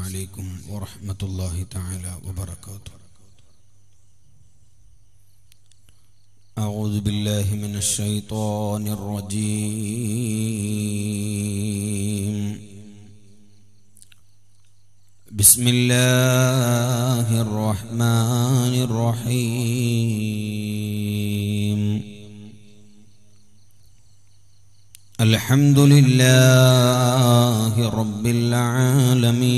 عليكم ورحمة الله تعالى وبركاته. أعوذ بالله من الشيطان الرجيم. بسم الله الرحمن الرحيم. الحمد لله رب العالمين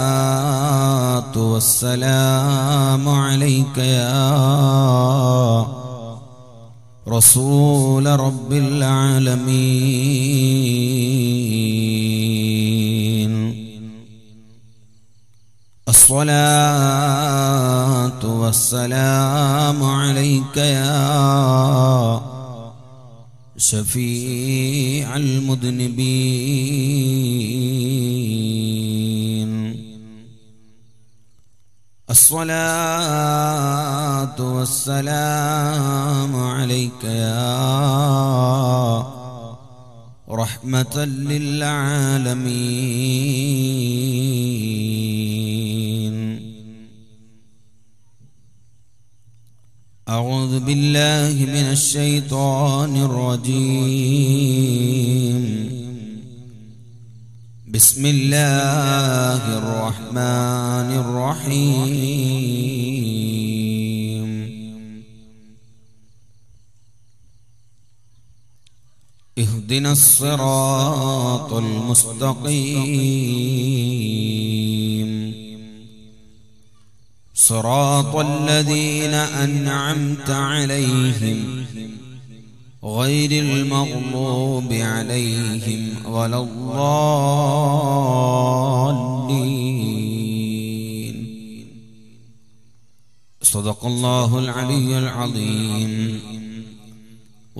الصلاة والسلام عليك يا رسول رب العالمين الصلاة والسلام عليك يا شفيع المذنبين. الصلاة والسلام عليك يا رحمة للعالمين. أعوذ بالله من الشيطان الرجيم. بسم الله الرحمن الرحيم. اهدنا الصراط المستقيم. صراط الذين أنعمت عليهم غير المغضوب عليهم ولا الضالين. صدق الله العلي العظيم.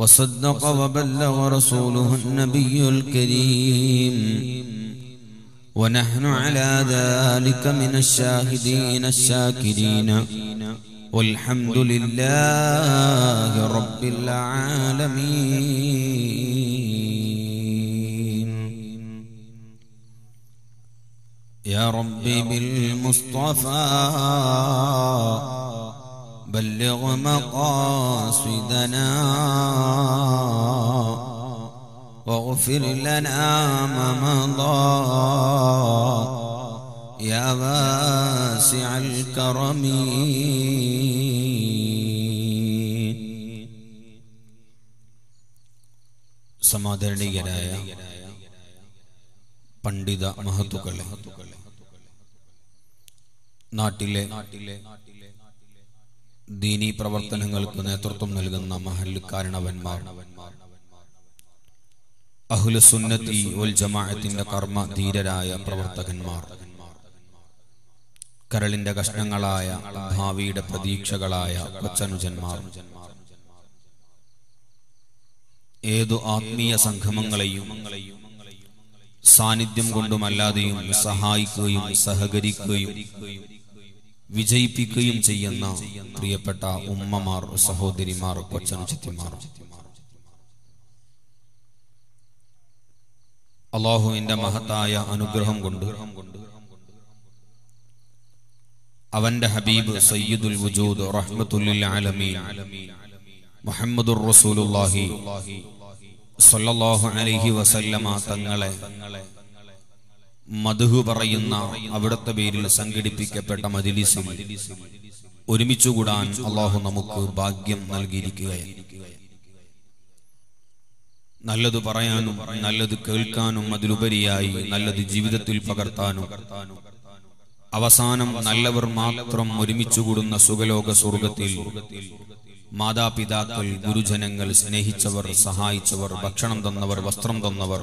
وصدق وبلغ رسوله النبي الكريم. ونحن على ذلك من الشاهدين الشاكرين. والحمد لله رب العالمين. يا ربي بالمصطفى بلغ مقاصدنا واغفر لنا ما مضى يا واسع الكرم സമാദരണീയരായ പണ്ഡിത മഹത്തുക്കളെ നാട്ടിലെ ദീനീ പ്രവർത്തനങ്ങൾക്ക് നേതൃത്വം നൽകുന്ന മഹല്ല് കാരണവന്മാർ അഹുലസുന്നത്തി ഉൽ ജമാഅത്തിന്റെ കർമ്മ ധീരരായ പ്രവർത്തകന്മാർ. കരളിന്റെ കഷ്ണങ്ങളായ ഭാവിയുടെ പ്രതീക്ഷകളായ കൊച്ചനുജന്മാർ. ഏതു ആത്മീയ സംഗമങ്ങളെയും സാന്നിധ്യം കൊണ്ടുമല്ലാതെയും സഹായിക്കുകയും സഹകരിക്കുകയും വിജയിപ്പിക്കുകയും ചെയ്യുന്ന പ്രിയപ്പെട്ട ഉമ്മമാർ സഹോദരിമാർ കൊച്ചനുചിത്തിമാർ അള്ളാഹുവിന്റെ മഹത്തായ അനുഗ്രഹം കൊണ്ട് അവന്റെ ഹബീബ് സയ്യിദുൽ വുജൂദ് റഹ്മത്തുല്ലിൽ ആലമീൻ റസൂലുള്ളാഹി അലൈഹി വസല്ലമ തങ്ങളെ മധുഹു പറയുന്ന അവിടുത്തെ പേരിൽ സംഘടിപ്പിക്കപ്പെട്ട മജിലിസം ഒരുമിച്ചുകൂടാൻ അള്ളാഹു നമുക്ക് ഭാഗ്യം നൽകിയിരിക്കുകയാണ്. നല്ലത് പറയാനും നല്ലത് കേൾക്കാനും അതിലുപരിയായി നല്ലത് ജീവിതത്തിൽ പകർത്താനും. അവസാനം നല്ലവർ മാത്രം ഒരുമിച്ചുകൂടുന്ന സുഖലോക സ്വർഗത്തിൽ മാതാപിതാക്കൾ ഗുരുജനങ്ങൾ സ്നേഹിച്ചവർ സഹായിച്ചവർ ഭക്ഷണം തന്നവർ വസ്ത്രം തന്നവർ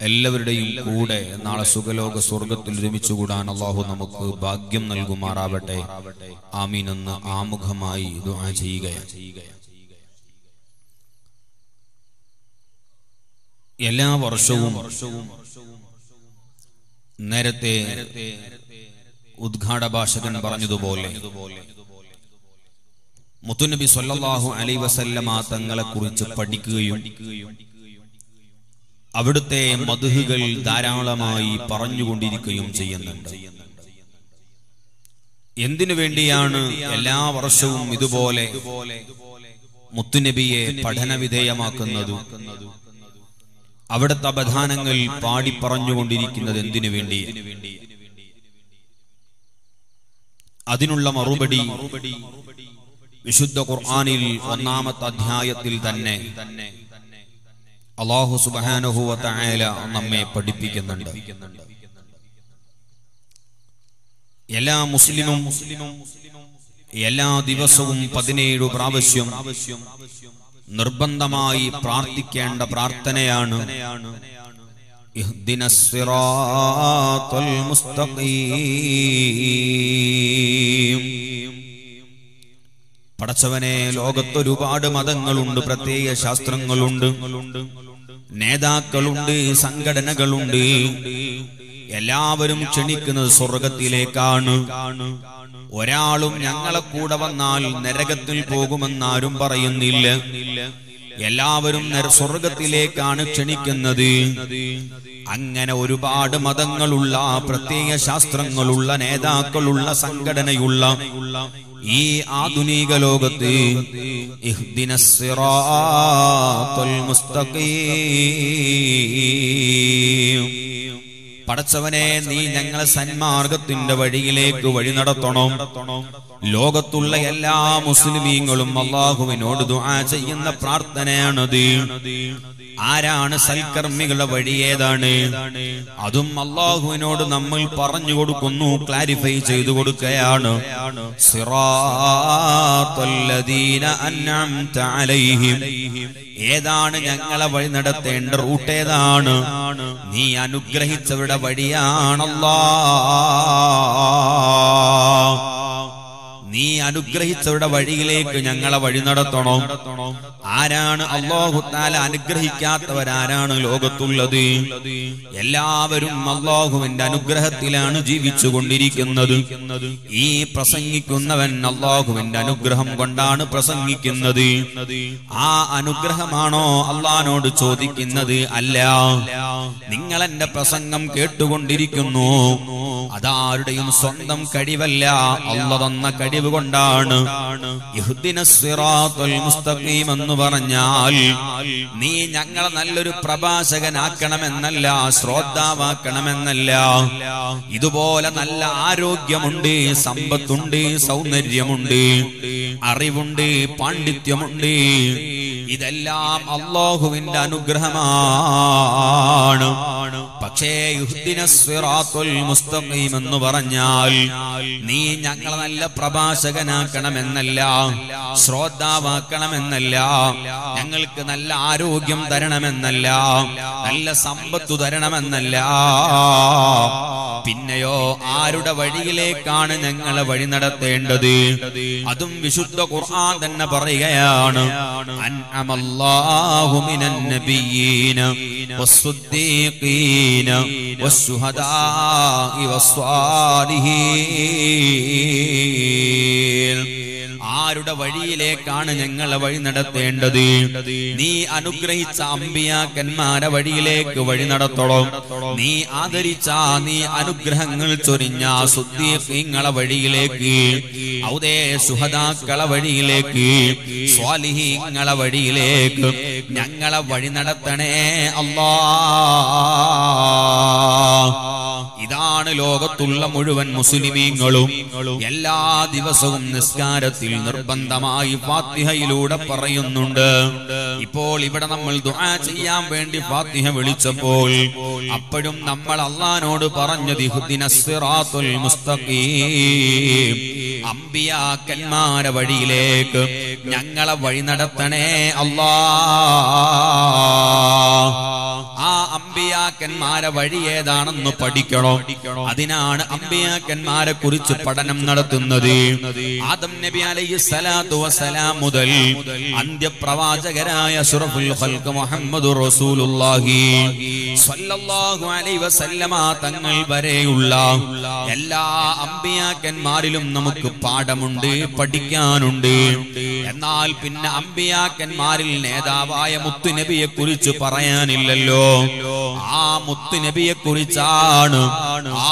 എല്ലാവരുടെയും കൂടെ നാളെ സുഖലോക സ്വർഗത്തിൽ ഒരുമിച്ചുകൂടാൻ അള്ളാഹു നമുക്ക് ഭാഗ്യം നൽകുമാറാവട്ടെ. എന്ന് ആമുഖമായി ദുആ ചെയ്യുകയാണ്. എല്ലാ വർഷവും നേരത്തെ ഉദ്ഘാട ഭാഷകൻ പറഞ്ഞതുപോലെ മുത്തുനബി സൊല്ലാഹു അലൈ വസല്ലമ തങ്ങളെ കുറിച്ച് പഠിക്കുകയും അവിടുത്തെ മധുഹുകൾ ധാരാളമായി പറഞ്ഞുകൊണ്ടിരിക്കുകയും ചെയ്യുന്നുണ്ട്. എന്തിനു വേണ്ടിയാണ് എല്ലാ വർഷവും ഇതുപോലെ മുത്തുനബിയെ പഠനവിധേയമാക്കുന്നത്? അവിടുത്തെ അപധാനങ്ങൾ പാടി പറഞ്ഞുകൊണ്ടിരിക്കുന്നത് എന്തിനു വേണ്ടി? അതിനുള്ള മറുപടി വിശുദ്ധ ഖുർആാനിൽ ഒന്നാമത്തെ അധ്യായത്തിൽ തന്നെ. അള്ളാഹു സുബാനുഹുവ തആല നമ്മെ പഠിപ്പിക്കുന്നുണ്ട്. എല്ലാ മുസ്ലിമും എല്ലാ ദിവസവും പതിനേഴ് പ്രാവശ്യം നിർബന്ധമായി പ്രാർത്ഥിക്കേണ്ട പ്രാർത്ഥനയാണ് മുസ്തഖീം. പടച്ചവനെ ലോകത്തൊരുപാട് മതങ്ങളുണ്ട് പ്രത്യേക ശാസ്ത്രങ്ങളുണ്ട്. നേതാക്കളുണ്ട് സംഘടനകളുണ്ട്. എല്ലാവരും ക്ഷണിക്കുന്നത് സ്വർഗത്തിലേക്കാണ്. ഒരാളും ഞങ്ങളെ കൂടെ വന്നാൽ നരകത്തിൽ പോകുമെന്നാരും പറയുന്നില്ല. എല്ലാവരും സ്വർഗത്തിലേക്കാണ് ക്ഷണിക്കുന്നത്. അങ്ങനെ ഒരുപാട് മതങ്ങളുള്ള പ്രത്യേക ശാസ്ത്രങ്ങളുള്ള നേതാക്കളുള്ള സംഘടനയുള്ള ഈ ആധുനിക ലോകത്ത് പടച്ചവനെ നീ ഞങ്ങളെ സന്മാർഗത്തിന്റെ വഴിയിലേക്ക് വഴി നടത്തണം. ലോകത്തുള്ള എല്ലാ മുസ്ലിമീങ്ങളും അള്ളാഹുവിനോട് ദുആ ചെയ്യുന്ന പ്രാർത്ഥനയാണത്. ആരാണ് സൽക്കർമ്മികളുടെ വഴി ഏതാണ്? അതും അള്ളാഹുവിനോട് നമ്മൾ പറഞ്ഞു കൊടുക്കുന്നു ക്ലാരിഫൈ ചെയ്തു കൊടുക്കുകയാണ്. ഏതാണ് ഞങ്ങളെ വഴി നടത്തേണ്ട റൂട്ട് ഏതാണ്? നീ അനുഗ്രഹിച്ചവരുടെ വഴിയാണല്ലോ. നീ അനുഗ്രഹിച്ചവരുടെ വഴിയിലേക്ക് ഞങ്ങളെ വഴി നടത്തണം. ആരാണ് അള്ളാഹു താല അനുഗ്രഹിക്കാത്തവരാരാണ് ലോകത്തുള്ളത്? എല്ലാവരും അള്ളാഹുവിന്റെ അനുഗ്രഹത്തിലാണ് ജീവിച്ചു കൊണ്ടിരിക്കുന്നത് ഈ പ്രസംഗിക്കുന്നവൻ അള്ളാഹുവിന്റെ അനുഗ്രഹം കൊണ്ടാണ് പ്രസംഗിക്കുന്നത്. ആ അനുഗ്രഹമാണോ അള്ളഹാനോട് ചോദിക്കുന്നത്? അല്ല. നിങ്ങൾ എന്റെ പ്രസംഗം കേട്ടുകൊണ്ടിരിക്കുന്നു. അതാരുടെയും സ്വന്തം കഴിവല്ല. അല്ല തന്ന കഴിവ് കൊണ്ടാണ്. എന്ന് പറഞ്ഞാൽ നീ ഞങ്ങളെ നല്ലൊരു പ്രഭാഷകനാക്കണമെന്നല്ല ശ്രോതാവാക്കണമെന്നല്ല. ഇതുപോലെ നല്ല ആരോഗ്യമുണ്ട് സമ്പത്തുണ്ട് സൗന്ദര്യമുണ്ട് അറിവുണ്ട് പാണ്ഡിത്യമുണ്ട്. ഇതെല്ലാം അള്ളാഹുവിന്റെ അനുഗ്രഹമാണ്. പക്ഷേ മുസ്തഖീം എന്ന് പറഞ്ഞാൽ നീ ഞങ്ങളെ നല്ല പ്രഭാഷകനാക്കണമെന്നല്ല ശ്രോതാവാക്കണമെന്നല്ല ഞങ്ങൾക്ക് നല്ല ആരോഗ്യം തരണമെന്നല്ല. നല്ല സമ്പത്തു തരണമെന്നല്ല. പിന്നെയോ ആരുടെ വഴിയിലേക്കാണ് ഞങ്ങളെ വഴി നടത്തേണ്ടത്? അതും വിശുദ്ധ ഖുർആൻ തന്നെ പറയുകയാണ്. അൻഅമല്ലാഹു മിനൻ നബിയീന ആരുടെ വഴിയിലേക്കാണ് ഞങ്ങളെ വഴി നടത്തേണ്ടത്? നീ അനുഗ്രഹിച്ച അമ്പിയാക്കന്മാരെ വഴിയിലേക്ക് വഴി നടത്തണം. നീ ആദരിച്ച നീ അനുഗ്രഹങ്ങൾ ചൊരിഞ്ഞ സുദ്ദീഫിങ്ങളെ വഴിയിലേക്ക് ഔദേ സുഹദാക്കളെ വഴിയിലേക്ക് സ്വാലിഹീങ്ങളെ വഴിയിലേക്ക് ഞങ്ങളെ വഴി നടത്തണേ അല്ലാ. ഇതാണ് ലോകത്തുള്ള മുഴുവൻ മുസ്ലിമീങ്ങളും എല്ലാ ദിവസവും നിസ്കാരത്തിൽ നിർബന്ധമായി ഫാത്തിഹയിലൂടെ പറയുന്നുണ്ട്. ഇപ്പോൾ ഇവിടെ നമ്മൾ ദുആ ചെയ്യാൻ വേണ്ടി ഫാത്തിഹ വിളിച്ചപ്പോൾ അപ്പോഴും നമ്മൾ അള്ളഹാനോട് പറഞ്ഞത് സിറാത്തുൽ മുസ്തഖീം. അമ്പിയാക്കന്മാരെ വഴിയിലേക്ക് ഞങ്ങളെ വഴി നടത്തണേ അല്ലാ ആ അമ്പിയാക്കന്മാരെ വഴി ഏതാണെന്ന് പഠിക്കണം. അതിനാണ് അമ്പിയാക്കന്മാരെ കുറിച്ച് പഠനം നടത്തുന്നത്. ആദം നബി അലൈഹി സ്വലാത്തു വസലാം മുതൽ അന്ത്യപ്രവാചകരായ സുറഫുൽ ഖൽക്ക് മുഹമ്മദ് റസൂലുള്ളാഹി സ്വല്ലല്ലാഹു അലൈഹി വസല്ലമ തങ്ങൾ വരെയുള്ള എല്ലാ അമ്പിയാക്കന്മാരിലും നമുക്ക് പാഠമുണ്ട് പഠിക്കാനുണ്ട്. എന്നാൽ പിന്നെ അമ്പിയാക്കന്മാരിൽ നേതാവായ മുത്തുനബിയെ കുറിച്ച് പറയാനില്ലല്ലോ. ആ മുത്തുനബിയെ കുറിച്ചാണ്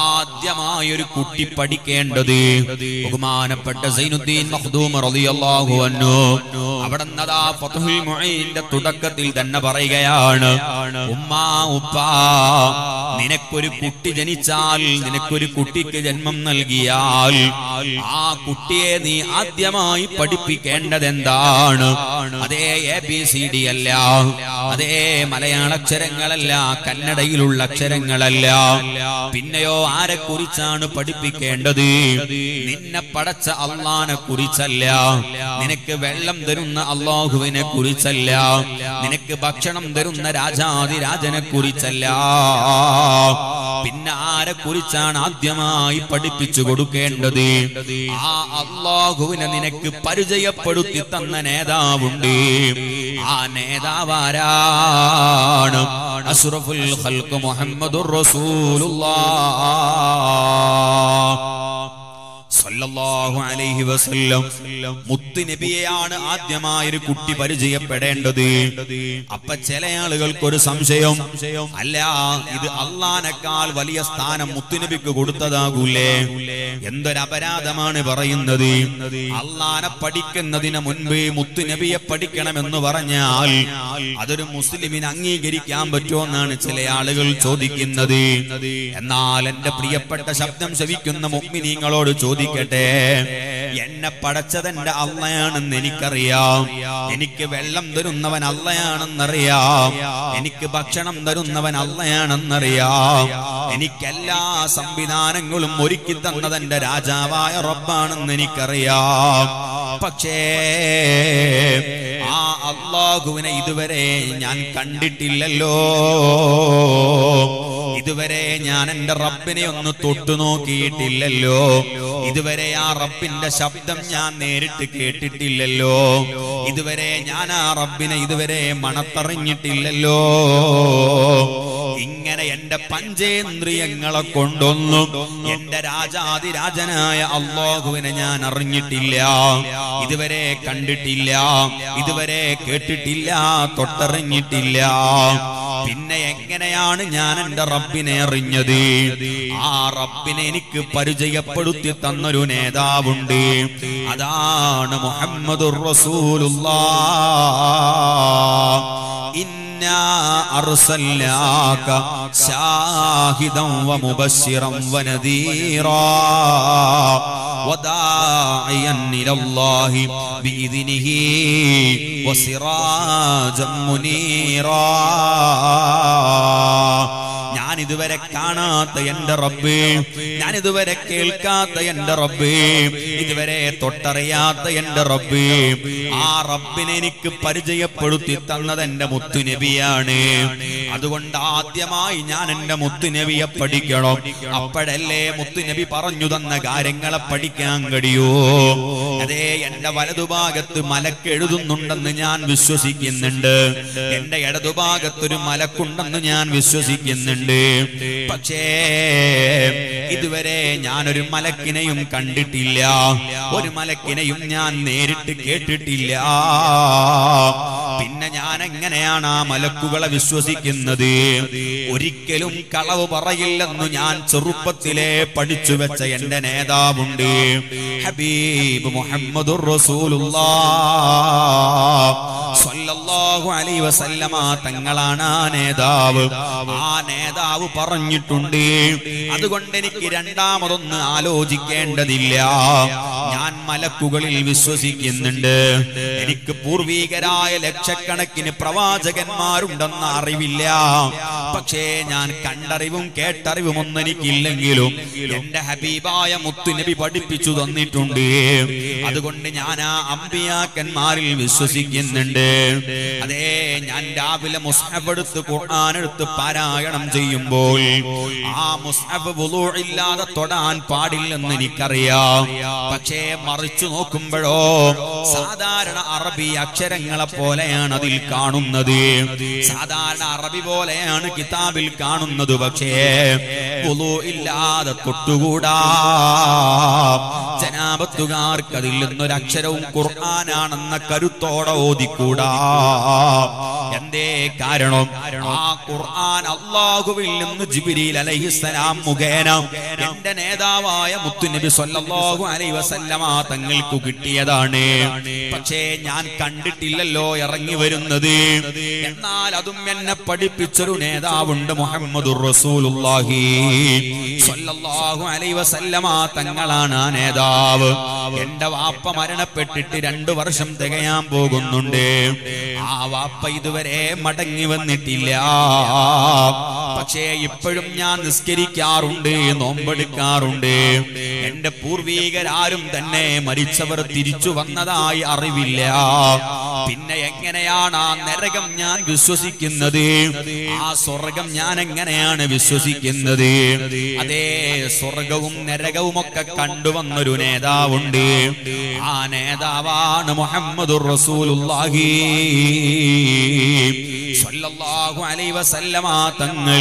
ആദ്യമായൊരു കുട്ടി പഠിക്കേണ്ടത്. ബഹുമാനപ്പെട്ട സൈനുദ്ദീൻ മഖ്ദൂം റളിയല്ലാഹു അൻഹു. തുടക്കത്തിൽ തന്നെ പറയുകയാണ്. ഉമ്മാ ഉപ്പാ നിനക്കൊരു കുട്ടി ജനിച്ചാൽ നിനക്കൊരു കുട്ടിക്ക് ജന്മം നൽകിയാൽ ആ കുട്ടിയെ നീ ആദ്യമായി പഠിപ്പിക്കേണ്ടത് എന്താണ് അതേ എ ബി സി ഡി അല്ല. അതേ മലയാള അക്ഷരങ്ങളല്ല കന്നഡയിലുള്ള അക്ഷരങ്ങളല്ല. പിന്നെയോ ആരെ കുറിച്ചാണ് പഠിപ്പിക്കേണ്ടത്? നിന്നെ പടച്ച അള്ളാനെ കുറിച്ചല്ല നിനക്ക് വെള്ളം തരുന്ന അള്ളാഹുവിനെ കുറിച്ചല്ല. നിനക്ക് ഭക്ഷണം തരുന്ന രാജാതിരാജനെ കുറിച്ചല്ല. പിന്നെ ആരെ കുറിച്ചാണ് ആദ്യമായി പഠിപ്പിച്ചു കൊടുക്കേണ്ടത്? ആ അള്ളാഹുവിനെ നിനക്ക് പരിചയപ്പെടുത്തി തന്ന നേതാവുണ്ട്. ആ നേതാവാരാണ് അഷ്റഫുൽ ഖൽഖ് മുഹമ്മദുർ റസൂലുള്ളാഹ് സല്ലല്ലാഹു അലൈഹി വസല്ലം ആദ്യമായി ഒരു കുട്ടി പരിചയപ്പെടേണ്ടത്. അപ്പൊ ചില ആളുകൾക്ക് ഒരു സംശയം അല്ല ഇത് അള്ളാനേക്കാൾ വലിയ സ്ഥാനം മുത്തുനബിക്ക് കൊടുത്തതാകൂലേ? എന്തൊരു അപരാധമാണ് പറയുന്നത്? അള്ളാനെ പഠിക്കുന്നതിന് മുൻപ് മുത്തുനബിയെ പഠിക്കണമെന്ന് പറഞ്ഞാൽ അതൊരു മുസ്ലിമിന് അംഗീകരിക്കാൻ പറ്റുമോ എന്നാണ് ചില ആളുകൾ ചോദിക്കുന്നത്. എന്നാൽ എന്റെ പ്രിയപ്പെട്ട ശബ്ദം ശവിക്കുന്ന മുഗ്മിനീങ്ങളോട് ചോദിക്കട്ടെ? എന്നെ പടച്ചതെന്റെ അള്ളയാണെന്ന് എനിക്കറിയാം. എനിക്ക് വെള്ളം തരുന്നവൻ അള്ളയാണെന്നറിയാം. എനിക്ക് ഭക്ഷണം തരുന്നവൻ അള്ളയാണെന്നറിയാം. എനിക്കെല്ലാ സംവിധാനങ്ങളും ഒരുക്കി തന്നതെന്റെ രാജാവായ റബ്ബാണെന്ന് എനിക്കറിയാം. പക്ഷേ ആ അള്ളാഹുവിനെ ഇതുവരെ ഞാൻ കണ്ടിട്ടില്ലല്ലോ. ഇതുവരെ ഞാൻ എന്റെ റബ്ബിനെ ഒന്ന് തൊട്ടു നോക്കിയിട്ടില്ലല്ലോ ഇതുവരെ ആ റബ്ബിന്റെ ശബ്ദം ഞാൻ നേരിട്ട് കേട്ടിട്ടില്ലല്ലോ. ഇതുവരെ ഞാൻ ആ റബ്ബിനെ ഇതുവരെ മണത്തറിഞ്ഞിട്ടില്ലല്ലോ. ഇങ്ങനെ എന്റെ പഞ്ചേന്ദ്രിയങ്ങളെ കൊണ്ടൊന്നും എന്റെ രാജാതിരാജനായ അള്ളാഹുവിനെ ഞാൻ അറിഞ്ഞിട്ടില്ല. ഇതുവരെ കണ്ടിട്ടില്ല. ഇതുവരെ കേട്ടിട്ടില്ല. തൊട്ടറിഞ്ഞിട്ടില്ല. എങ്ങനെയാണ് ഞാൻ എന്റെ റബ്ബിനെ അറിഞ്ഞത്? ആ റബ്ബിനെ എനിക്ക് പരിചയപ്പെടുത്തി തന്നൊരു നേതാവുണ്ട്. അതാണ് മുഹമ്മദുർ റസൂലുള്ളാഹ് أرسلناك شاهدا ومبشرا ونذيرا وداعيا إلى الله بإذنه وسراجا منيرا ഇതുവരെ കാണാത്ത എന്റെ റബ്ബേ. ഞാൻ ഇതുവരെ കേൾക്കാത്ത എന്റെ റബ്ബേ. ഇതുവരെ തൊട്ടറിയാത്ത എന്റെ റബ്ബേ. ആ റബ്ബിനെ എനിക്ക് പരിചയപ്പെടുത്തി തന്നത് എന്റെ മുത്തുനബിയാണ്. അതുകൊണ്ട് ആദ്യമായി ഞാൻ എന്റെ മുത്തുനബിയെ പഠിക്കണം. അപ്പോഴല്ലേ മുത്തുനബി പറഞ്ഞു തന്ന കാര്യങ്ങളെ പഠിക്കാൻ കഴിയൂ. അതേ എന്റെ വലതുഭാഗത്ത് മലക്കെഴുതുന്നുണ്ടെന്ന് ഞാൻ വിശ്വസിക്കുന്നുണ്ട്. എന്റെ ഇടതുഭാഗത്തൊരു മലക്കുണ്ടെന്ന് ഞാൻ വിശ്വസിക്കുന്നുണ്ട്. പക്ഷേ ഇതുവരെ ഞാനൊരു മലക്കിനെയും കണ്ടിട്ടില്ല. ഒരു മലക്കിനെയും ഞാൻ നേരിട്ട് കേട്ടിട്ടില്ല. പിന്നെ ഞാൻ എങ്ങനെയാണ് ആ മലക്കുകളെ വിശ്വസിക്കുന്നത്? ഒരിക്കലും കളവ് പറയില്ലെന്ന് ഞാൻ ചെറുപ്പത്തിലെ പഠിച്ചു വെച്ച എന്റെ നേതാവുണ്ട് ഹബീബ് വസല്ലമ തങ്ങളാണ് ആ നേതാവ്. ആ നേതാവ് പറഞ്ഞിട്ടുണ്ട്. അതുകൊണ്ട് എനിക്ക് രണ്ടാമതൊന്ന് ആലോചിക്കേണ്ടതില്ല. ഞാൻ മലക്കുകളിൽ വിശ്വസിക്കുന്നുണ്ട്. എനിക്ക് പൂർവീകരായ ലക്ഷക്കണക്കിന് പ്രവാചകന്മാരുണ്ടെന്ന അറിവില്ല. പക്ഷേ ഞാൻ കണ്ടറിവും കേട്ടറിവും ഒന്നും എനിക്കില്ലെങ്കിലും എന്റെ ഹബീബായ മുത്തുനബി പഠിപ്പിച്ചു തന്നിട്ടുണ്ട്. അതുകൊണ്ട് ഞാൻ ആ അമ്പിയാക്കന്മാരിൽ വിശ്വസിക്കുന്നുണ്ട്. അതേ ഞാൻ രാവിലെ മുസ്ഹഫ് എടുത്ത് ഖുർആൻ എടുത്ത് പാരായണം ചെയ്യുമ്പോൾ ആ മുസ്ഹബ് ഇല്ലാതെ തൊടാൻ പാടില്ലെന്ന് എനിക്കറിയാം. പക്ഷേ മറിച്ചു നോക്കുമ്പോഴോ സാധാരണ അറബി അക്ഷരങ്ങളെ പോലെയാണ് അതിൽ കാണുന്നത്. സാധാരണ അറബി പോലെയാണ് കിതാബിൽ കാണുന്നത്. പക്ഷേ വുളൂ ഇല്ലാതെ തൊട്ടുകൂടാ. ജനാപത്തുകാർക്ക് അതിൽ നിന്നൊരക്ഷരവും ഖുർആനാണെന്ന കരുത്തോടെ ഓതിക്കൂടാ. എന്തേ കാരണം? ആ ഖുർആൻ അള്ളാഹുവിൽ നിന്ന് ജിബിരിൽ അലൈഹിസ്സലാം മുഖേന എന്റെ നേതാവായ മുത്തുനബി സല്ലല്ലാഹു അലൈഹി വസല്ലമ തങ്ങൾക്ക് കിട്ടിയതാണ്. പക്ഷേ ഞാൻ കണ്ടിട്ടില്ലല്ലോ ഇറങ്ങി വരുന്നത്. എന്നാൽ അതും എന്നെ പഠിപ്പിച്ചൊരു നേതാവുണ്ട് മുഹമ്മദ് റസൂലുള്ളാഹി. സല്ലല്ലാഹു അലൈഹി വസല്ലമ തങ്ങളാണ് ആ നേതാവ്. എന്റെ വാപ്പ മരണപ്പെട്ടിട്ട് രണ്ടു വർഷം തികയാൻ പോകുന്നുണ്ട്. ആ വാപ്പ ഇതുവരെ മടങ്ങി വന്നിട്ടില്ല. പക്ഷേ ഇപ്പോഴും ഞാൻ നിസ്കരിക്കാറുണ്ട് നോമ്പെടുക്കാറുണ്ട്. എന്റെ പൂർവീകരാരും തന്നെ മരിച്ചവർ തിരിച്ചു വന്നതായി അറിവില്ല. പിന്നെ എങ്ങനെയാണ് ആ നരകം ഞാൻ വിശ്വസിക്കുന്നത്? ആ സ്വർഗം ഞാൻ എങ്ങനെയാണ് വിശ്വസിക്കുന്നത്? അതേ സ്വർഗവും നരകവും ഒക്കെ കണ്ടുവന്നൊരു നേതാവുണ്ട്. ആ നേതാവാണ് അലൈഹി വസല്ലമ തങ്ങൾ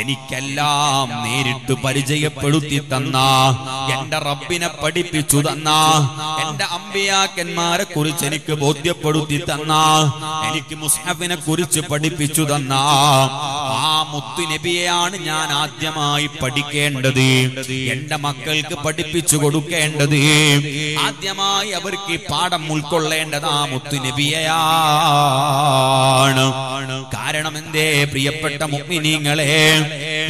എനിക്കെല്ലാം നേരിട്ട് പരിചയപ്പെടുത്തി തന്ന. എന്റെ റബ്ബിനെ പഠിപ്പിച്ചു തന്ന. എന്റെ അമ്പിയാക്കന്മാരെ കുറിച്ച് എനിക്ക് ബോധ്യപ്പെടുത്തി തന്ന. എനിക്ക് മുസ്ഹഫിനെ കുറിച്ച് പഠിപ്പിച്ചു തന്ന. ആ മുത്തു നബിയെയാണ് ഞാൻ ആദ്യമായി പഠിക്കേണ്ടത്. എന്റെ മക്കൾക്ക് പഠിപ്പിച്ചു കൊടുക്കേണ്ടത്. ആദ്യമായി അവർക്ക് ഈ പാഠം ഉൾക്കൊള്ളേണ്ടത് ആ മുത്തു നബിയെയാണ്. കാരണം എന്തേ? പ്രിയപ്പെട്ട മുഗ്മിനീങ്ങളെ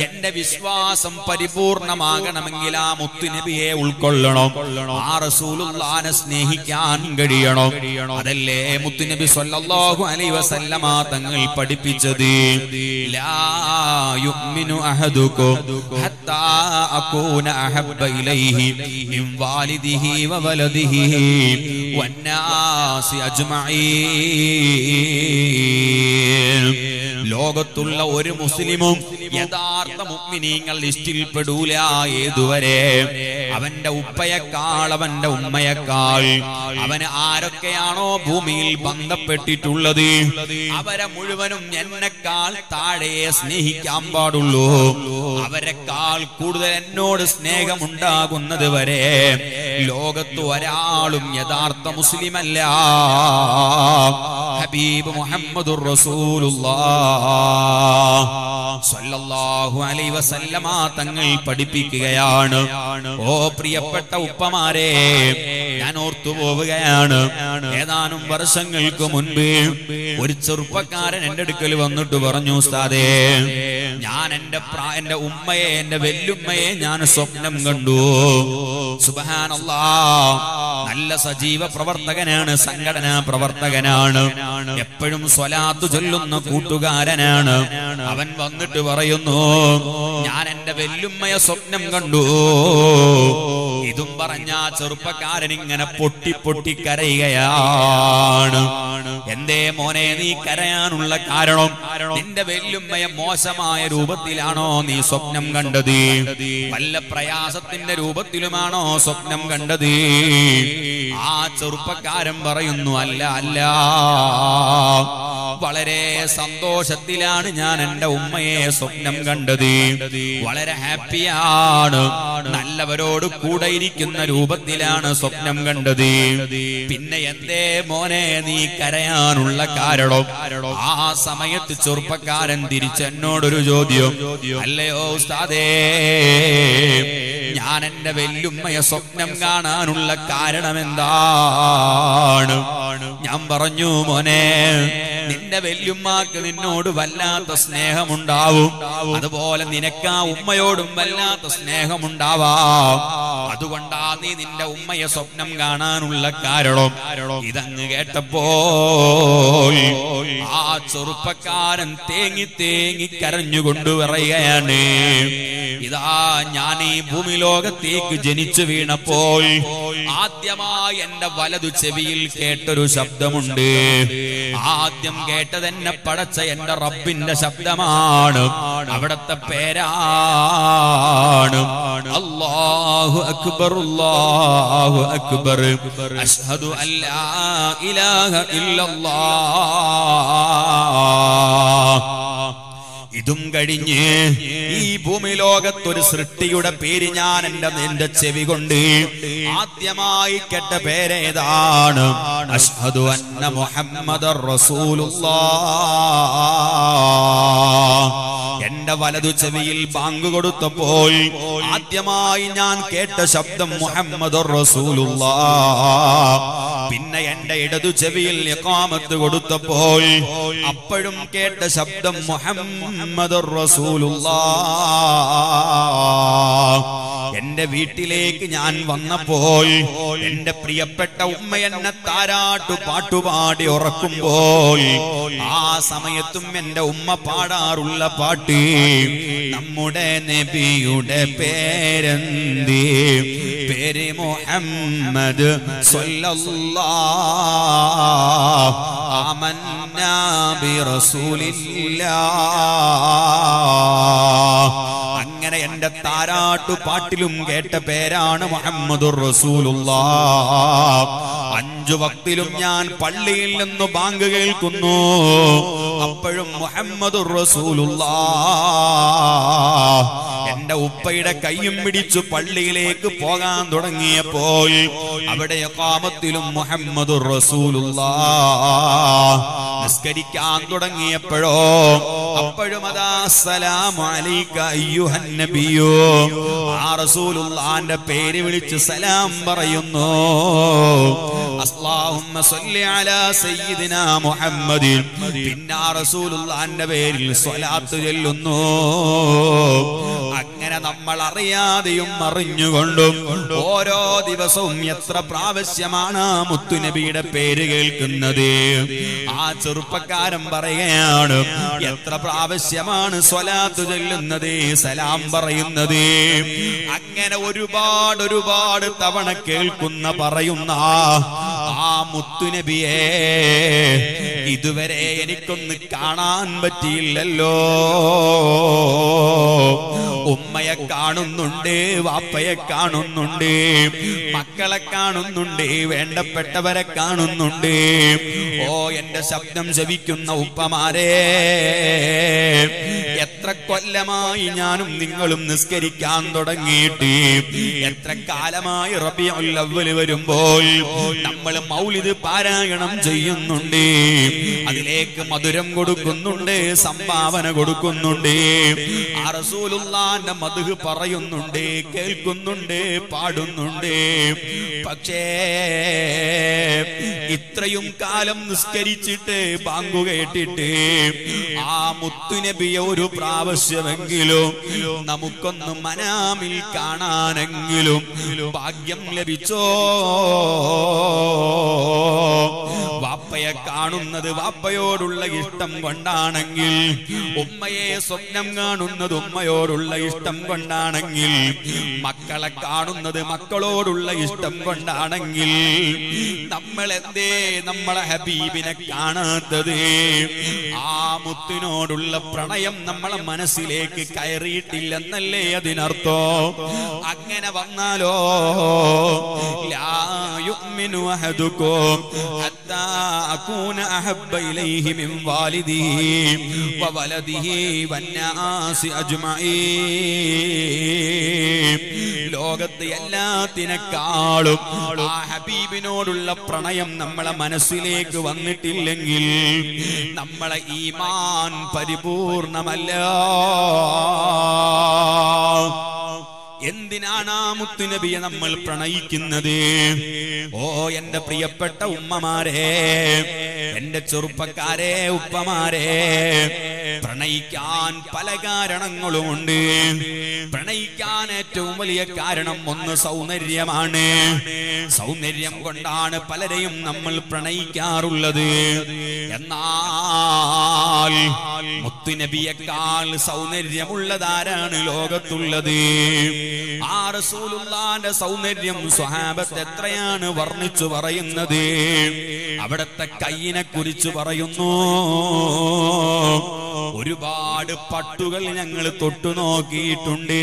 എന്റെ വിശ്വാസം പരിപൂർണമാകണമെങ്കിൽ ആ മുത്തുനബിയെ ഉൾക്കൊള്ളണം. ആ റസൂലുള്ളാനെ സ്നേഹിക്കാൻ കഴിയണം. അതല്ലേ മുത്തുനബി സല്ലല്ലാഹു അലൈഹി വസല്ലമ തങ്ങൾ പഠിപ്പിച്ചത്. ലാ യുഅ്മിനു ഹത്താ അകൂന അഹബ്ബ ഇലൈഹി വാലിദിഹി വവലദിഹി വന്നാസി അജ്മഈൻ. ലോകത്തുള്ള ഒരു മുസ്ലിമും യഥാർത്ഥ മുഗ്മിനീങ്ങൾ ലിസ്റ്റിൽ പെടൂല ഏതുവരെ. അവന്റെ ഉപ്പയെക്കാൾ അവന്റെ ഉമ്മയെക്കാൾ അവന് ആരൊക്കെയാണോ ഭൂമിയിൽ ബന്ധപ്പെട്ടിട്ടുള്ളത്? അവരെ മുഴുവനും എന്നെക്കാൾ താഴെ സ്നേഹിക്കാൻ പാടുള്ളൂ. അവരെക്കാൾ കൂടുതൽ എന്നോട് സ്നേഹമുണ്ടാകുന്നത് വരെ ലോകത്ത് ഒരാളും യഥാർത്ഥ മുസ്ലിമല്ല. ഹബീബ് മുഹമ്മദ് റസൂലുള്ളാഹ് സല്ലല്ലാഹു അലൈഹി വസല്ലമ തങ്ങൾ പഠിപ്പിക്കുകയാണ്. ഓ പ്രിയപ്പെട്ട ഉപ്പമാരെ ഞാൻ ഓർത്തു പോവുകയാണ്. ഏതാനും വർഷങ്ങൾക്ക് മുൻപ് ഒരു ചെറുപ്പക്കാരൻ എന്റെ അടുക്കൽ വന്നിട്ട് പറഞ്ഞു ഉസ്താദേ ഞാൻ പ്രാ എന്റെ ഉമ്മയെ എന്റെ വെല്ലുമ്മയെ ഞാൻ സ്വപ്നം കണ്ടു. സുബഹാനല്ലാ നല്ല സജീവ പ്രവർത്തകനാണ് സംഘടനാ പ്രവർത്തകനാണ്. എപ്പോഴും സ്വലാത്തു ചൊല്ലുന്ന കൂട്ടുകാരനാണ്. അവൻ വന്നിട്ട് പറയുന്നു ഞാൻ എന്റെ വെല്ലുമ്മയെ സ്വപ്നം കണ്ടു. ഇതും പറഞ്ഞ ചെറുപ്പക്കാരൻ ഇങ്ങനെ പൊട്ടി പൊട്ടി കരയുകയാണ്. എന്തേ മോനെ നീ കരയാനുള്ള കാരണം? നിന്റെ വെല്ലുമ്മയെ മോശമായ രൂപത്തിലാണോ നീ സ്വപ്നം കണ്ടത്? വല്ല പ്രയാസത്തിന്റെ രൂപത്തിലുമാണോ സ്വപ്നം കണ്ടത്? ആ ചെറുപ്പക്കാരൻ പറയുന്നു അല്ല അല്ല. വളരെ സന്തോഷത്തിലാണ് ഞാൻ എന്റെ ഉമ്മയെ സ്വപ്നം കണ്ടത്. വളരെ ഹാപ്പിയാണ്. നല്ലവരോട് കൂടെ ഇരിക്കുന്ന രൂപത്തിലാണ് സ്വപ്നം കണ്ടത്. പിന്നെ എന്തേ മോനെ നീ കരയാനുള്ള കാരണം? ആ സമയത്ത് ചെറുപ്പക്കാരൻ തിരിച്ചെന്നോടൊരു ചോദ്യം. അല്ലയോ ഉസ്താദേ ഞാൻ എന്റെ വെല്ലുമ്മയെ സ്വപ്നം കാണാനുള്ള കാരണം എന്താണ് ഞാൻ പറഞ്ഞു മോനെ നിന്റെ വെല്ലുമ്മാക്ക് നിന്നോട് വല്ലാത്ത സ്നേഹമുണ്ടാവും. അതുപോലെ നിനക്ക് ആ ഉമ്മയോടും വല്ലാത്ത സ്നേഹമുണ്ടാവാം. അതുകൊണ്ടാ നീ നിന്റെ ഉമ്മയെ സ്വപ്നം കാണാനുള്ള കാരണം. ഇതങ്ങ് കേട്ടപ്പോ ആ ചെറുപ്പക്കാരൻ തേങ്ങി തേങ്ങി കരഞ്ഞുകൊണ്ട് പറയുകയാണ് ഇതാ ഞാൻ ഈ ഭൂമി ലോകത്തേക്ക് ജനിച്ചു വീണപ്പോൾ ആദ്യമായി എന്റെ വലതു ചെവിയിൽ കേട്ടൊരു ശബ്ദമുണ്ട്. ആദ്യം കേട്ടത് എന്നെ പടച്ച എന്റെ റബ്ബിന്റെ ശബ്ദമാണ്. അവിടത്തെ പേരാണ് അല്ലാഹു അക്ബർ അല്ലാഹു അക്ബർ. അഷ്ഹദു അല്ലാ ഇലാഹ ഇല്ലല്ലാഹ്. ഇതും കഴിഞ്ഞ് ഈ ഭൂമി ലോകത്തൊരു സൃഷ്ടിയുടെ പേര് ഞാൻ എന്റെ നിന്റെ ചെവി കൊണ്ട് ആദ്യമായി കേട്ട പേരേതാണ്. അഷ്ഹദു അന്ന മുഹമ്മദ് എന്റെ വലതു ചെവിയിൽ ബാങ്ക് കൊടുത്തപ്പോൾ ആദ്യമായി ഞാൻ കേട്ട ശബ്ദം മുഹമ്മദ് പിന്നെ എന്റെ ഇടതു ചെവിയിൽ ഇഖാമത്ത് കൊടുത്തപ്പോൾ അപ്പോഴും കേട്ട ശബ്ദം മുഹമ്മദ് എന്റെ വീട്ടിലേക്ക് ഞാൻ വന്നപ്പോൾ എന്റെ പ്രിയപ്പെട്ട ഉമ്മ എന്നെ താരാട്ടു പാട്ടുപാടി ഉറക്കുമ്പോൾ ആ സമയത്തും എന്റെ ഉമ്മ പാടാറുള്ള പാട്ട് നമ്മുടെ നബിയുടെ പേരെന്തി? പേര് മുഹമ്മദ് സ്വല്ലല്ലാഹ് റസൂലില്ല അങ്ങനെ എന്റെ താരാട്ടു പാട്ടിലും കേട്ട പേരാണ് മുഹമ്മദ് അഞ്ചു വക്തിലും ഞാൻ പള്ളിയിൽ നിന്ന് ബാങ്ക് കേൾക്കുന്നു. അപ്പോഴും മുഹമ്മദ് എന്റെ ഉപ്പയുടെ കൈയും പിടിച്ചു പള്ളിയിലേക്ക് പോകാൻ തുടങ്ങിയപ്പോൾ അവിടെ കാമത്തിലും മുഹമ്മദ് നിസ്കരിക്കാൻ തുടങ്ങിയപ്പോഴോ അപ്പോഴും അതാ സലാം ആ റസൂലുള്ളാന്റെ പേര് വിളിച്ച് സലാം പറയുന്നു. അസ്ലാഹുമ്മ സല്ലി അലാ സയ്യിദിനാ മുഹമ്മദിൻ പിന്നെ റസൂലുള്ളാന്റെ പേരിൽ സ്വലാത്ത് ചൊല്ലുന്നു. അങ്ങനെ നമ്മൾ അറിയാതെയും അറിഞ്ഞുകൊണ്ടും ഓരോ ദിവസവും എത്ര പ്രാവശ്യമാണ് മുത്തുനബിയുടെ പേര് കേൾക്കുന്നത്? ആ ചെറുപ്പക്കാരൻ പറയുകയാണ് എത്ര പ്രാവശ്യമാണ് സ്വലാത്ത് ചൊല്ലുന്നത് സലാം പറയുന്നത്? അങ്ങനെ ഒരുപാട് ഒരുപാട് തവണ കേൾക്കുന്ന പറയുന്ന ആ മുത്തുനബിയെ ഇതുവരെ എനിക്കൊന്ന് കാണാൻ പറ്റിയില്ലല്ലോ. ഉമ്മയെ കാണുന്നുണ്ട് വാപ്പയെ കാണുന്നുണ്ട് മക്കളെ കാണുന്നുണ്ട് വേണ്ടപ്പെട്ടവരെ കാണുന്നുണ്ട്. ഓ എന്റെ ശബ്ദം ശവിക്കുന്ന ഉപ്പമാരെ എത്ര കൊല്ലമായി ഞാനും നിങ്ങളും നിസ്കരിക്കാൻ തുടങ്ങിയിട്ട്. എത്ര കാലമായി റബിയുൽ വരുമ്പോൾ നമ്മൾ മൗലിത് പാരായണം ചെയ്യുന്നുണ്ട്. അതിലേക്ക് മധുരം കൊടുക്കുന്നുണ്ട് സംഭാവന കൊടുക്കുന്നുണ്ട്. ആ റസൂലുള്ളാന്റെ മധു പറയുന്നുണ്ട് കേൾക്കുന്നുണ്ട് പാടുന്നുണ്ട്. പക്ഷേ ഇത്രയും കാലം നിസ്കരിച്ചിട്ട് ബാങ്കു കേട്ടിട്ട് ആ മുത്തുനബിയെ ഒരു പ്രാവശ്യമെങ്കിലും നമുക്കൊന്ന് മനാമിൽ കാണാനെങ്കിലും ഭാഗ്യം ലഭിച്ചോ? വാപ്പയെ കാണുന്നത് വാപ്പയോടുള്ള ഇഷ്ടം കൊണ്ടാണെങ്കിൽ ഉമ്മയെ സ്വപ്നം കാണുന്നത് ഉമ്മയോടുള്ള ഇഷ്ടം കൊണ്ടാണെങ്കിൽ മക്കളെ കാണുന്നത് മക്കളോടുള്ള ഇഷ്ടം കൊണ്ടാണെങ്കിൽ നമ്മൾ എന്തേ നമ്മളെ ഹബീബിനെ കാണാത്തത്? ആ മുത്തിനോടുള്ള പ്രണയം നമ്മളെ മനസ്സിലേക്ക് കയറിയിട്ടില്ലെന്നല്ലേ അതിനർത്ഥോ? അങ്ങനെ വന്നാലോ? ലാ യുഅ്മിനു അഹദുക്കും ഹത്താ അകൂന അഹബ്ബ ഇലൈഹി മിൻ വാലിദിഹി വവലദിഹി വന്നാസി أجمعين. ലോകത്ത് എല്ലാത്തിനേക്കാളും ആ ഹബീബിനോടുള്ള പ്രണയം നമ്മളെ മനസ്സിലേക്ക് വന്നിട്ടില്ലെങ്കിൽ നമ്മളെ ഈമാൻ പരിപൂർണമല്ല. എന്തിനാണ് ആ മുത്തുനബിയെ നമ്മൾ പ്രണയിക്കുന്നത്? ഓ എന്റെ പ്രിയപ്പെട്ട ഉമ്മമാരെ എന്റെ ചെറുപ്പക്കാരെ ഉപ്പമാരെ പ്രണയിക്കാൻ പല കാരണങ്ങളുമുണ്ട്. പ്രണയിക്കാൻ ഏറ്റവും വലിയ കാരണം ഒന്ന് സൗന്ദര്യമാണ്. സൗന്ദര്യം കൊണ്ടാണ് പലരെയും നമ്മൾ പ്രണയിക്കാറുള്ളത്. എന്നാൽ മുത്തുനബിയേക്കാൾ സൗന്ദര്യമുള്ളതാരാണ് ലോകത്തുള്ളത്? ആ റസൂലുള്ളാന്റെ സൗന്ദര്യം സ്വഹാബത്ത് എത്രയാണ് വർണിച്ചു പറയുന്നത്? അവിടത്തെ കയ്യിനെ കുറിച്ച് പറയുന്നു. ഒരുപാട് പട്ടുകൾ ഞങ്ങൾ തൊട്ടു നോക്കിയിട്ടുണ്ട്.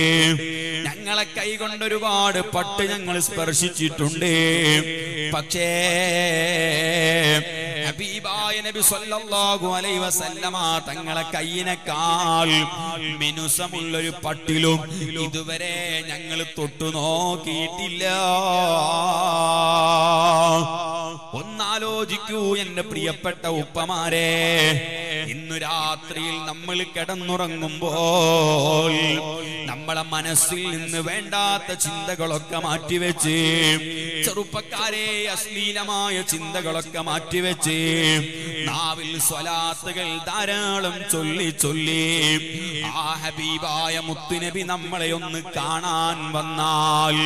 ഞങ്ങളെ കൈകൊണ്ട് ഒരുപാട് പട്ട് ഞങ്ങൾ സ്പർശിച്ചിട്ടുണ്ട്. പക്ഷേ ഹബീബായ നബി സല്ലല്ലാഹു അലൈഹി വസല്ലമ തങ്ങളെ കയ്യിനേക്കാൾ മിനുസമുള്ളൊരു പട്ടിലും ഇതുവരെ ഞങ്ങൾ തൊട്ടു നോക്കിയിട്ടില്ല. ഒന്നാലോചിക്കൂ എന്റെ പ്രിയപ്പെട്ട ഉപ്പമാരെ. ഇന്നു രാത്രിയിൽ നമ്മൾ കിടന്നുറങ്ങുമ്പോൾ നമ്മളെ മനസ്സിൽ നിന്ന് വേണ്ടാത്ത ചിന്തകളൊക്കെ മാറ്റിവെച്ച് ചെറുപ്പക്കാരെ അശ്ലീലമായ ചിന്തകളൊക്കെ മാറ്റിവെച്ച് നാവിൽ സ്വലാത്തുകൾ ധാരാളം ചൊല്ലി ചൊല്ലി ആ ഹബീബായ മുത്തുനബി നമ്മളെ ഒന്ന് കാണാൻ വന്നാൽ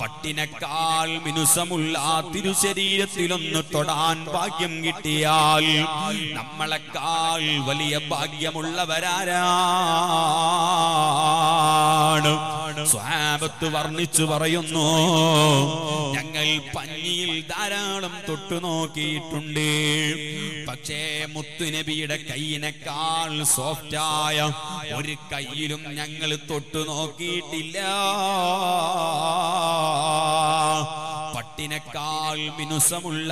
പട്ടിനേക്കാൾ മിനുസമുള്ള തിരുശരീരത്തിലൊന്ന് തൊടാൻ ഭാഗ്യം കിട്ടിയാൽ നമ്മളെക്കാൾ വലിയ ഭാഗ്യമുള്ളവരാരാണ് സ്വാപത്ത് വർണിച്ചു പറയുന്നു ഞങ്ങൾ പഞ്ഞിയിൽ ധാരാളം തൊട്ടു നോക്കിയിട്ടുണ്ട്. പക്ഷേ മുത്തുനബിയുടെ കൈയിനേക്കാൾ സോഫ്റ്റായ ഒരു കയ്യിലും ഞങ്ങൾ തൊട്ടു നോക്കിയിട്ടില്ല. പട്ടിനേക്കാൾ മിനുസമുള്ള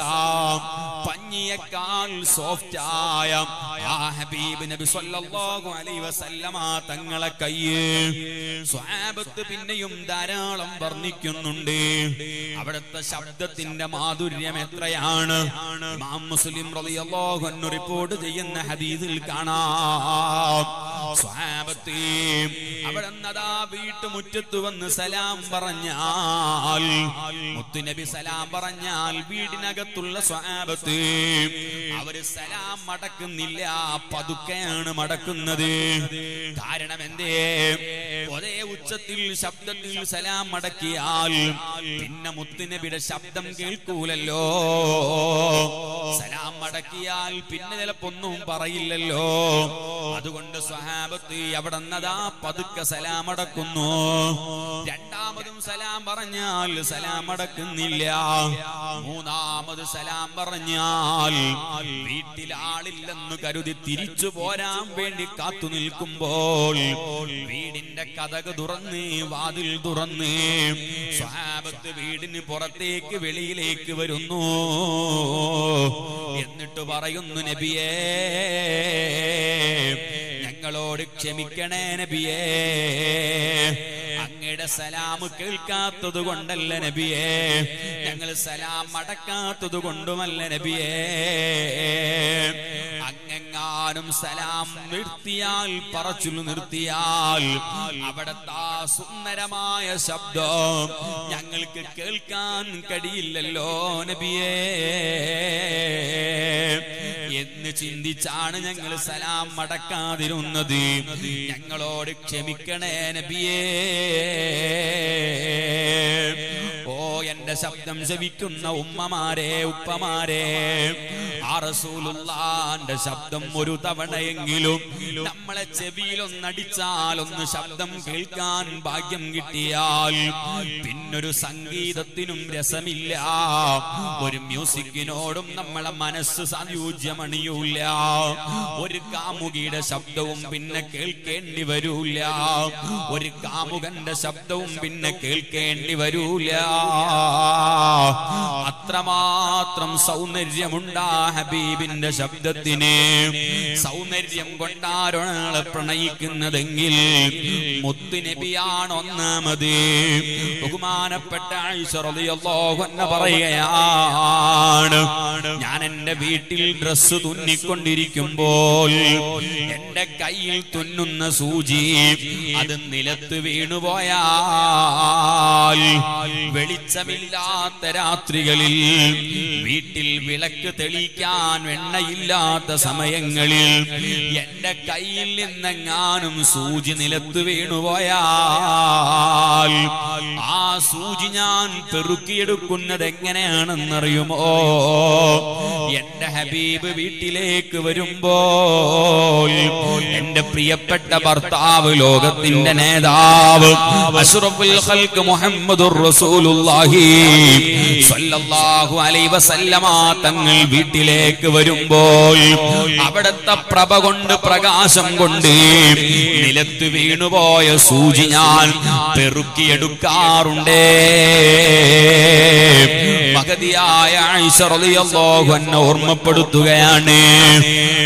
പഞ്ഞിയേക്കാൾ സോഫ്റ്റായ ആ ഹബീബ് നബി സല്ലല്ലാഹു അലൈഹി വസല്ലമ തങ്ങളെ കയ്യിൽ സ്വഹാബത്ത് പിന്നെയും ധാരാളം വർണിക്കുന്നുണ്ട്. അവിടുത്തെ ശബ്ദത്തിന്റെ മാധുര്യം എത്രയാണ്? ഇമാം മുസ്ലിം റളിയല്ലാഹു അൻഹു റിപ്പോർട്ട് ചെയ്യുന്ന ഹദീസിൽ കാണാം. സ്വഹാബത്ത് അവിടെ വീട്ടുമുറ്റത്ത് വന്ന് സലാം പറഞ്ഞാൽ മുത്തുനബി സലാം പറഞ്ഞാൽ വീടിനകത്തുള്ള സ്വഹാബത്ത് അവർ സലാം മടക്കുന്നില്ല പതുക്കെയാണ് മടക്കുന്നത്. കാരണം എന്തേ? ഒരേ ഉച്ചത്തിൽ ശബ്ദത്തിൽ സലാം മടക്കിയാൽ പിന്നെ മുത്തുനബിയുടെ ശബ്ദം കേൾക്കൂലല്ലോ. സലാം മടക്കിയാൽ പിന്നെ ചിലപ്പൊന്നും പറയില്ലല്ലോ. അതുകൊണ്ട് സ്വഹാബത്ത് അവിടെ നിന്നതാ പതുക്കെ സലാം അടക്കുന്നു. രണ്ടാമതും സലാം പറഞ്ഞാൽ സലാം അടക്കുന്നില്ല. മൂന്നാമത് സലാം പറഞ്ഞാൽ വീട്ടിൽ ആളില്ലെന്ന് കരുതി തിരിച്ചു പോരാൻ വേണ്ടി കാത്തു നിൽക്കുമ്പോൾ വീടിന്റെ കഥക് തുറന്ന് വാതിൽ തുറന്ന് സ്വാപത്ത് വീടിന് പുറത്തേക്ക് വെളിയിലേക്ക് വരുന്നു. എന്നിട്ട് പറയുന്നു നബിയേ ഞങ്ങളോട് ക്ഷമിക്കണേ നബിയേ. അങ്ങയുടെ സലാം കേൾക്കാത്തത് കൊണ്ടല്ല നബിയേ. ഞങ്ങൾ സലാം മടക്കാത്തത് കൊണ്ടുമല്ല നബിയേ. അങ്ങെങ്ങാനും സലാം നിർത്തിയാൽ പറച്ചു നിർത്തിയാൽ അവിടത്തെ സുന്ദരമായ ശബ്ദം ഞങ്ങൾക്ക് കേൾക്കാൻ കഴിയില്ലല്ലോ നബിയേ. എന്ന് ചിന്തിച്ചാണ് ഞങ്ങൾ സലാം മടക്കാതിരുന്നത് ഞങ്ങളോട് ക്ഷമിക്കണേ നബിയേ. ഓ എന്റെ ശബ്ദം ശവിക്കുന്ന ഉമ്മമാരെ ഉപ്പമാരെ. ആ റസൂലുള്ളാന്റെ ശബ്ദം ഒരു തവണയെങ്കിലും നമ്മളെ ചെവിയിലൊന്നടിച്ചാൽ ഒന്ന് ശബ്ദം കേൾക്കാൻ ഭാഗ്യം കിട്ടിയാൽ പിന്നൊരു സംഗീതത്തിനും രസമില്ല. ഒരു മ്യൂസിക്കിനോടും നമ്മളെ മനസ്സ് സംയോജ്യമണിയൂല ഒരു കാമുകിയുടെ ശബ്ദവും പിന്നെ കേൾക്കേണ്ടി വരൂല ഒരു കാമുകന്റെ ശബ്ദവും പിന്നെ കേൾക്കേണ്ടി വരൂല ah. അത്രമാത്രം സൗന്ദര്യമുണ്ടാ ഹബീബിന്റെ ശബ്ദത്തിന്. സൗന്ദര്യം കൊണ്ടാരാണ് പ്രണയിക്കുന്നതെങ്കിൽ മുത്തുനബിയാണ് ഒന്നാമത് ബഹുമാനപ്പെട്ട പറയുകയാണ് ഞാൻ എന്റെ വീട്ടിൽ ഡ്രസ്സ് തുന്നിക്കൊണ്ടിരിക്കുമ്പോൾ എന്റെ കയ്യിൽ തുന്നുന്ന സൂചി അത് നിലത്ത് വീണുപോയാൽ വെളിച്ചമില്ലാത്ത രാത്രികളിൽ വീട്ടിൽ വിളക്ക് തെളിക്കാൻ എണ്ണയില്ലാത്ത സമയങ്ങളിൽ എന്റെ കയ്യിൽ നിന്നെങ്ങാനും സൂചി നിലത്ത് വീണുപോയാൽ ആ സൂചി ഞാൻ പെറുക്കിയെടുക്കുന്നത് എങ്ങനെയാണെന്നറിയുമോ? എന്റെ ഹബീബ് വീട്ടിലേക്ക് വരുമ്പോൾ എന്റെ പ്രിയപ്പെട്ട ഭർത്താവ് ലോകത്തിന്റെ നേതാവ് അഷ്റഫുൽ ഖൽക് മുഹമ്മദുർ റസൂലുള്ളാഹി അലൈഹി വസല്ലമ തങ്ങൾ വീട്ടിലേക്ക് വരുമ്പോൾ അവിടത്തെ പ്രഭ കൊണ്ട് പ്രകാശം കൊണ്ട് നിലത്ത് വീണുപോയ സൂചി ഞാൻ പെറുക്കിയെടുക്കാറുണ്ടേ. മഹതിയായ അൻഹ ഓർമ്മപ്പെടുത്തുകയാണ്.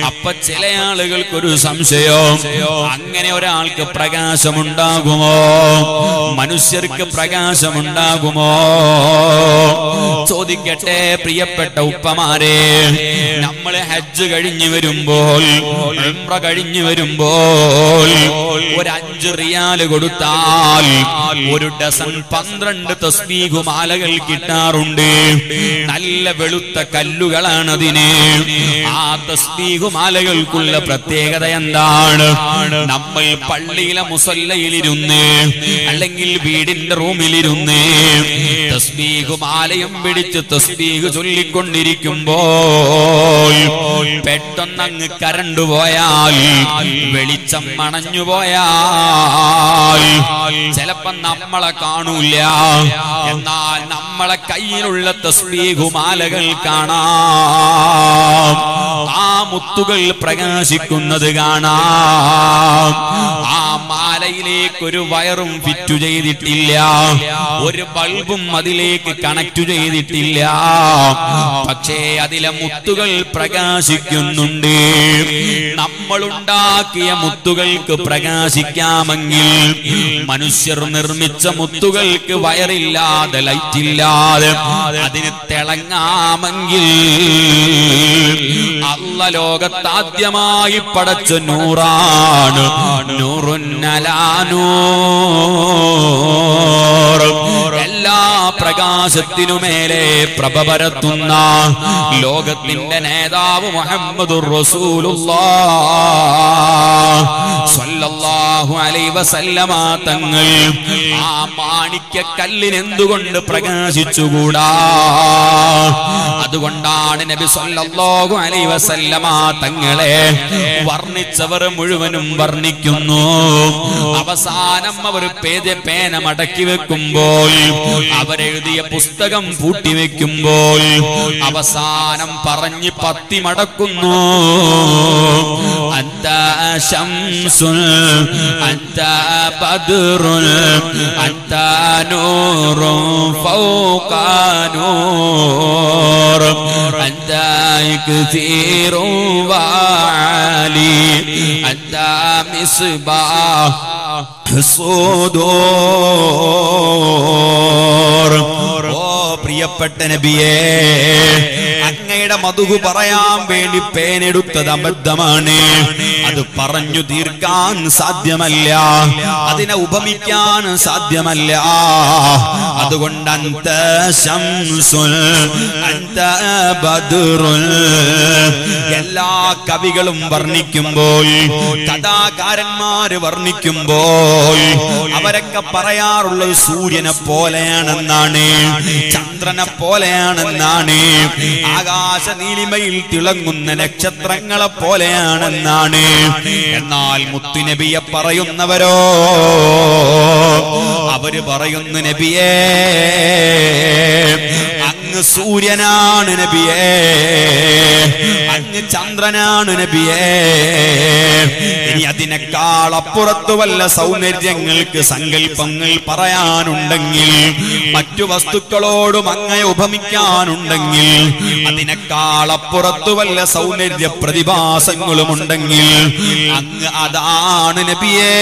അപ്പൊ ചില ആളുകൾക്കൊരു സംശയം അങ്ങനെ ഒരാൾക്ക് പ്രകാശമുണ്ടാകുമോ? മനുഷ്യർക്ക് പ്രകാശമുണ്ടാകുമോ? ചോദിക്കട്ടെ പ്രിയപ്പെട്ട ഉപ്പമാരെ. നമ്മൾ ഹജ്ജ് കഴിഞ്ഞു വരുമ്പോൾ ഉംറ കഴിഞ്ഞു വരുമ്പോൾ ഒരു അഞ്ച് റിയാൽ കൊടുത്താൽ ഒരു ഡസൺ പന്ത്രണ്ട് തസ്ബീഹുമാലകൾ കിട്ടാറുണ്ട്. നല്ല വെളുത്ത കല്ലുകളാണ് അതിന്. ആ തസ്ബീഹുമാലകൾക്കുള്ള പ്രത്യേകത എന്താണ്? നമ്മൾ പള്ളിയിലെ മുസല്ലയിലിരുന്ന് അല്ലെങ്കിൽ വീടിന്റെ റൂമിലിരുന്ന് തസ്ബീഹുമാലയും പിടിച്ച് തസ്ബീഹ് ചൊല്ലിക്കൊണ്ടിരിക്കുമ്പോൾ പെട്ടെന്നങ്ങ് കരണ്ട് പോയാൽ വെളിച്ചം മണഞ്ഞു പോയാൽ ചിലപ്പോ നമ്മളെ കാണൂല എന്നാൽ നമ്മളെ കയ്യിലുള്ള തസ്ബീഹുമാലകൾ കാണാം. ആ മുത്തുകൾ പ്രകാശിക്കുന്നത് കാണാം. ആ മാലയിലേക്ക് ഒരു വയറും ഫിറ്റു ചെയ്തിട്ടില്ല. ഒരു ബൾബും അതിലേക്ക് കണക്ട് ചെയ്തിട്ടില്ല. പക്ഷേ അതിലെ മുത്തുകൾ പ്രകാശിക്കുന്നുണ്ട്. നമ്മളുണ്ടാക്കിയ മുത്തുകൾക്ക് പ്രകാശിക്കാമെങ്കിൽ മനുഷ്യർ നിർമ്മിച്ച മുത്തുകൾക്ക് വയറില്ലാതെ ലൈറ്റ് ഇല്ലാതെ അതിന് തിളങ്ങാമെങ്കിൽ അല്ല ലോകത്താദ്യമായി പടച്ച നൂറാണ്. നൂറുന്നലാനൂർ എല്ലാ പ്രകാശത്തിനുമേലെ പ്രഭ പരത്തുന്ന ലോകത്തിന്റെ നേതാവ് മുഹമ്മദ് തങ്ങൾ ആ മാണിക്യ കല്ലിന് എന്തുകൊണ്ട് പ്രകാശിച്ചുകൂടാ? അതുകൊണ്ടാണ് നബി സല്ലല്ലാഹു അലൈഹി വസല്ലമ തങ്ങളെ വർണിച്ചവർ മുഴുവനും വർണിക്കുന്നു. അവസാനം അവർ പേദ പേന മടക്കി വെക്കുമ്പോൾ അവരെഴുതിയ പുസ്തകം പൂട്ടി വെക്കുമ്പോൾ അവസാനം പറഞ്ഞ് പത്തി മടക്കുന്നു. അന്ത വാലി അന്ത മിസ്ബാഹ് പ്രിയപ്പെട്ട നബിയേ അങ്ങയുടെ മധുഹു പറയാൻ വേണ്ടി പേനെടുത്തത് അബദ്ധമാണ്. അത് പറഞ്ഞു തീർക്കാൻ സാധ്യമല്ല. അതിനെ ഉപമിക്കാൻ സാധ്യമല്ല. അതുകൊണ്ട് അന്ത ശംസുൽ അന്ത ബദുറുൽ. എല്ലാ കവികളും വർണിക്കുമ്പോൾ കഥാകാരന്മാര് വർണിക്കുമ്പോൾ അവരൊക്കെ പറയാറുള്ളത് സൂര്യനെ പോലെയാണെന്നാണ് ചന്ദ്രനെ പോലെയാണെന്നാണ് ആകാശ നീലിമയിൽ തിളങ്ങുന്ന നക്ഷത്രങ്ങളെ പോലെയാണെന്നാണ്. എന്നാൽ മുത്തുനബിയെ പറയുന്നവരോ അവർ പറയുന്നു നബിയേ അങ്ങ് സൂര്യനാണ് നബിയേ. അങ്ങ് ചന്ദ്രനാണ് നബിയേ. ഇനി അതിനേക്കാൾ അപ്പുറത്തു വല്ല സൗന്ദര്യങ്ങൾക്ക് സങ്കല്പങ്ങൾ പറയാനുണ്ടെങ്കിൽ മറ്റു വസ്തുക്കളോടും അങ്ങയെ ഉപമിക്കാനുണ്ടെങ്കിൽ അതിനേക്കാൾ അപ്പുറത്തു വല്ല സൗന്ദര്യ പ്രതിഭാസങ്ങളും ഉണ്ടെങ്കിൽ അങ്ങ് അതാണ് നബിയേ.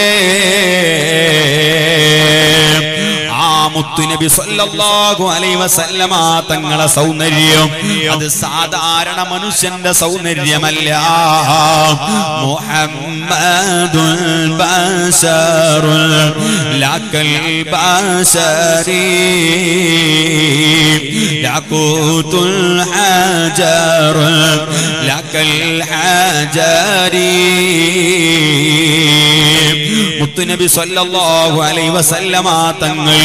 മുത്തുനബി സല്ലല്ലാഹു അലൈഹി വസല്ലമ തങ്ങളെ സൗന്ദര്യം. അത് സാധാരണ മനുഷ്യന്റെ സൗന്ദര്യമല്ല. മുഹമ്മദുൽ ബശറുൽ ലക്കൽ ബശരി യാകൂത്തുൽ ഹജറുൽ ലക്കൽ ഹജരി മുത്തുനബി സല്ലല്ലാഹു അലൈഹി വസല്ലമ തങ്ങൾ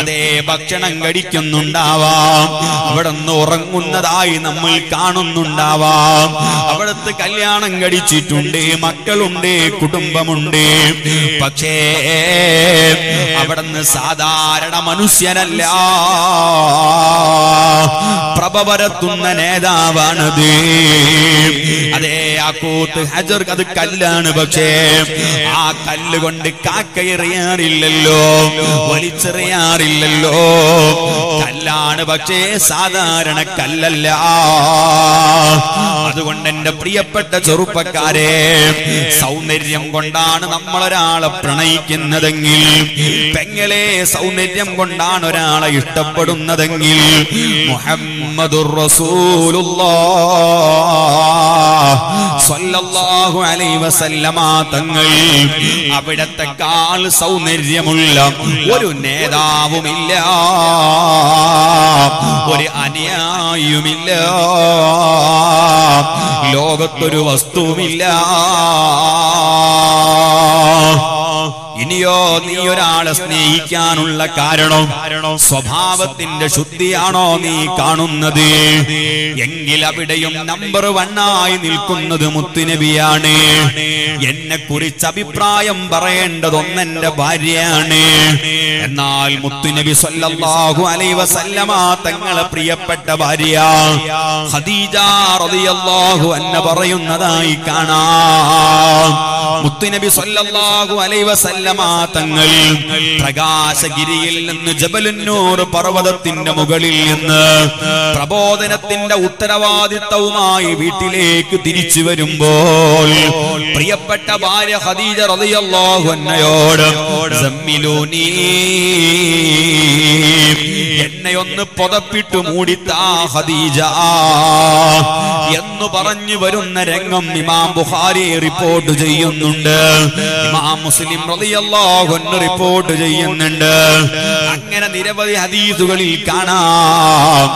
അതേ ഭക്ഷണം കഴിക്കുന്നുണ്ടാവാം. അവിടെ നിന്ന് ഉറങ്ങുന്നതായി നമ്മൾ കാണുന്നുണ്ടാവാം. അവിടുത്തെ കല്യാണം കഴിച്ചിട്ടുണ്ട് മക്കളുണ്ട് കുടുംബമുണ്ട്. പക്ഷേ അവിടെ നിന്ന് സാധാരണ മനുഷ്യനല്ല. പ്രഭവരത്തുന്ന നേതാവാണത്. അതേ ആ കൂത്ത് ഹജർ അത് കല്ലാണ് പക്ഷേ ആ കല്ല് കൊണ്ട് കാക്കയെറിയാറില്ലല്ലോ. വലിച്ചെറിയാറില്ലല്ലോ. കല്ലാണ് പക്ഷേ സാധാരണ കല്ലല്ല. അതുകൊണ്ട് എന്റെ പ്രിയപ്പെട്ട ചെറുപ്പക്കാരെ സൗന്ദര്യം കൊണ്ടാണ് നമ്മളൊരാളെ പ്രണയിക്കുന്നതെങ്കിൽ പെങ്ങളെ സൗന്ദര്യം കൊണ്ടാണ് ഒരാളെ ഇഷ്ടപ്പെടുന്നതെങ്കിൽ മുഹമ്മദുർ റസൂലുള്ളാഹ്. സ്വല്ലല്ലാഹു അലൈഹി വസല്ലമ തങ്ങൾ അവിടത്തെ കാൽ സൗന്ദര്യമുള്ള ഒരു നേതാവുമില്ല. ഒരു അനുയായുമില്ല ലോകത്തൊരു വസ്തുവുമില്ല. ഇനിയോ നീ ഒരാളെ സ്നേഹിക്കാനുള്ള കാരണം സ്വഭാവത്തിന്റെ ശുദ്ധിയാണോ നീ കാണുന്നത്? എങ്കിൽ അവിടെയും നമ്പർ വണ്ണായി നിൽക്കുന്നത് മുത്തുനബിയാണ്. എന്നെ കുറിച്ച് അഭിപ്രായം പറയേണ്ടതൊന്നെന്റെ ഭാര്യയാണ്. എന്നാൽ മുത്തുനബി സല്ലല്ലാഹു അലൈഹി വസല്ലമ തങ്ങളെ പ്രിയപ്പെട്ട ഭാര്യ. ഖദീജ റളിയല്ലാഹു അന്ന പറയുന്നതായി കാണാം. മുത്തുനബി സല്ലല്ലാഹു അലൈഹി വസല്ലമ തങ്ങൾ പ്രകാശഗിരിയിൽ നിന്ന് ജബലുന്നൂർ പർവതത്തിന്റെ മുകളിൽ നിന്ന് പ്രബോധനത്തിന്റെ ഉത്തരവാദിത്തവുമായി വീട്ടിലേക്ക് തിരിച്ചു വരുമ്പോൾ പ്രിയപ്പെട്ട ഭാര്യ ഹദീജ സമ്മിലൂനീ എന്നെ ഒന്ന് മൂടിത്താ ഹദീജ എന്ന് പറഞ്ഞു വരുന്ന രംഗം ഇമാം ബുഖാരി റിപ്പോർട്ട് ചെയ്യുന്നുണ്ട്. ഇമാം മുസ്ലിം റളിയല്ലാഹു അൻഹു റിപ്പോർട്ട് ചെയ്യുന്നുണ്ട്. അങ്ങനെ നിരവധി ഹദീസുകളിൽ കാണാം.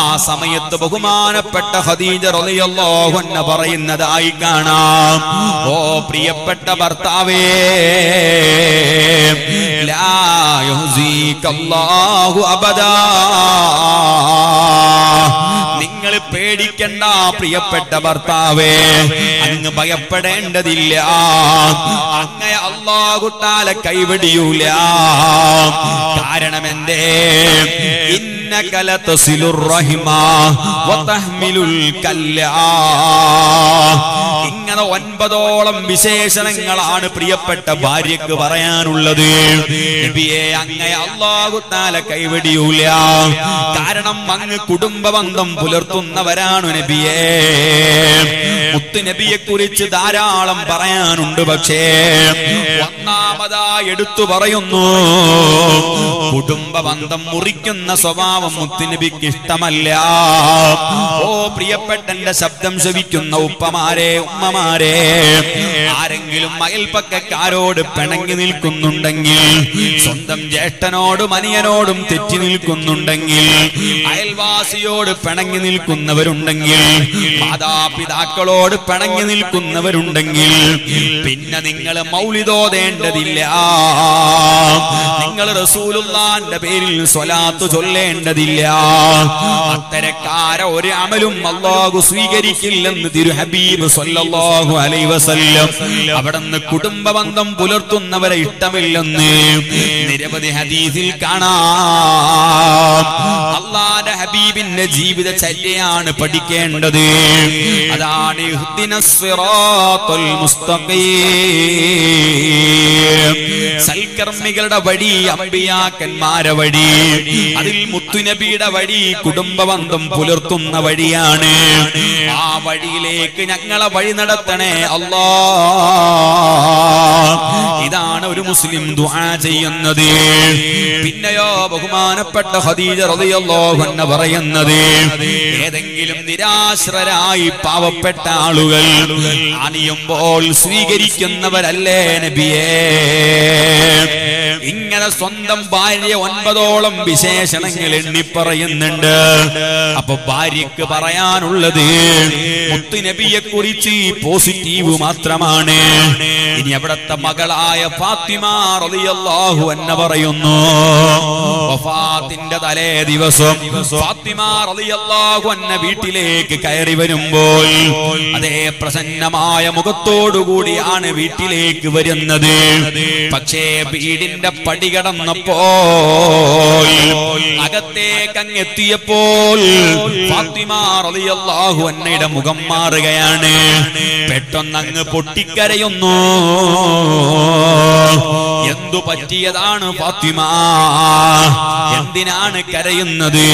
ആ സമയത്ത് ബഹുമാനപ്പെട്ട ഖദീജ റളിയല്ലാഹു അൻഹ പറയുന്നതായി കാണാം. ഓ പ്രിയപ്പെട്ട ഭർത്താവേ ലാ യുഹ്സികല്ലാഹു അബദാ. പേടിക്കണ്ട പ്രിയപ്പെട്ട ഭർത്താവേ. അങ്ങ് ഭയപ്പെടേണ്ടതില്ല. അങ്ങ് അള്ളാഹുട്ടാല കൈവെടിയൂല. കാരണം എന്തേ ഇന്നകലത്തസിലുറഹിമ ഇങ്ങനെ ഇങ്ങനെ ഒൻപതോളം വിശേഷണങ്ങളാണ് പ്രിയപ്പെട്ട ഭാര്യക്ക് പറയാനുള്ളത്. നബിയെ അങ്ങയെ കാരണം അങ്ങ് കുടുംബ ബന്ധം പുലർത്തുന്നവരാണ് നബിയെ. മുത്ത് നബിയെ കുറിച്ച് ധാരാളം പറയാനുണ്ട് പക്ഷേ ഒന്നാമതായി എടുത്തു പറയുന്നു കുടുംബ ബന്ധം മുറിക്കുന്ന സ്വഭാവം മുത്തുനബിക്ക് ഇഷ്ടമല്ല. ഓ പ്രിയപ്പെട്ട ശബ്ദം ശവിക്കുന്ന ഉപ്പമാരെ ഉമ്മമാരെ ആരെങ്കിലും അയൽപ്പക്കാരോട് പിണങ്ങി നിൽക്കുന്നുണ്ടെങ്കിൽ സ്വന്തം ജ്യേഷ്ഠനോടും അനിയനോടും തെറ്റി നിൽക്കുന്നുണ്ടെങ്കിൽ അയൽവാസിയോട് പിണങ്ങി നിൽക്കുന്നവരുണ്ടെങ്കിൽ മാതാപിതാക്കളോട് പിണങ്ങി നിൽക്കുന്നവരുണ്ടെങ്കിൽ പിന്നെ നിങ്ങൾ മൗലിതോതേണ്ടതില്ല നിങ്ങൾ റസൂലുള്ളാന്റെ പേരിൽ സ്വലാത്ത് ചൊല്ലേണ്ടതില്ല. അത്തരക്കാര ഒരു അമലും അള്ളാഹു സ്വീകരിക്കില്ലെന്ന് തിരു ഹബീബ് സല്ലല്ലാഹു അലൈഹി വസല്ലം. അവിടുന്ന് കുടുംബ ബന്ധം പുലർത്തുന്നവരെ ഇഷ്ടമില്ലെന്ന് നിരവധി ഹദീസിൽ കാണാം. അള്ളാന്റെ ഹബീബിന്റെ ജീവിത ചര്യയാണ് പഠിക്കേണ്ടത്. അതാണ്. സൽക്കർമ്മികളുടെ വഴി അമ്പിയാക്കന്മാരെ വഴി അതിൽ മുത്തുനബിയുടെ വഴി കുടുംബബന്ധം പുലർത്തുന്ന വഴിയാണ് ആ വഴിയിലേക്ക് ഞങ്ങളെ വഴി നടത്തണേ അല്ലാ. ഇതാണ് ഒരു മുസ്ലിം ദുആ ചെയ്യുന്നത്. പിന്നെയോ ബഹുമാനപ്പെട്ട ഖദീജ റളിയല്ലാഹു അൻഹ പറയുന്നത് ഏതെങ്കിലും നിരാശ്രരായി പാവപ്പെട്ട ആളുകൾ അണിയുമ്പോൾ സ്വീകരിക്കുന്നവരല്ലേ നബിയേ? ഇങ്ങനെ സ്വന്തം ഭാര്യ ഒൻപതോളം വിശേഷണങ്ങൾ എണ്ണി പറയുന്നുണ്ട് അപ്പൊ ഭാര്യക്ക് പറയാനുള്ളത് മുത്തുനബിയെ കുറിച്ച് പോസിറ്റീവ് മാത്രമാണ്. ഇനി അവിടത്തെ മകളായ ഫാത്തിമ റളിയല്ലാഹു പറയുന്നു തലേ ദിവസം ഫാത്തിമ റളിയല്ലാഹു വീട്ടിലേക്ക് കയറി വരുമ്പോൾ അതേ പ്രസന്നമായ മുഖത്തോടുകൂടിയാണ് വീട്ടിലേക്ക് വരുന്നത്. പക്ഷേ വീടിന്റെ പടി കടന്നപ്പോൾ അകത്തേക്ക് അങ്ങ് എത്തിയപ്പോൾ ഫാത്തിമ റളിയല്ലാഹു മുഖം മാറുകയാണ്. പെട്ടെന്ന് അങ്ങ് പൊട്ടിക്കരയുന്നു. എന്തു പറ്റിയതാണ് ഫാത്തിമ? എന്തിനാണ് കരയുന്നത്?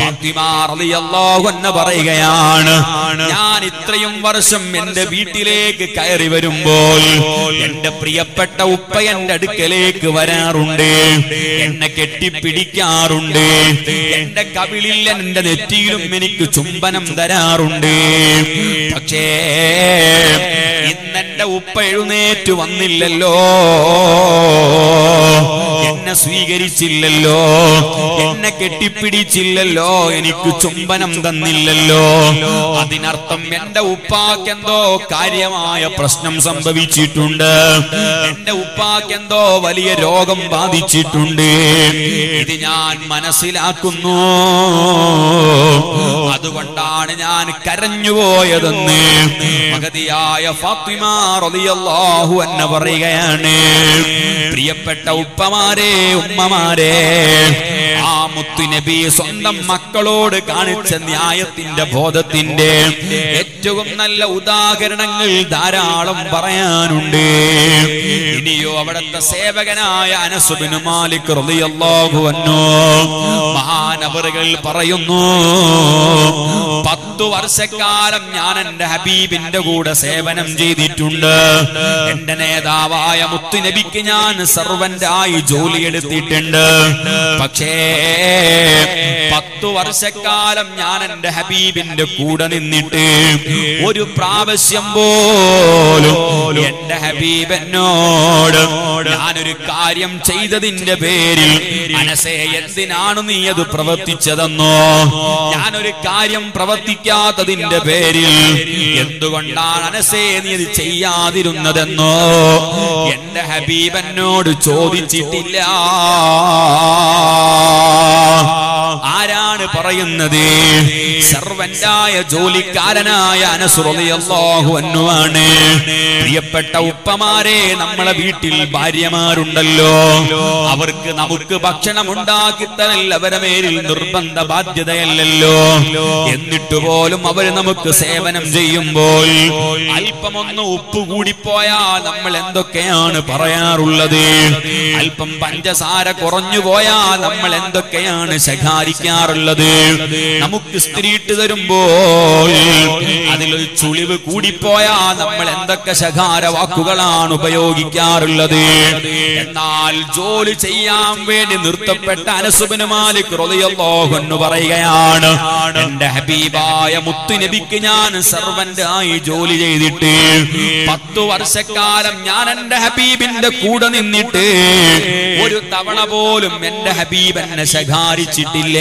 ഫാത്തിമ റളിയല്ലാഹു അൻഹ പറയുകയാണ് ഞാൻ ഇത്രയും വർഷം എന്റെ വീട്ടിലേക്ക് കയറി വരുമ്പോൾ എന്റെ പ്രിയപ്പെട്ട ഉപ്പ എന്റെ അടുക്കലേക്ക് വരാറുണ്ട്. എന്നെ കെട്ടിപ്പിടിക്കാറുണ്ട്. എന്റെ കവിളിൽ എന്റെ നെറ്റിയിലും എനിക്ക് ചുംബനം തരാറുണ്ട്. പക്ഷേ ഇന്നെന്റെ ഉപ്പ എഴുന്നേറ്റ് വന്നില്ലല്ലോ. എന്നെ സ്വീകരിച്ചില്ലല്ലോ. എന്നെ കെട്ടിപ്പിടിച്ചില്ലല്ലോ. എനിക്ക് ചുംബനം തന്നില്ലല്ലോ. അതിനർത്ഥം എന്റെ ഉപ്പാക്കെന്തോ കാര്യമായ പ്രശ്നം സംഭവിച്ചിട്ടുണ്ട്. എന്റെ ഉപ്പാക്കെന്തോ വലിയ രോഗം ബാധിച്ചിട്ടുണ്ട്. ഇത് ഞാൻ മനസ്സിലാക്കുന്നു. അതുകൊണ്ടാണ് ഞാൻ കരഞ്ഞുപോയതെന്ന്. മഹതിയായ ഫാത്തിമ റളിയല്ലാഹു പറയുകയാണ് പ്രിയപ്പെട്ട ഉപ്പമാരെ ഉമ്മമാരെ ആ മുത്തു നബി സ്വന്തം മക്കളോട് കാണിച്ച ന്യായത്തിന്റെ ബോധത്തിന്റെ ഏറ്റവും നല്ല ഉദാഹരണങ്ങൾ ധാരാളം പറയാനുണ്ട്. ഇനിയോ അവിടുത്തെ സേവകനായ അനസുബിന് മാലിക് മഹാനവറുകൾ പറയുന്നു പത്തു വർഷക്കാലം ഞാൻ എന്റെ ഹബീബിന്റെ കൂടെ സേവനം ചെയ്തിട്ടുണ്ട്. എന്റെ നേതാവായ മുത്തുനബിക്ക് ഞാൻ സർവന്റായി ജോലി എടുത്തിട്ടുണ്ട്. പക്ഷേ പത്തു വർഷക്കാലം ഞാൻ എന്റെ ഹബീബിന്റെ കൂടെ നിന്നിട്ട് ഒരു പ്രാവശ്യം പോലും എന്റെ ഹബീബനോട് ഞാനൊരു കാര്യം ചെയ്തതിന്റെ പേരിൽ മനസ്സേ എന്തിനാണ് നീ അത് പ്രവർത്തിച്ചതെന്നോ? ഞാനൊരു കാര്യം പ്രവർത്തിക്കാത്തതിന്റെ പേരിൽ എന്തുകൊണ്ടാണ് അനസേ നീ അത് ചെയ്യാതിരുന്നതെന്നോ? എന്റെ ഹബീബനോട് ചോദിച്ചിട്ടില്ല. ആരാണ് പറയുന്നത്? സർവന്റായ ജോലിക്കാരനായ അനസുറിയാഹു അന്നുവാണ് പ്രിയപ്പെട്ട ഉപ്പമാരെ നമ്മളെ വീട്ടിൽ ഭാര്യമാരുണ്ടല്ലോ. അവർക്ക് നമുക്ക് ഭക്ഷണം ഉണ്ടാക്കി അവരെ മേലിൽ നിർബന്ധ ബാധ്യതയല്ലല്ലോ. എന്നിട്ട് പോലും അവർ നമുക്ക് സേവനം ചെയ്യുമ്പോൾ അല്പമൊന്ന് ഉപ്പ് പോയാ നമ്മൾ എന്തൊക്കെയാണ് പറയാറുള്ളത്? അല്പം പഞ്ചസാര കുറഞ്ഞു പോയാ നമ്മൾ എന്തൊക്കെയാണ് ശകാരിക്കാറുള്ളത്? നമുക്ക് സ്ത്രീട്ട് തരുമ്പോൾ അതിലൊരു ചുളിവ് കൂടിപ്പോയാൽ നമ്മൾ എന്തൊക്കെ ശകാര വാക്കുകളാണ് ഉപയോഗിക്കാറുള്ളത്? എന്നാൽ ജോലി ചെയ്യാൻ വേണ്ടി നിർത്തപ്പെട്ട അനസുബിന് മാലിക് അൻഹു പറയുകയാണ് എന്റെ ഹബീബായ മുത്തുനബിക്ക് ഞാൻ സർവന്റ് ആയി ജോലി ചെയ്തിട്ട് പത്തു വർഷക്കാലം ഞാൻ എന്റെ ഹബീബിന്റെ കൂടെ നിന്നിട്ട് ഒരു തവണ പോലും എന്റെ ഹബീബ് എന്നെ ശകാരിച്ചിട്ടില്ല.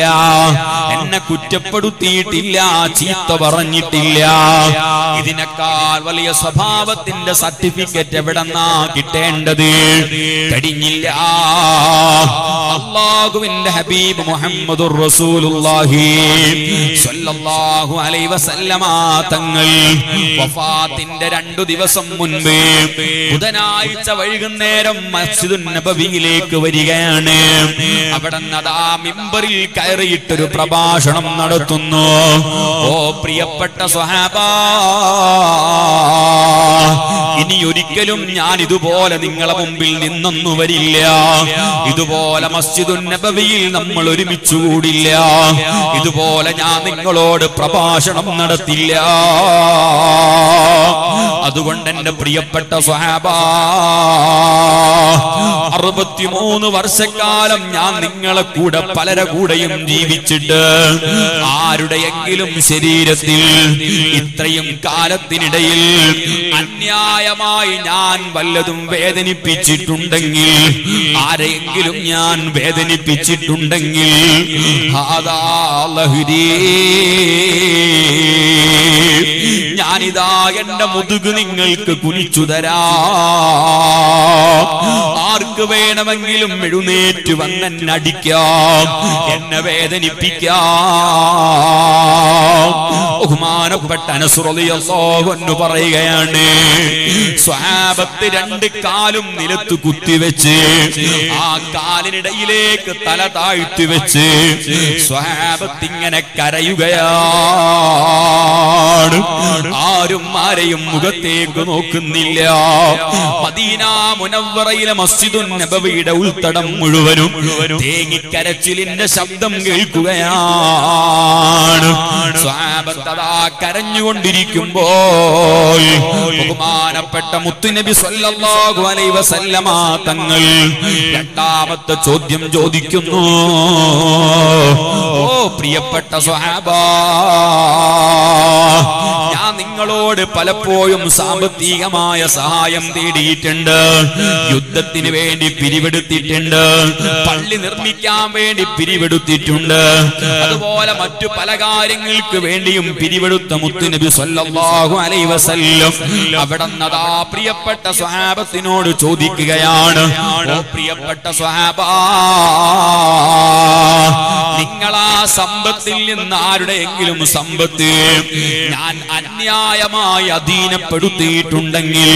എന്നെ കുറ്റപ്പെടുത്തിയിട്ടില്ല ചീത്ത പറഞ്ഞിട്ടില്ല. ഇതിനേക്കാൾ വലിയ സ്വഭാവത്തിന്റെ സർട്ടിഫിക്കറ്റ് എവിടെന്നാ കിട്ടേണ്ടത്? കഴിഞ്ഞില്ല. അള്ളാഹുവിന്റെ ഹബീബ് മുഹമ്മദ് റസൂലുള്ളാഹി സ്വല്ലല്ലാഹു അലൈഹി വസല്ലമ തങ്ങൾ വഫാത്തിന്റെ രണ്ടു ദിവസം മുൻപ് ബുധനാഴ്ച വൈകുന്നേരം മസ്ജിദുൻ നബവിയിലേക്ക് വരികയാണ്. അവിടെ നദാ മിമ്പറിൽ കയറിയിട്ടൊരു പ്രഭാഷണം നടത്തുന്നു. ഓ പ്രിയപ്പെട്ട സ്വഹാബ ഇനി ഒരിക്കലും ഞാൻ ഇതുപോലെ നിങ്ങളെ മുമ്പിൽ നിന്നൊന്നു വരില്ല. ഇതുപോലെ മസ്ജിദുൻ നബവിയിൽ നമ്മൾ ഒരുമിച്ചുകൂടില്ല ഇതുപോലെ ഞാൻ നിങ്ങളോട് പ്രഭാഷണം നടത്തില്ല. അതുകൊണ്ട് എന്റെ പ്രിയപ്പെട്ട സ്വഹാബ അറുപത്തിമൂന്ന് വർഷക്കാലം ഞാൻ നിങ്ങളെ കൂടെ പലരെ കൂടെയും ജീവിച്ചിട്ട് ആരുടെയെങ്കിലും ശരീരത്തിൽ ഇത്രയും കാലത്തിനിടയിൽ അന്യായമായി ഞാൻ വല്ലതും വേദനിപ്പിച്ചിട്ടുണ്ടെങ്കിൽ ആരെങ്കിലും ഞാൻ വേദനിപ്പിച്ചിട്ടുണ്ടെങ്കിൽ ഹാദാ ഞാനിതാ എന്റെ മുതുക് നിങ്ങൾക്ക് കുനിച്ചു തരാ. ആർക്ക് വേണമെങ്കിലും എഴുന്നേറ്റ് വന്നെന്നെ അടിക്കാം എന്നെ വേദനിപ്പിക്കാം. ബഹുമാനപ്പെട്ട അനുസൃതിയെന്ന് പറയുകയാണ് സ്വാപത്ത് രണ്ട് കാലും നിലത്ത് കുത്തിവെച്ച് ആ കാലിനിടയിലേക്ക് തല താഴ്ത്തി വെച്ച് സ്വാപത്ത് ഇങ്ങനെ കരയുകയാണ്. ആരും ആരെയും മുഖത്തേക്ക് നോക്കുന്നില്ല. മദീന മുനവറയിലെ മസ്ജിദുൻ നബവിയുടെ ഉൾത്തടം മുഴുവനും തേങ്ങിക്കരച്ചിലിന്റെ ശബ്ദം കേൾക്കുകയാണ്. കരഞ്ഞുകൊണ്ടിരിക്കുമ്പോൾ ബഹുമാനപ്പെട്ട മുത്തുനബി സല്ലല്ലാഹു അലൈഹി വസല്ലമ തങ്ങൾ രണ്ടാമത്തെ ചോദ്യം ചോദിക്കുന്നു. ഓ പ്രിയപ്പെട്ട സ്വഹാബാ ഞാൻ നിങ്ങളോട് പലപ്പോഴും സാമ്പത്തികമായ സഹായം തേടിയിട്ടുണ്ട്. യുദ്ധത്തിന് വേണ്ടി പിരിവെടുത്തിട്ടുണ്ട്. പള്ളി നിർമ്മിക്കാൻ വേണ്ടി പിരിവെടുത്തിട്ടുണ്ട്. അതുപോലെ മറ്റു പല കാര്യങ്ങൾക്ക് വേണ്ടിയും പിരിവെടുത്ത മുത്തുനബി സല്ലല്ലാഹു അലൈഹി വസല്ലം അവിടെ നദാ പ്രിയപ്പെട്ട സ്വഹാബത്തിനോട് ചോദിക്കുകയാണ്. ഓ പ്രിയപ്പെട്ട സ്വഹാബ നിങ്ങളാ സമ്പത്തിൽ നിന്ന് ആരുടെയെങ്കിലും സമ്പത്ത് ഞാൻ അന്യായമായി അധീനപ്പെടുത്തിയിട്ടുണ്ടെങ്കിൽ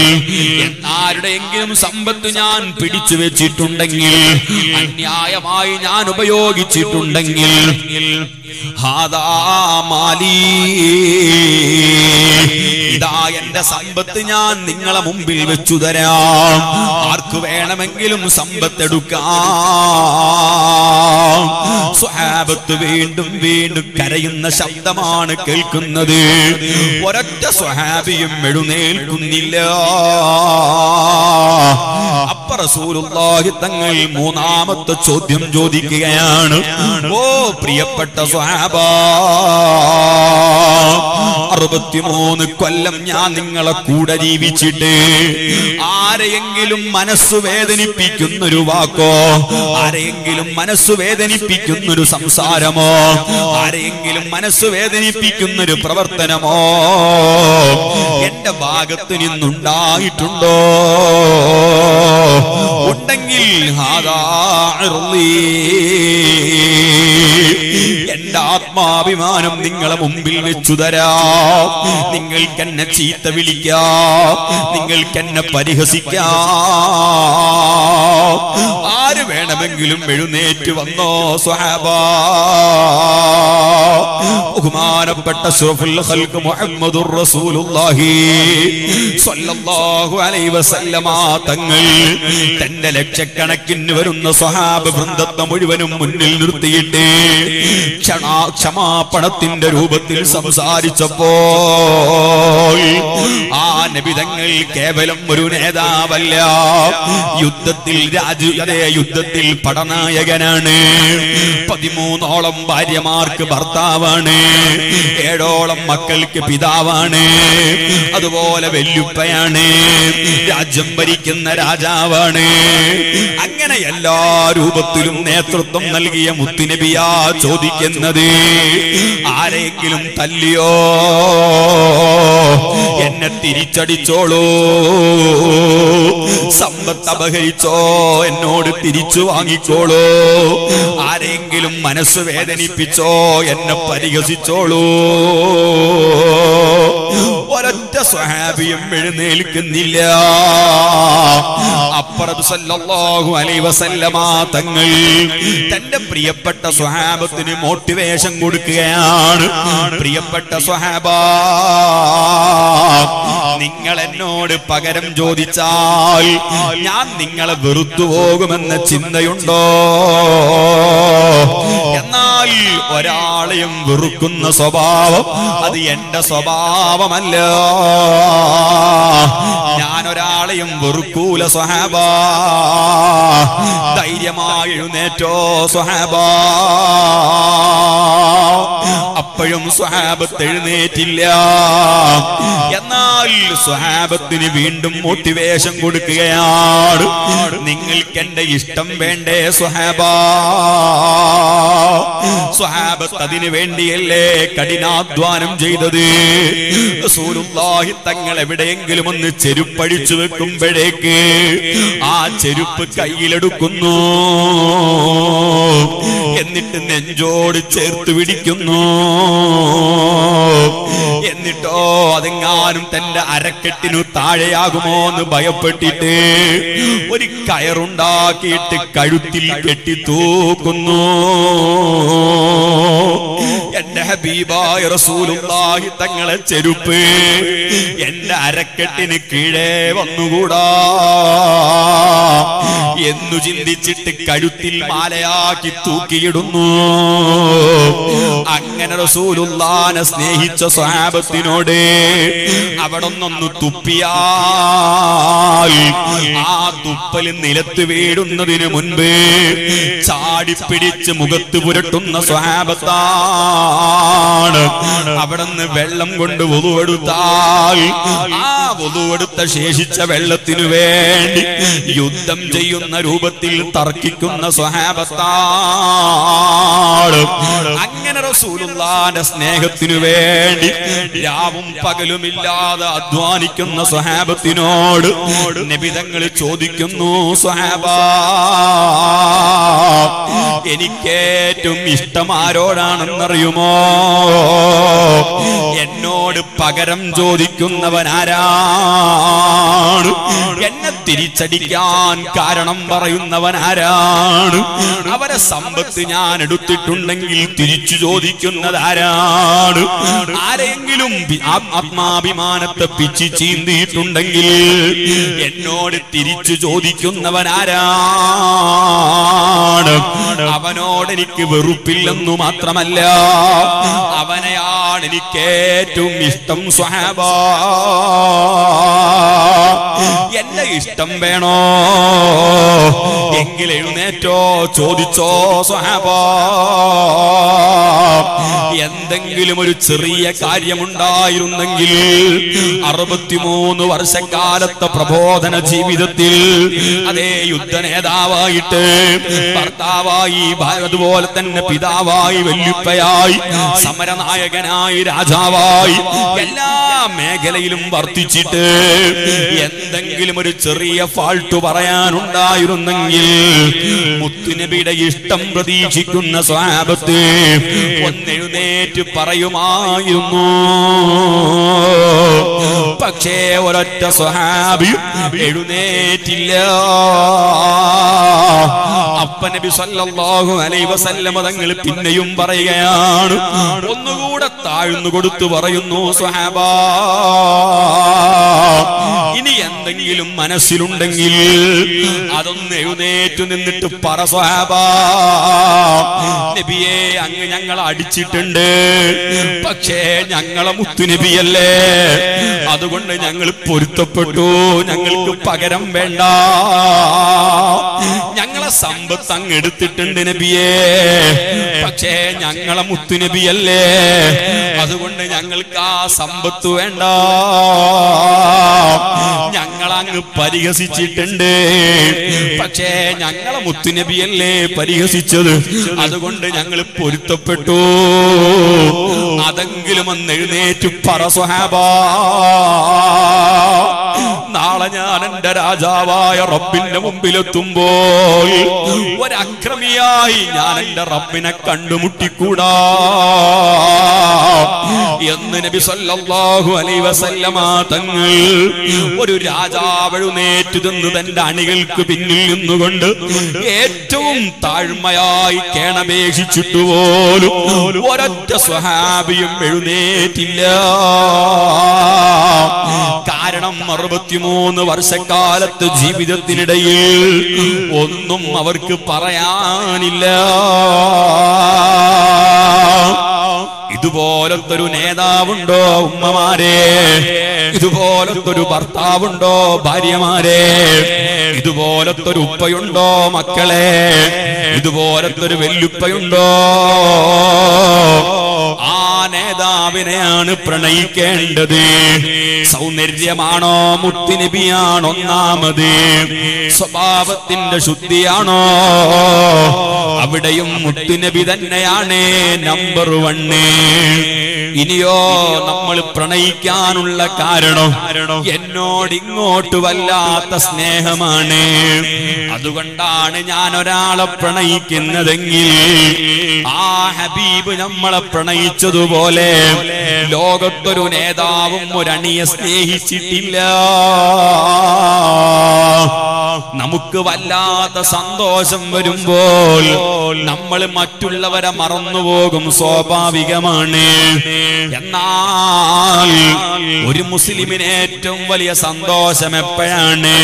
ആരുടെയെങ്കിലും സമ്പത്ത് ഞാൻ പിടിച്ചു വെച്ചിട്ടുണ്ടെങ്കിൽ അന്യായമായി ഞാൻ ഉപയോഗിച്ചിട്ടുണ്ടെങ്കിൽ. ഇതാ എന്റെ സമ്പത്ത് ഞാൻ നിങ്ങളെ മുമ്പിൽ വെച്ചു തരാം ആർക്ക് വേണമെങ്കിലും സമ്പത്ത് എടുക്കാം സ്വഹാബത്ത് വീണ്ടും വീണ്ടും കരയുന്ന ശബ്ദമാണ് കേൾക്കുന്നത് ഒരൊറ്റ സ്വഹാബിയും എഴുന്നേൽക്കുന്നില്ല. അപ്പ റസൂലുള്ളാഹി തങ്ങൾ മൂന്നാമത്തെ ചോദ്യം ചോദിക്കുകയാണ്. ഓ പ്രിയപ്പെട്ട സ്വഹാബ അറുപത്തിമൂന്ന് കൊല്ലം ഞാൻ നിങ്ങളെ കൂടെ ജീവിച്ചിട്ട് ആരെയെങ്കിലും മനസ്സ് വേദനിപ്പിക്കുന്ന ഒരു വാക്കോ? ആരെയെങ്കിലും മനസ്സ് വേദനിപ്പിക്കുന്ന ഒരു സംസാരമോ? ആരെയെങ്കിലും മനസ്സ് വേദനിപ്പിക്കുന്ന ഒരു പ്രവർത്തനമോ? എന്റെ ഭാഗത്ത് നിന്നുണ്ടായിട്ടുണ്ടോ? ഉണ്ടെങ്കിൽ. എന്റെ ആത്മാഭിമാനം നിങ്ങളെ മുമ്പിൽ വെച്ചു തരാം. നിങ്ങൾക്ക് എന്നെ ചീത്ത വിളിക്കാം. നിങ്ങൾക്ക് എന്നെ പരിഹസിക്കാം. ആര് വേണമെങ്കിലും എഴുന്നേറ്റ് വന്നോ സ്വഹാബ? റസൂലുള്ളാഹി സ്വല്ലല്ലാഹു അലൈഹി വസല്ലമ തങ്ങൾ തന്റെ ലക്ഷക്കണക്കിന് വരുന്ന സ്വഹാബ വൃന്ദത്തെ മുഴുവനും മുന്നിൽ നിർത്തിയിട്ട് ക്ഷമാപണത്തിന്റെ രൂപത്തിൽ സംസാരിച്ചപ്പോൾ ആ നബിതങ്ങൾ കേവലം ഒരു നേതാവല്ല. യുദ്ധത്തിൽ രാജു യുദ്ധത്തിൽ പടനായകനാണ്. പതിമൂന്നോളം ഭാര്യമാർക്ക് ഭർത്താവാണ്. ഏഴോളം മക്കൾക്ക് പിതാവാണ്. അതുപോലെ വെല്ലുപ്പയാണ് രാജ്യം ഭരിക്കുന്ന രാജാവാണ്. അങ്ങനെ എല്ലാ രൂപത്തിലും നേതൃത്വം നൽകിയ മുത്തുനബിയാ ചോദിക്കുന്നത് ആരെങ്കിലും തല്ലിയോ? എന്നെ തിരിച്ചടിച്ചോളൂ. സമ്പത്ത് അപഹരിച്ചോ? എന്നോട് തിരിച്ചു വാങ്ങിക്കോളൂ. ആരെങ്കിലും മനസ്സ് വേദനിപ്പിച്ചോ എന്നെ പരിഹസിച്ചോളൂ. ഒരൊറ്റ സ്വഹാബിയും എഴുന്നേൽക്കുന്നില്ല. തങ്ങൾ തന്റെ പ്രിയപ്പെട്ട സ്വഹാബത്തിന് മോട്ടിവേഷൻ കൊടുക്കുകയാണ്. പ്രിയപ്പെട്ട സ്വഹാബ നിങ്ങൾ എന്നോട് പകരം ചോദിച്ചാൽ ഞാൻ നിങ്ങളെ വെറുത്തു പോകുമെന്ന ചിന്തയുണ്ടോ? എന്നാൽ ഒരാളെയും വെറുക്കുന്ന സ്വഭാവം അത് എന്റെ സ്വഭാവമല്ല. ഞാൻ ഒരാളെയും വെറുക്കൂല സ്വഹാബ. ധൈര്യമായി എഴുന്നേറ്റോ സ്വഹാബ. അപ്പോഴും സ്വഹാബത്ത് എഴുന്നേറ്റില്ല. എന്നാൽ സ്വഹാബത്തിന് വീണ്ടും മോട്ടിവേഷൻ കൊടുക്കുകയാണ്. നിങ്ങൾക്ക് എന്റെ ഇഷ്ടം വേണ്ടേ സ്വഹാബ. സ്വഹാബത്ത് അതിനു വേണ്ടിയല്ലേ കഠിനാധ്വാനം ചെയ്തത്? റസൂലുള്ളാഹി തങ്ങൾ എവിടെയെങ്കിലും ഒന്ന് ചെരുപ്പഴിച്ചു വെക്കുമ്പോഴേക്ക് ആ ചെരുപ്പ് കയ്യിലെടുക്കുന്നു. എന്നിട്ട് നെഞ്ചോട് ചേർത്ത് പിടിക്കുന്നു. എന്നിട്ടോ അതെങ്ങാനും തന്റെ അരക്കെട്ടിനു താഴെയാകുമോ എന്ന് ഭയപ്പെട്ടിട്ട് ഒരു കയറുണ്ടാക്കിയിട്ട് കഴുത്തിൽ കെട്ടി തൂക്കുന്നു എന്റെ ഹബീബായ റസൂലുള്ളാഹി തങ്ങളെ ചെരുപ്പ് എന്റെ അരക്കെട്ടിന് കീഴേ വന്നുകൂടാ. എന്നു ചിന്തിച്ചിട്ട് കഴുത്തിൽ മാലയാക്കി തൂക്കിയിടുന്നു. അങ്ങനെ റസൂലുള്ളാനെ സ്നേഹിച്ച സ്വഹാബത്തിനോട് അവിടെ ഒന്നൊന്ന് തുപ്പിയാൽ ആ തുപ്പൽ നിലത്ത് വീടുന്നതിന് മുൻപ് ചാടിപ്പിടിച്ച് മുഖത്ത് പുരട്ടുന്ന സ്വഹാബത്താണ് അവിടുന്ന് വെള്ളം കൊണ്ട് ഒതുവെടുത്താൽ ആ ഒതുവെടുത്ത ശേഷിച്ച വെള്ളത്തിനു വേണ്ടി യുദ്ധം ചെയ്യുന്ന രൂപത്തിൽ തർക്കിക്കുന്ന സ്വഹാബത്താണ് അങ്ങനെ റസൂലുള്ളാന്റെ സ്നേഹത്തിനു വേണ്ടി രാവും പകലുമില്ലാതെ അധ്വാനിക്കുന്ന സ്വഹാബത്തിനോട് നിബിതങ്ങൾ ചോദിക്കുന്നു സ്വഹാബ എനിക്കേറ്റവും ഇഷ്ടം ആരോടാണെന്നറിയുമോ? എന്നോട് പകരം ചോദിക്കുന്നവൻ ആരാണ് എന്നെ തിരിച്ചടിക്കാൻ കാരണം പറയുന്നവൻ ആരാണ്? അവരെ സമ്പത്ത് ഞാൻ എടുത്തിട്ടുണ്ടെങ്കിൽ തിരിച്ചു ചോദിക്കുന്നത് ആരാണ്? ആരെങ്കിലും ആ- ആത്മാഭിമാനത്തെ പിച്ച് ചീന്തിയിട്ടുണ്ടെങ്കിൽ എന്നോട് തിരിച്ചു ചോദിക്കുന്നവൻ ആരാണ്? അവനോട് എനിക്ക് വെറുപ്പില്ലെന്നു മാത്രമല്ല അവനെയാണ് എനിക്ക് ഏറ്റവും ഇഷ്ടം സ്വഹാബ. എന്റെ ഇഷ്ടം വേണോ? എങ്കിൽ എഴുന്നേറ്റോ ചോദിച്ചോ സ്വഹാബ. എന്തെങ്കിലും ഒരു ചെറിയ കാര്യമുണ്ടായിരുന്നെങ്കിൽ അറുപത്തിമൂന്ന് വർഷക്കാലത്തെ പ്രബോധന ജീവിതത്തിൽ അതേ യുദ്ധ നേതാവായിട്ട് ഭർത്താവായി അതുപോലെ തന്നെ പിതാവായി വല്യുപ്പയായി സമരനായകനായി രാജാവായി എല്ലാ മേഖലയിലും വർത്തിച്ചിട്ട് എന്തെങ്കിലും ഒരു ചെറിയ ഫാൾട്ട് പറയാനുണ്ടായിരുന്നെങ്കിൽ മുത്തുനബിയുടെ ഇഷ്ടം പ്രതീക്ഷിക്കുന്ന സ്വാപത്ത് ഒന്നെഴുന്നേറ്റ് പറയുമായിരുന്നു. പക്ഷേ ഒരൊറ്റ സ്വഹാബി എഴുന്നേറ്റില്ല. അപ്പ നബി സല്ലല്ലാഹു അലൈഹി വസല്ലമ തങ്ങൾ പിന്നെയും പറയുകയാണ് ഒന്നുകൂടെ താഴ്ന്നു കൊടുത്തു പറയുന്നു സ്വഹാബ. ഇനി എന്തെങ്കിലും മനസ്സിലുണ്ടെങ്കിൽ അതൊന്ന് എഴുന്നേറ്റു നിന്നിട്ട് പറ നബിയെ അങ്ങ് ഞങ്ങൾ അടിച്ചിട്ടുണ്ട്. പക്ഷേ ഞങ്ങളെ മുത്തുനബിയല്ലേ അതുകൊണ്ട് ഞങ്ങൾ പൊരുത്തപ്പെട്ടു. ഞങ്ങൾക്ക് പകരം വേണ്ട. ഞങ്ങളെ സമ്പത്ത് അങ്ങ് എടുത്തിട്ടുണ്ട് നബിയെ. പക്ഷേ ഞങ്ങളെ മുത്തുനബിയല്ലേ അതുകൊണ്ട് ഞങ്ങൾക്ക് ആ സമ്പത്ത് വേണ്ട. ഞങ്ങളങ്ങ് പരിഹസിച്ചിട്ടുണ്ട്. പക്ഷേ ഞങ്ങളെ മുത്തുനബിയല്ലേ പരിഹസിച്ചത്? അതുകൊണ്ട് ഞങ്ങൾ പൊരുത്തപ്പെട്ടു. അതെങ്കിലും ഒന്ന് എഴുന്നേറ്റ് പറ സ്വഹാബ. നാളെ ഞാൻ എന്റെ രാജാവായ റബ്ബിന്റെ മുമ്പിലെത്തുമ്പോൾ ഒരക്രമിയായി ഞാൻ എന്റെ റബ്ബിനെ കണ്ടുമുട്ടിക്കൂടാ. എന്ന് നബി സല്ലല്ലാഹു അലൈഹി വസല്ലമ തങ്ങൾ ഒരു രാജാവ് എഴുന്നേറ്റ് നിന്ന് തന്റെ അണികൾക്ക് പിന്നിൽ നിന്നുകൊണ്ട് ഏറ്റവും താഴ്മയായി കേണപേക്ഷിച്ചിട്ട് പോലും ഒരൊറ്റ സ്വഹാബിയും എഴുന്നേറ്റില്ല. കാരണം അറുപത്തിമൂന്ന് വർഷക്കാലത്ത് ജീവിതത്തിനിടയിൽ ഒന്നും അവർക്ക് പറയാനില്ല. ഇതുപോലത്തൊരു നേതാവുണ്ടോ ഉമ്മമാരെ? ഇതുപോലത്തൊരു ഭർത്താവുണ്ടോ ഭാര്യമാരെ? ഇതുപോലത്തൊരു ഉപ്പയുണ്ടോ മക്കളെ? ഇതുപോലത്തൊരു വെല്ലുപ്പയുണ്ടോ? ആ നേതാവിനെയാണ് പ്രണയിക്കേണ്ടത്. സൗന്ദര്യമാണോ മുത്തുനബിയാണോ ഒന്നാമത്? സ്വഭാവത്തിന്റെ ശുദ്ധിയാണോ? അവിടെയും മുത്തുനബി തന്നെയാണ് നമ്പർ വണ്ണ് ഇനിയോ നമ്മൾ പ്രണയിക്കാനുള്ള കാരണം എന്നോട് ഇങ്ങോട്ട് വല്ലാത്ത സ്നേഹമാണ്. അതുകൊണ്ടാണ് ഞാൻ ഒരാളെ പ്രണയിക്കുന്നതെങ്കിൽ ആ ഹബീബ് നമ്മളെ പ്രണയിച്ചതുപോലെ ലോകത്തൊരു നേതാവും ഒരണിയെ സ്നേഹിച്ചിട്ടില്ല. നമുക്ക് വല്ലാത്ത സന്തോഷം വരുമ്പോൾ നമ്മൾ മറ്റുള്ളവരെ മറന്നുപോകും സ്വാഭാവികമാണ്. എന്നാൽ ഒരു മുസ്ലിമിന് ഏറ്റവും വലിയ സന്തോഷം എപ്പോഴാണ്?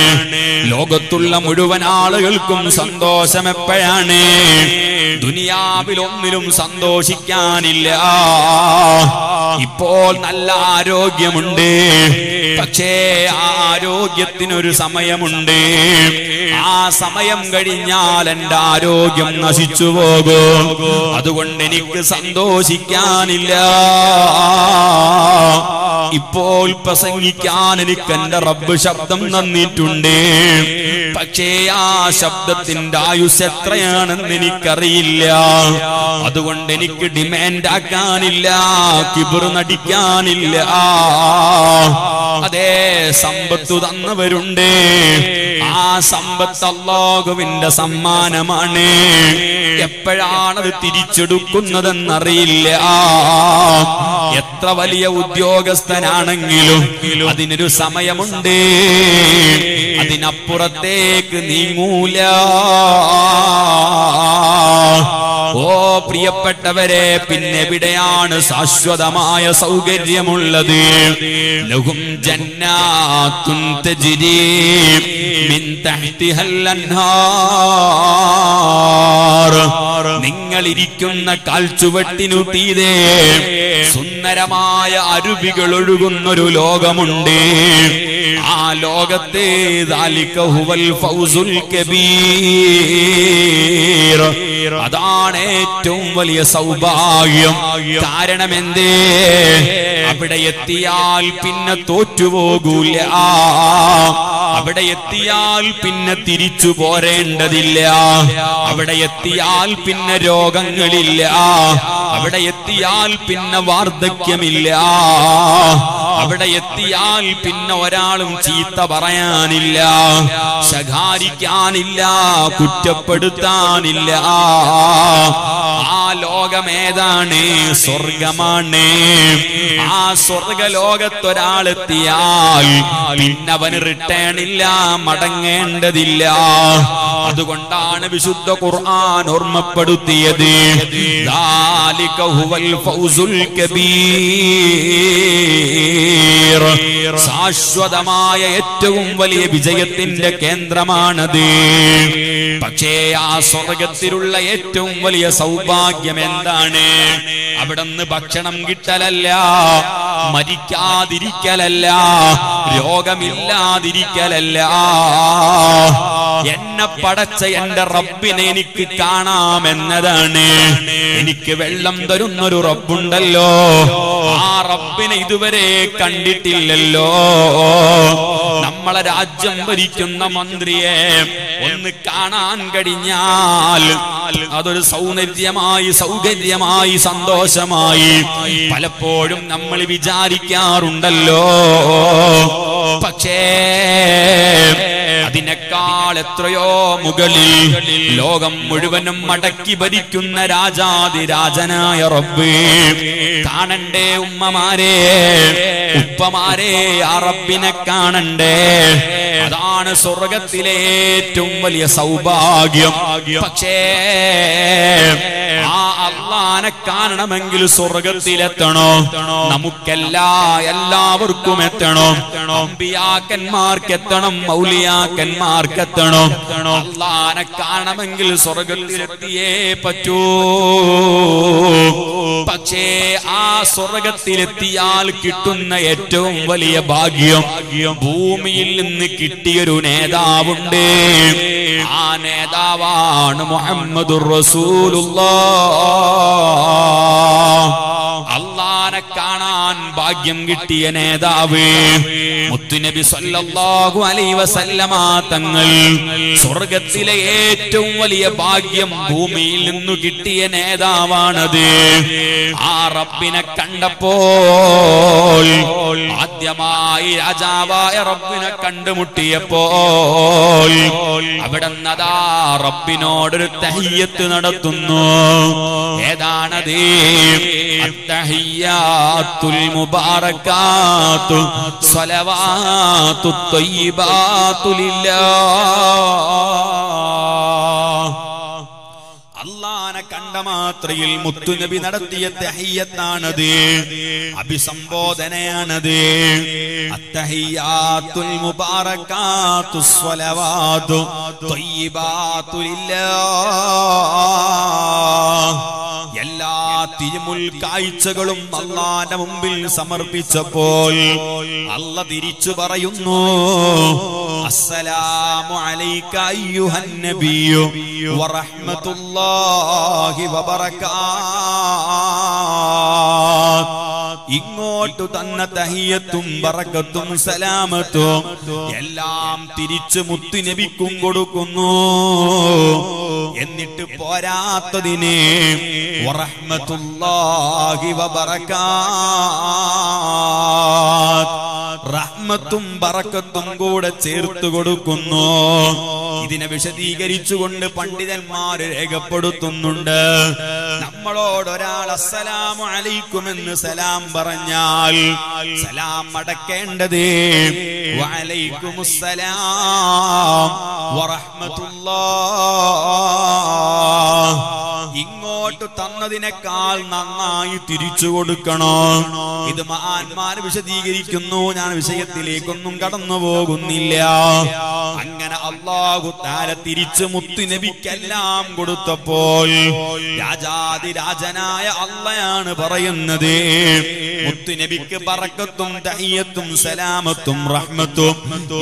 ലോകത്തുള്ള മുഴുവൻ ആളുകൾക്കും സന്തോഷം എപ്പോഴാണ്? ദുനിയാവിൽ ഒന്നിലും സന്തോഷിക്കാനില്ല. ഇപ്പോൾ നല്ല ആരോഗ്യമുണ്ട്. പക്ഷേ ആരോഗ്യത്തിനൊരു സമയമുണ്ട്. ആ സമയം കഴിഞ്ഞാൽ എന്റെ ആരോഗ്യം നശിച്ചു പോകും. അതുകൊണ്ട് എനിക്ക് സന്തോഷിക്കാനില്ല. ഇപ്പോൾ പ്രസംഗിക്കാൻ എനിക്ക് എന്റെ റബ്ബ് ശബ്ദം തന്നിട്ടുണ്ട്. പക്ഷേ ആ ശബ്ദത്തിന്റെ ആയുസ് എത്രയാണെന്ന് എനിക്കറിയില്ല. അതുകൊണ്ട് എനിക്ക് ഡിമാൻഡ് ആക്കാനില്ല. കിബിർ നടിക്കാനില്ല. അതേ സമ്പത്ത് തന്നവരുണ്ട്. ആ സമ്പത്ത് അള്ളാഹുവിന്റെ സമ്മാനമാണ്. എപ്പോഴാണത് തിരിച്ചെടുക്കുന്നതെന്നറിയില്ല. എത്ര വലിയ ഉദ്യോഗസ്ഥനാണെങ്കിലും അതിനൊരു സമയമുണ്ട്. അതിനപ്പുറത്തേക്ക് നീങ്ങൂല. ഓ പ്രിയപ്പെട്ടവരെ പിന്നെ എവിടെയാണ് അവിടെയാണ് ശാശ്വതമായ സൗകര്യമുള്ളത്. ലഹും ജന്നാത്തുൻ തജ്രി മിൻ തഹ്തിഹൽ അൻഹാർ. നിങ്ങൾ ഇരിക്കുന്ന സുന്ദരമായ അരുവികൾ ഒഴുകുന്നൊരു ലോകമുണ്ട്. ആ ലോകത്തെ ഫൗസുൽ കബീർ. അതാണ് ഏറ്റവും വലിയ സൗഭാഗ്യം. കാരണം എന്തേ അവിടെ എത്തിയാൽ പിന്നെ തോറ്റുപോകൂല അവിടെ എത്തിയാൽ പിന്നെ തിരിച്ചു പോരേണ്ടതില്ല. അവിടെ എത്തിയാൽ പിന്നെ രോഗങ്ങളില്ല. അവിടെ എത്തിയാൽ പിന്നെ വാർദ്ധക്യമില്ല. അവിടെ എത്തിയാൽ പിന്നെ ഒരാളും ചീത്ത പറയാനില്ല. ശകാരിക്കാനില്ല കുറ്റപ്പെടുത്താനില്ല. ആ ലോകമേതാണ്? സ്വർഗമാണ്. ആ സ്വർഗലോകത്തൊരാളെത്തിയാൽ പിന്നവന് റിട്ടേൺ ഇല്ല മടങ്ങേണ്ടതില്ല. അതുകൊണ്ടാണ് വിശുദ്ധ ഖുർആൻ ഓർമ്മപ്പെടുത്തിയത്. ശാശ്വതമായ ഏറ്റവും വലിയ വിജയത്തിന്റെ കേന്ദ്രമാണത്. പക്ഷേ ആ സ്വർഗത്തിലുള്ള ഏറ്റവും വലിയ സൗഭാഗ്യം എന്താണ്? അവിടെ അവിടുന്ന് ഭക്ഷണം കിട്ടലല്ല മരിക്കാതിരിക്കലല്ല രോഗമില്ലാതിരിക്കലല്ല. എന്നെ പടച്ച എന്റെ റബ്ബിനെ എനിക്ക് കാണാമെന്നതാണ്. എനിക്ക് വെള്ളം തരുന്നൊരു റബ്ബുണ്ടല്ലോ. ആ റബ്ബിനെ ഇതുവരെ കണ്ടിട്ടില്ലല്ലോ. നമ്മളെ രാജ്യം ഭരിക്കുന്ന മന്ത്രിയെ ഒന്ന് കാണാൻ കഴിഞ്ഞാൽ അതൊരു സൗന്ദര്യമായി സൗകര്യമായി സന്തോഷമായി പലപ്പോഴും നമ്മൾ വിചാരിക്കാറുണ്ടല്ലോ. പക്ഷേ അതിനേക്കാൾ എത്രയോ മുകളിൽ ലോകം മുഴുവനും മടക്കി ഭരിക്കുന്ന രാജാതിരാജനായ റബ്ബ്. കാണണ്ടേ ഉമ്മമാരെ ഉപ്പമാരെ ആ റബ്ബിനെ കാണണ്ടേ. അതാണ് സ്വർഗത്തിലെ ഏറ്റവും വലിയ സൗഭാഗ്യം. പക്ഷേ ആ അള്ളാനെ കാണണമെങ്കിൽ സ്വർഗത്തിലെത്തണോ? നമുക്കെല്ലാ എല്ലാവർക്കും എത്തണം. അമ്പിയാക്കന്മാർക്ക് എത്തണം മൗലിയാക്കന്മാർക്ക് എത്തണം അള്ളാനെ കാണണമെങ്കിൽ സ്വർഗത്തിലെത്തിയേ പറ്റൂ. പക്ഷേ ആ സ്വർഗത്തിലെത്തിയാൽ കിട്ടുന്ന ഏറ്റവും വലിയ ഭാഗ്യം ഭൂമിയിൽ നിന്ന് കിട്ടിയൊരു നേതാവുണ്ട്. ആ നേതാവാണ് മുഹമ്മദ് റസൂലുള്ള. അള്ളാനെ കാണാൻ ഭാഗ്യം കിട്ടിയ നേതാവ്. മുത്തുനബി സല്ലല്ലാഹു അലൈഹി വസല്ലമ തങ്ങൾ സ്വർഗത്തിലെ ഏറ്റവും വലിയ ഭാഗ്യം ഭൂമിയിൽ നിന്നു കിട്ടിയ നേതാവാണത്. ആ റബ്ബിനെ കണ്ടപ്പോൾ ആദ്യമായി രാജാവായ റബ്ബിനെ കണ്ടുമുട്ടിയപ്പോൾ അവിടെ നദാ റബ്ബിനോടൊരു തഹയ്യത്ത് നടത്തുന്നു. ഏതാണത്? അത്തഹിയാത്തുൽ ത്വയ്യിബാത്തു ലില്ലാഹ് അള്ളാനെ കണ്ട മാത്രയിൽ മുത്തുനബി നടത്തിയ തഹയ്യത്താണത്. അഭിസംബോധനയാണത്. എല്ലാ തിരുമുൽ കാഴ്ചകളും അള്ളാന്റെ മുമ്പിൽ സമർപ്പിച്ചപ്പോൾ അല്ല തിരിച്ചു പറയുന്നു അസ്സലാമു അലൈക അയ്യുഹൻ വറഹ്മത്തുള്ളാഹി وبركات ഇങ്ങോട്ട് തന്ന തഹിയത്തും പറക്കത്തും സലാമത്തും എല്ലാം തിരിച്ചു മുത്തുനബിക്കും കൊടുക്കുന്നു. എന്നിട്ട് പോരാത്തതിനെ റഹ്മത്തും പറക്കത്തും കൂടെ ചേർത്ത് കൊടുക്കുന്നു. ഇതിനെ വിശദീകരിച്ചുകൊണ്ട് പണ്ഡിതന്മാർ രേഖപ്പെടുത്തുന്നുണ്ട്. നമ്മളോട് ഒരാൾ അസ്സലാമു അലൈക്കും എന്ന് സലാം പറഞ്ഞാൽ സലാം അടക്കേണ്ടത് സലാം വറഹ്മത്തുള്ളാഹ്. ഇങ്ങോട്ട് തന്നതിനേക്കാൾ നന്നായി തിരിച്ചു കൊടുക്കണം. ഇത് മഹാന്മാര് വിശദീകരിക്കുന്നു. ഞാൻ വിഷയത്തിലേക്കൊന്നും കടന്നു പോകുന്നില്ല അങ്ങനെ അള്ളാഹു താര തിരിച്ച് മുത്തുനബിക്കെല്ലാം കൊടുത്തപ്പോൾ രാജാതിരാജനായ അള്ളയാണ് പറയുന്നത്. മുത്തുനബിക്ക് പറക്കത്തും തയ്യത്തും സലാമത്തും റഹ്മത്തും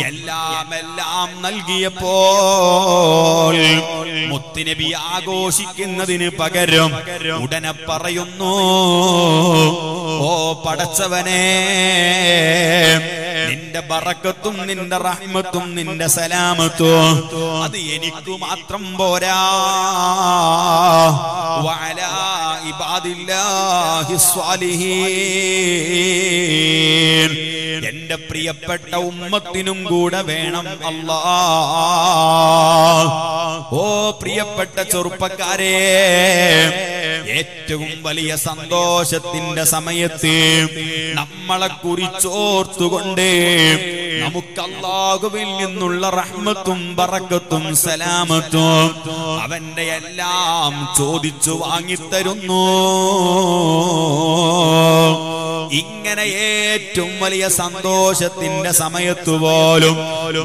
എല്ലാം എല്ലാം നൽകിയപ്പോൾ മുത്തുനബി ആഘോഷിക്കുന്നതിന് പകരം ഉടനെ പറയുന്നു. ഓ പടച്ചവനെ നിന്റെ ബറക്കത്തും നിന്റെ റഹ്മത്തും നിന്റെ സലാമത്തും അത് എനിക്ക് മാത്രം പോരാ. എന്റെ പ്രിയപ്പെട്ട ഉമ്മത്തിനും കൂടെ വേണം അല്ലാ. ഓ പ്രിയപ്പെട്ട ചെറുപ്പക്കാരെ ഏറ്റവും വലിയ സന്തോഷത്തിന്റെ സമയത്ത് നമ്മളെ കുറിച്ചോർത്തുകൊണ്ട് നമുക്ക് നിന്നുള്ള റഹ്മത്തും പറക്കത്തും സലാമത്തും അവന്റെ എല്ലാം ചോദിച്ചു വാങ്ങിത്തരുന്നു. ഇങ്ങനെ ഏറ്റവും വലിയ സന്തോഷത്തിന്റെ സമയത്തു പോലും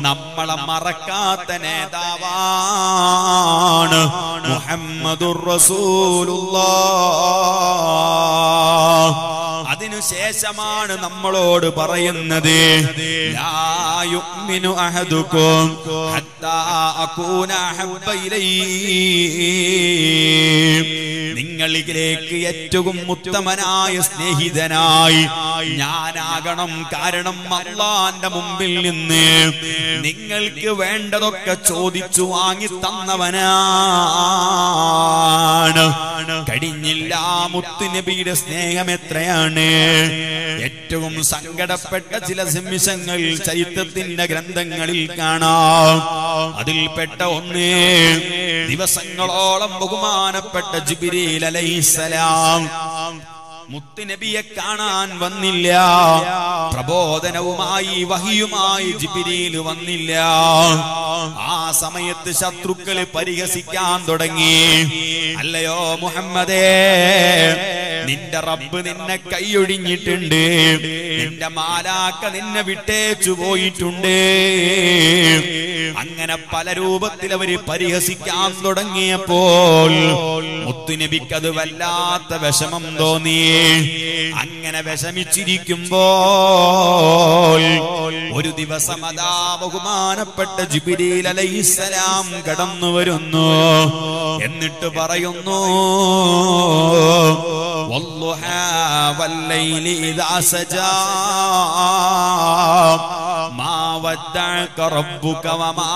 നമ്മളെ മറക്കാത്ത നേതാവാണ് മുഹമ്മദുർ റസൂലുള്ളാഹ് അതിനുശേഷമാണ് നമ്മളോട് പറയുന്നത് അഹദുക്കും നിങ്ങളിലേക്ക് ഏറ്റവും ഉത്തമനായ സ്നേഹിതനായി ഞാനാകണം കാരണം അള്ളാന്റെ മുമ്പിൽ നിന്ന്. നിങ്ങൾക്ക് വേണ്ടതൊക്കെ ചോദിച്ചു വാങ്ങി തന്നവനാണ്. കഴിഞ്ഞില്ല മുത്തുനബിയുടെ സ്നേഹം എത്രയാണ്? ഏറ്റവും സങ്കടപ്പെട്ട ചില നിമിഷങ്ങൾ ചരിത്രത്തിന്റെ ഗ്രന്ഥങ്ങളിൽ കാണാം. അതിൽപ്പെട്ട ഒന്ന് ദിവസങ്ങളോളം ബഹുമാനപ്പെട്ട ജിബിരിൽ അലൈസലാം മുത്തുനബിയെ കാണാൻ വന്നില്ല. പ്രബോധനവുമായി വഹിയുമായി ജിബിരിയിൽ വന്നില്ല. ആ സമയത്ത് ശത്രുക്കൾ പരിഹസിക്കാൻ തുടങ്ങി. അല്ലയോ മുഹമ്മദേ നിന്റെ റബ്ബ് നിന്നെ കൈയൊഴിഞ്ഞിട്ടുണ്ട്. നിന്റെ മാലാക്ക നിന്നെ വിട്ടേച്ചു പോയിട്ടുണ്ട്. അങ്ങനെ പല രൂപത്തിൽ അവർ പരിഹസിക്കാൻ തുടങ്ങിയപ്പോൾ മുത്തുനബിക്കത് വല്ലാത്ത വിഷമം തോന്നി അങ്ങനെ വിഷമിച്ചിരിക്കുമ്പോൾ ഒരു ദിവസം അതാ ബഹുമാനപ്പെട്ട ജുബിരിയിൽ അലൈസലാം കടന്നു വരുന്നു. എന്നിട്ട് പറയുന്നു റബ്ബുക വമാ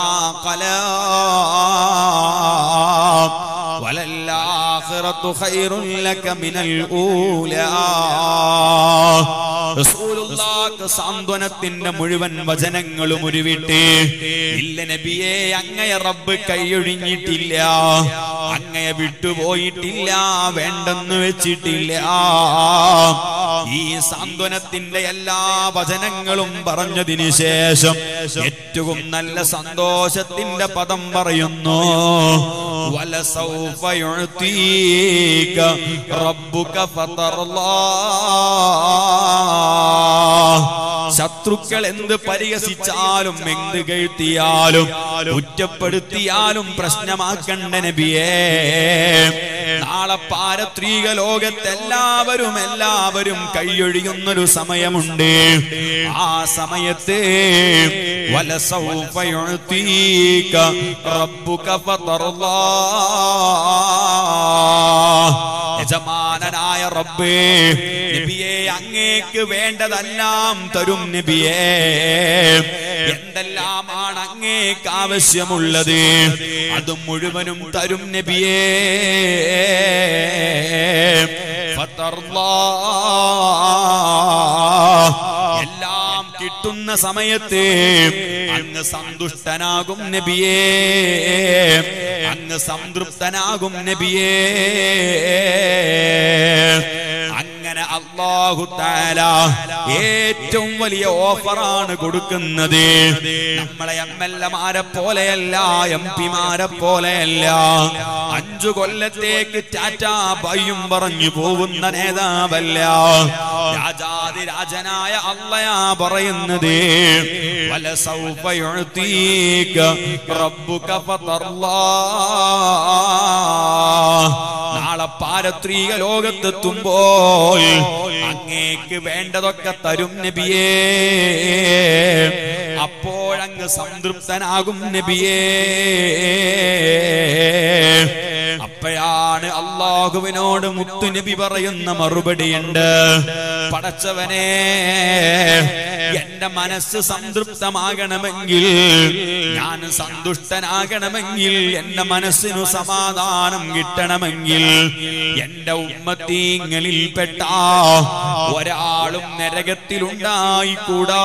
വലല്ലാ ما ودعك ربك وما قلى وللآخرة خير لك من الأولى റസൂലുള്ളാക്ക് സാന്ത്വനത്തിന്റെ മുഴുവൻ വചനങ്ങളും ഉരുവിട്ട് ഇല്ല നബിയെ അങ്ങയെ റബ്ബ് കൈയൊഴിഞ്ഞിട്ടില്ല അങ്ങയെ വിട്ടുപോയിട്ടില്ല വേണ്ടെന്ന് വെച്ചിട്ടില്ല ഈ സാന്ത്വനത്തിന്റെ എല്ലാ വചനങ്ങളും പറഞ്ഞതിന് ശേഷം ഏറ്റവും നല്ല സന്തോഷത്തിന്റെ പദം പറയുന്നു വലസൗഫ യുഅ്തീക റബ്ബുക الله ശത്രുക്കൾ എന്ത് പരിഹസിച്ചാലും എന്ത് കഴുത്തിയാലും കുറ്റപ്പെടുത്തിയാലും പ്രശ്നമാക്കണ്ട നബിയേ. നാളെ പാരത്രീക ലോകത്തെല്ലാവരും എല്ലാവരും കൈയൊഴിയുന്നൊരു സമയമുണ്ട്. ആ സമയത്ത് വലസൗഫ യുഅ്തീക റബ്ബുക ഫതർലാ യജമാനനായ റബ്ബേ നബിയെ അങ്ങേക്ക് വേണ്ടതെല്ലാം തരും നബിയെ. എന്തെല്ലാമാണ് അങ്ങേക്ക് ആവശ്യമുള്ളത്? അത് മുഴുവനും തരും നബിയേ. ഫതർലാ. കിട്ടുന്ന സമയത്ത് അങ്ങ് സന്തുഷ്ടനാകും നബിയേ. അങ്ങ് സംതൃപ്തനാകും നബിയേ. അങ്ങനെ അള്ളാഹു താല ഏറ്റവും വലിയ ഓഫറാണ് കൊടുക്കുന്നത്. നമ്മളെ എം എൽ എമാരെ പോലെയല്ല എം പിമാരെ പോലെയല്ല. അഞ്ചു കൊല്ലത്തേക്ക് ടാറ്റാ പറഞ്ഞു പോകുന്ന നേതാവല്ല. രാജാതി രാജനായ അള്ളയാ പറയുന്നത് പല യുഅ്തീക റബ്ബുക നാളെ പാരത്രീക ലോകത്തെത്തുമ്പോൾ അങ്ങേക്ക് വേണ്ടതൊക്കെ തരും നബിയേ. അപ്പോഴങ്ങ് സംതൃപ്തനാകും നബിയേ. അപ്പോഴാണ് അള്ളാഹുവിനോട് മുത്തുനബി പറയുന്ന മറുപടിയുണ്ട് പടച്ചവനെ എന്റെ മനസ്സ് സംതൃപ്തമാകണമെങ്കിൽ ഞാൻ സന്തുഷ്ടനാകണമെങ്കിൽ എന്റെ മനസ്സിനു സമാധാനം കിട്ടണമെങ്കിൽ എന്റെ ഉമ്മത്തീങ്ങളിൽപ്പെട്ട ഒരാളും നരകത്തിലുണ്ടായിക്കൂടാ.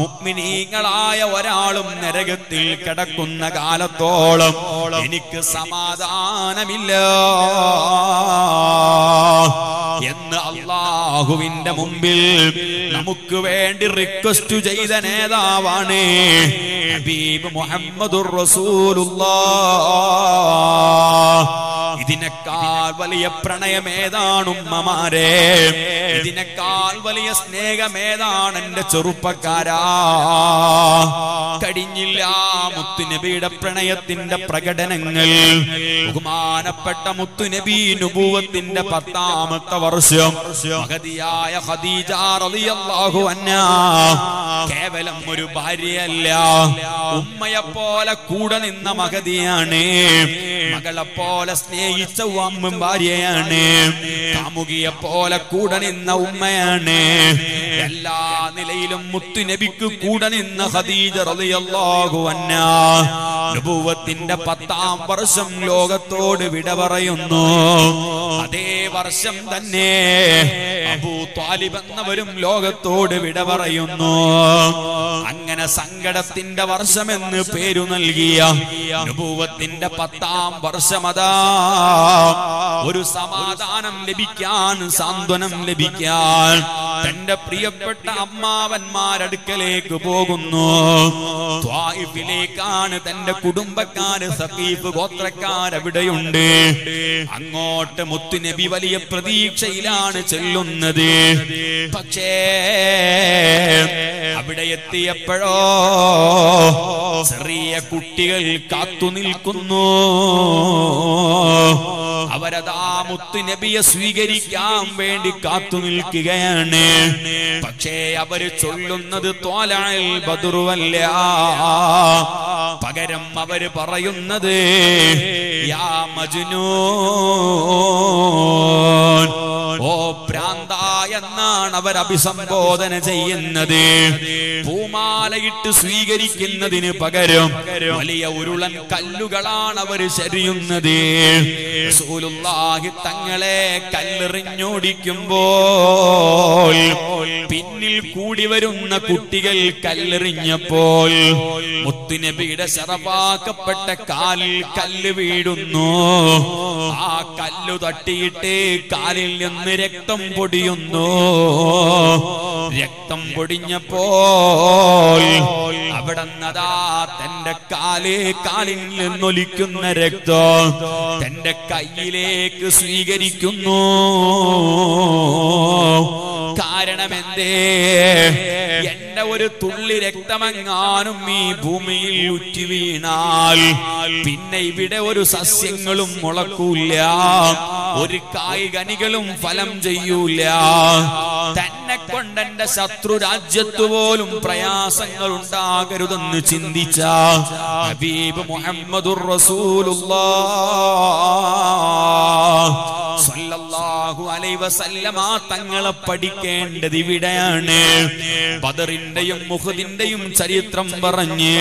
മുഗ്മിനീങ്ങളായ ഒരാളും നരകത്തിൽ കിടക്കുന്ന കാലത്തോളം എനിക്ക് സമാധാനമില്ല. എന്ന് അള്ളാഹുവിന്റെ മുമ്പിൽ നമുക്ക് വേണ്ടി റിക്വസ്റ്റ് ചെയ്ത നേതാവാണ് ഹബീബ് മുഹമ്മദുർ റസൂലുള്ള. ഇതിനേക്കാൾ വലിയ പ്രണയമേതാണ് ഉമ്മമാരെ ഇതിനേക്കാൾ വലിയ സ്നേഹം ഏതാണ് എന്റെ ചെറുപ്പക്കാരാ? കഴിഞ്ഞില്ല മുത്തുനബിയുടെ പ്രണയത്തിന്റെ പ്രകടനങ്ങൾ. ബഹുമാനപ്പെട്ട മുത്തുനബി നുപൂവത്തിന്റെ പത്താമത്തെ വർഷം. മഹതിയായ ഖദീജ റളിയല്ലാഹു അൻഹാ. കേവലം ഒരു ഭാര്യയല്ല. ഉമ്മയെ പോലെ കൂടെ നിന്ന മഹതിയാണ്. മകളെ പോലെ സ്നേഹിച്ച അമ്മ ഭാര്യയാണ്. കാമുകിയെ പോലെ കൂടെ നിന്ന ഉമ്മയാണ്. എല്ലാ നിലയിലും മുത്തുനബിക്ക് കൂടെ നിന്ന അൻഹാ നബുവത്തിന്റെ പത്താം വർഷം ലോകത്തോട് വിട പറയുന്നു. അതേ വർഷം തന്നെ അബൂ താലിബ് എന്നവരും ലോകത്തോട് വിട പറയുന്നു. അങ്ങനെ സങ്കടത്തിന്റെ വർഷമെന്ന് പേരു നൽകിയ നബുവത്തിന്റെ പത്താം വർഷമതാ ഒരു സമാധാനം ലഭിക്കാൻ സാന്ത്വനം ലഭിക്കാൻ തന്റെ പ്രിയപ്പെട്ട അമ്മാവന്മാരടുക്കലേക്ക് പോകുന്നു. ത്വായിഫിലേക്കാണ് തന്റെ കുടുംബക്കാര് സഖീഫ് ഗോത്രക്കാരവിടെയുണ്ട് അങ്ങോട്ട് മുത്തുനബി വലിയ പ്രതീക്ഷയിലാണ് ചെല്ലുന്നത്. പക്ഷേ അവിടെ എത്തിയപ്പോഴോ ചെറിയ കുട്ടികൾ കാത്തു നിൽക്കുന്നു അവരതാ മുത്തുനബിയെ സ്വീകരിക്കാൻ വേണ്ടി കാത്തു നിൽക്കുകയാണ്. പക്ഷേ അവർ ചൊല്ലുന്നത് തോലാൽ ബദുറുവല്ല. പകരം അവർ പറയുന്നത് യാ പ്രാന്ത എന്നാണ് അവർ അഭിസംബോധന ചെയ്യുന്നത്. പൂമാലയിട്ട് സ്വീകരിക്കുന്നതിന് പകരം വലിയ ഉരുളൻ കല്ലുകളാണ് അവർ റസൂലുള്ളാഹി തങ്ങളെ കല്ലെറിഞ്ഞോടിക്കുമ്പോൾ പിന്നിൽ കൂടി വരുന്ന കുട്ടികൾ കല്ലെറിഞ്ഞപ്പോൾ മുത്തുനബിയുടെ ശറവാക്കപ്പെട്ട കാലിൽ കല്ല് വീടുന്നു ആ കല്ലു തട്ടിയിട്ട് കാലിൽ നിന്ന് രക്തം പൊടിയുന്നു. രക്തം പൊടിഞ്ഞപ്പോൾ അവിടെ നദാ തന്റെ കാലേ കാലിൽ നിന്നൊലിക്കുന്ന രക്തം തന്റെ കയ്യിലേക്ക് സ്വീകരിക്കുന്നു. കാരണം എന്തേ എന്റെ ഒരു തുള്ളി രക്തമെങ്ങാനും ഈ ഭൂമിയിൽ ഉറ്റി വീണാൽ പിന്നെ ഇവിടെ ഒരു സസ്യങ്ങളും മുളക്കൂല ഒരു കായികനികളും ഫലം ചെയ്യൂല തന്നെ കൊണ്ട് എന്റെ ശത്രു രാജ്യത്തു പോലും പ്രയാസങ്ങൾ ഉണ്ടാകരുതെന്ന് ചിന്തിച്ച ഹബീബ് മുഹമ്മദുർ റസൂലുള്ളാഹ് സല്ലല്ലാഹു അലൈഹി വസല്ലമ തങ്ങളെ പഠിക്കേണ്ടത് ഇവിടെയാണ്. ബദറിന്റെയും മുഹദിന്റെയും ചരിത്രം പറഞ്ഞ്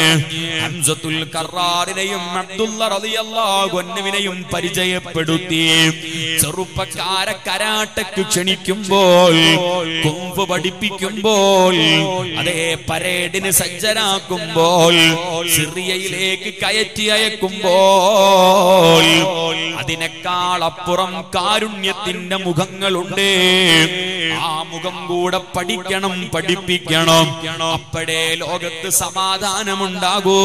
ഹംസത്തുൽ കറാറിനെയും അബ്ദുള്ള റളിയല്ലാഹു അൻഹുവിനെയും പരിചയപ്പെടുത്തി. ചെറുപ്പക്കാരെ കരാട്ടയ്ക്ക് ക്ഷണിക്കുമ്പോൾ കുമ്പ് പഠിപ്പിക്കുമ്പോൾ അതേ പരേഡിന് സജ്ജരാക്കുമ്പോൾ സിറിയയിലേക്ക് കയറ്റി അയക്കുമ്പോൾ അതിനേക്കാൾ അപ്പുറം കാരുണ്യത്തിന്റെ മുഖങ്ങളുണ്ട്. ആ മുഖം കൂടെ പഠിക്കണം പഠിപ്പിക്കണം. അപ്പോഴേ ലോകത്ത് സമാധാനമുണ്ടാകൂ.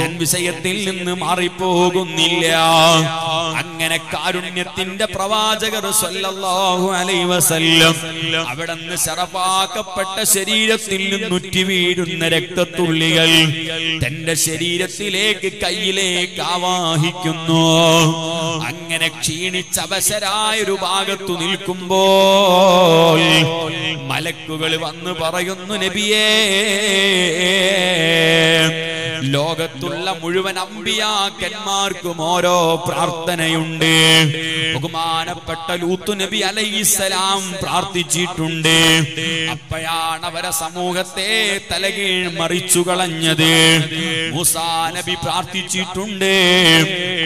ഞാൻ വിഷയത്തിൽ നിന്ന് മാറിപ്പോകുന്നില്ല. അങ്ങനെ കാരുണ്യത്തിന്റെ പ്രവാചകർ സല്ലല്ലാഹു അലൈഹി വസല്ലം അവിടുന്ന് ശറഫാക്കപ്പെട്ട ശരീരത്തിൽ നിന്നുറ്റി വീഴുന്ന രക്തത്തുള്ളികൾ തന്റെ ശരീരത്തിലേക്ക് കയ്യിലേക്ക് ആവാഹിക്കുന്നു. അങ്ങനെ ക്ഷീണിച്ചവശരായ ഒരു ഭാഗത്തു നിൽക്കുമ്പോൾ മലക്കുകൾ വന്ന് പറയുന്നു നബിയേ ലോകത്തുള്ള മുഴുവൻ അമ്പിയാക്കന്മാർക്കും ഓരോ പ്രാർത്ഥനയുണ്ട്. ബഹുമാനപ്പെട്ട ലൂത്തു നബി അലൈഹിസ്സലാം പ്രാർത്ഥിച്ചിട്ടുണ്ട്. അപ്പോഴാണ് അവരെ സമൂഹത്തെ തലകീഴ് മറിച്ചു കളഞ്ഞത്. മൂസാ നബി പ്രാർത്ഥിച്ചിട്ടുണ്ട്.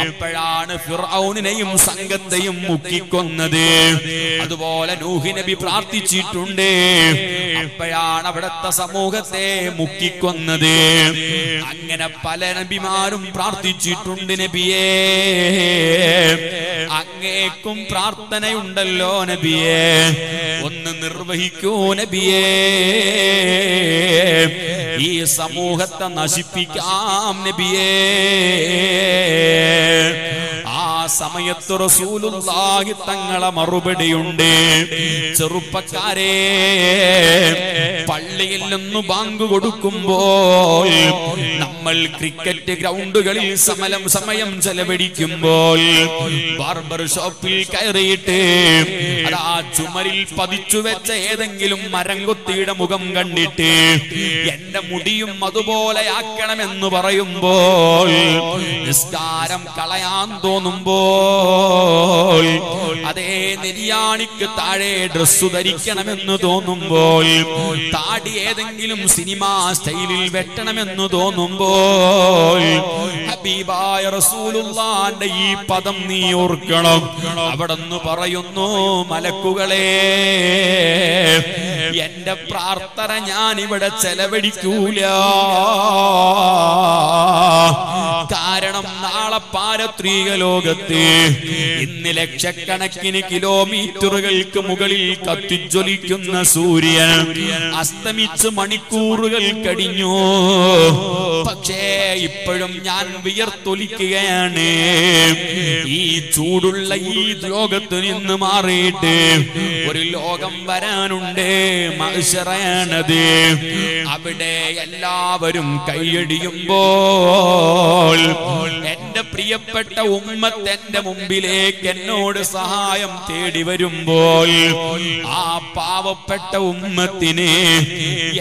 അപ്പോഴാണ് ഫിർഔനെയും സംഘത്തെയും മുക്കിക്കൊന്നത്. അതുപോലെ നൂഹി നബി പ്രാർത്ഥിച്ചിട്ടുണ്ട്. അപ്പോഴാണ് അവിടുത്തെ സമൂഹത്തെ മുക്കിക്കൊന്നത്. അങ്ങനെ പല നബിമാരും പ്രാർത്ഥിച്ചിട്ടുണ്ട് നബിയേ. അങ്ങേക്കും പ്രാർത്ഥനയുണ്ടല്ലോ നബിയേ ഒന്ന് നിർവഹിക്കൂ നബിയേ. ഈ സമൂഹത്തെ നശിപ്പിക്കാം നബിയേ. ആ സമയത്ത് റസൂലുള്ളാഹി തങ്ങളെ മറുപടിയുണ്ട്. ചെറുപ്പക്കാരെ പള്ളിയിൽ നിന്ന് ബാങ്ക് കൊടുക്കുമ്പോൾ നമ്മൾ ക്രിക്കറ്റ് ഗ്രൗണ്ടുകളിൽ സമലം സമയം ചെലവഴിക്കുമ്പോൾ ബാർബർ ഷോപ്പിൽ കയറിയിട്ട് ചുമരിൽ പതിച്ചു വെച്ച ഏതെങ്കിലും മരംകുത്തിയുടെ മുഖം കണ്ടിട്ട് എന്റെ മുടിയും അതുപോലെ ആക്കണമെന്ന് പറയുമ്പോൾ നിസ്കാരം കളയാൻ തോന്നുമ്പോൾ അതേ നെരിയാണിക്ക് താഴെ ഡ്രസ്സു ധരിക്കണമെന്ന് തോന്നുമ്പോൾ താടി ഏതെങ്കിലും സിനിമാ സ്റ്റൈലിൽ വെട്ടണമെന്ന് തോന്നുമ്പോൾ ഹബീബായ റസൂലുള്ളാന്റെ ഈ പദം നീ ഓർക്കണം. അവിടെ പറയുന്നു മലക്കുകളെ എന്റെ പ്രാർത്ഥന ഞാൻ ഇവിടെ ചെലവഴിക്കൂല. കാരണം നാളെ പാരത്രീക ലോകത്ത് ഇന്ന് ലക്ഷക്കണക്കിന് കിലോമീറ്ററുകൾക്ക് മുകളിൽ കത്തിജ്വലിക്കുന്ന സൂര്യൻ അസ്തമിച്ച് മണിക്കൂറുകൾ കടിഞ്ഞു പക്ഷേ ഇപ്പോഴും ഞാൻ വിയർത്തൊലിക്കുകയാണ്. ഈ ചൂടുള്ള ഈ ലോകത്ത് നിന്ന് മാറിയിട്ട് ഒരു ലോകം വരാനുണ്ട്. മത്സരയാണത് അവിടെ എല്ലാവരും കൈയടിയുമ്പോൾ എന്റെ പ്രിയപ്പെട്ട ഉമ്മത്ത് എന്റെ മുമ്പിലേക്ക് എന്നോട് സഹായം തേടി വരുമ്പോൾ ആ പാവപ്പെട്ട ഉമ്മത്തിന്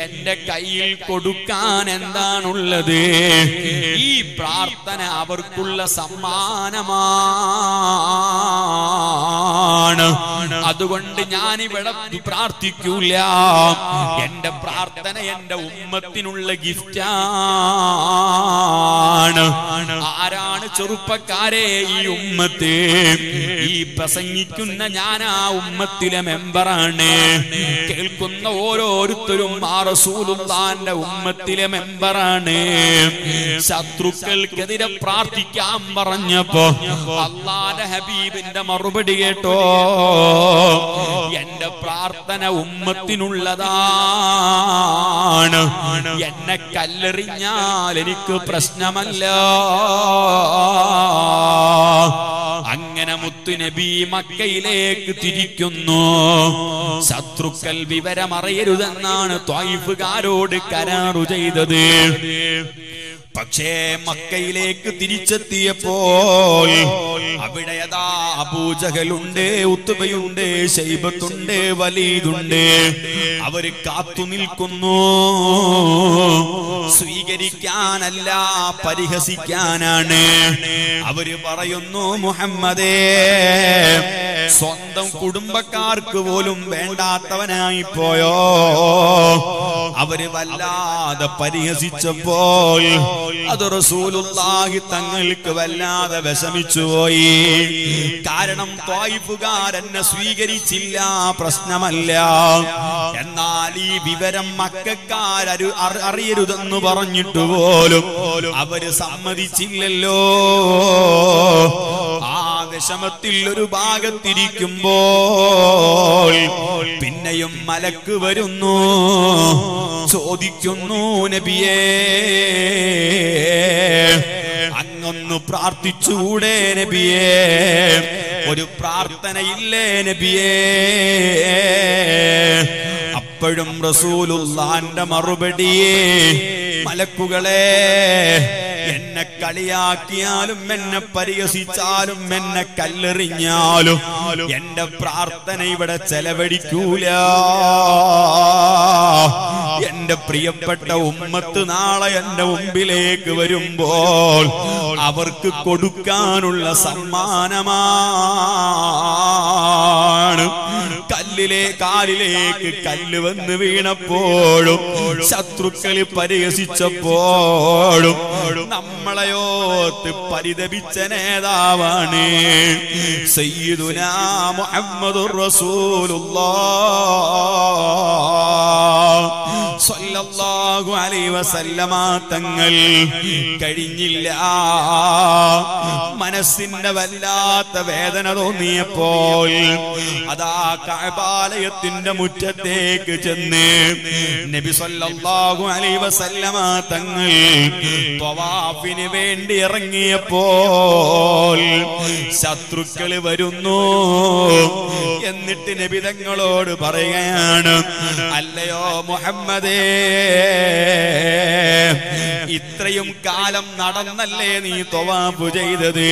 എന്റെ കയ്യിൽ കൊടുക്കാൻ എന്താണുള്ളത്? ഈ പ്രാർത്ഥന അവർക്കുള്ള സമ്മാനമാണ്. അതുകൊണ്ട് ഞാനിവിടെ പ്രാർത്ഥിക്കൂല. എന്റെ പ്രാർത്ഥന എന്റെ ഉമ്മത്തിനുള്ള ഗിഫ്റ്റാണ്. ആരാണ് ചെറുപ്പക്കാരെ ഈ ഉമ്മത്ത്? ഈ പ്രസംഗിക്കുന്ന ഞാൻ ആ ഉമ്മത്തിലെ മെമ്പറാണ്. കേൾക്കുന്ന ഓരോരുത്തരും ആ റസൂലുള്ളാന്റെ ഉമ്മത്തിലെ മെമ്പറാണ്. ശത്രുക്കൾക്കെതിരെ പ്രാർത്ഥിക്കാൻ പറഞ്ഞപ്പോ അള്ളാന്റെ ഹബീബിന്റെ മറുപടി കേട്ടോ. എന്റെ പ്രാർത്ഥന ഉമ്മത്തിനുള്ളതാണ് എന്നെ കല്ലെറിഞ്ഞാൽ എനിക്ക് പ്രശ്നമല്ല. അങ്ങനെ മുത്തുനബി മക്കയിലേക്ക് തിരിക്കുന്നു. ശത്രുക്കൾ വിവരമറിയരുതെന്നാണ് ത്വായിഫുകാരോട് കരാറു ചെയ്തത്. പക്ഷേ മക്കയിലേക്ക് തിരിച്ചെത്തിയപ്പോൾ അവിടെ അതാ അബൂജഹലുണ്ട് ഉത്തുബയുണ്ട് ശൈബത്തുണ്ട് വലീദുണ്ട്. അവർ കാത്തു നിൽക്കുന്നു. സ്വീകരിക്കാനല്ല പരിഹസിക്കാനാണ്. അവർ പറയുന്നു മുഹമ്മദേ സ്വന്തം കുടുംബക്കാർക്ക് പോലും വേണ്ടാത്തവനായി പോയോ? അവർ വല്ലാതെ പരിഹസിച്ചപ്പോൾ അത് റസൂലുള്ളാഹി തങ്ങൾക്ക് വല്ലാതെ വിഷമിച്ചു പോയി. കാരണം ത്വായിഫുകാരെന്നെ സ്വീകരിച്ചില്ല പ്രശ്നമല്ല. എന്നാൽ ഈ വിവരം മക്കാരരു അറിയരുതെന്ന് പറഞ്ഞിട്ട് പോലും അവർ സമ്മതിച്ചില്ലല്ലോ. ആ വിഷമത്തിൽ ഒരു ഭാഗത്തിരിക്കുമ്പോൾ പിന്നെയും മലക്ക് വരുന്നു. ചോദിക്കുന്നു നബിയേ അങ്ങൊന്ന് പ്രാർത്ഥിച്ചുകൂടെ നബിയേ. ഒരു പ്രാർത്ഥനയില്ലേ നബിയേ? അപ്പോഴും റസൂലുള്ളാന്റെ മറുപടിയേ മലക്കുകളെ എന്നെ കളിയാക്കിയാലും എന്നെ പരിഹസിച്ചാലും എന്നെ കല്ലെറിഞ്ഞാലും എന്റെ പ്രാർത്ഥന ഇവിടെ ചെലവഴിക്കൂല. എന്റെ പ്രിയപ്പെട്ട ഉമ്മത്ത് നാളെ എന്റെ മുമ്പിലേക്ക് വരുമ്പോൾ അവർക്ക് കൊടുക്കാനുള്ള സമ്മാനമാണ്. കല്ലിലെ കാലിലേക്ക് കല്ല് വന്ന് വീണപ്പോഴും ശത്രുക്കളി പരിഹസിച്ചപ്പോഴും നമ്മളെയോത്ത് പരിതപിച്ച നേതാവാണ്. സയ്യിദുനാ അലൈഹി വസല്ലമ തങ്ങൾ കഴിഞ്ഞില്ല. മനസ്സിന്റെ വല്ലാത്ത വേദന തോന്നിയപ്പോൾ അതാ കഅബാലയത്തിന്റെ മുറ്റത്തേക്ക് ചെന്ന് നബി സല്ലല്ലാഹു അലൈഹി വസല്ലമ തങ്ങൾ വേണ്ടി ഇറങ്ങിയപ്പോൾ ശത്രുക്കൾ വരുന്നു. എന്നിട്ട് നബി തങ്ങളോട് പറയുകയാണ് അല്ലയോ മുഹമ്മദേ ഇത്രയും കാലം നടന്നല്ലേ നീ തൊവാഫ് ചെയ്തത്?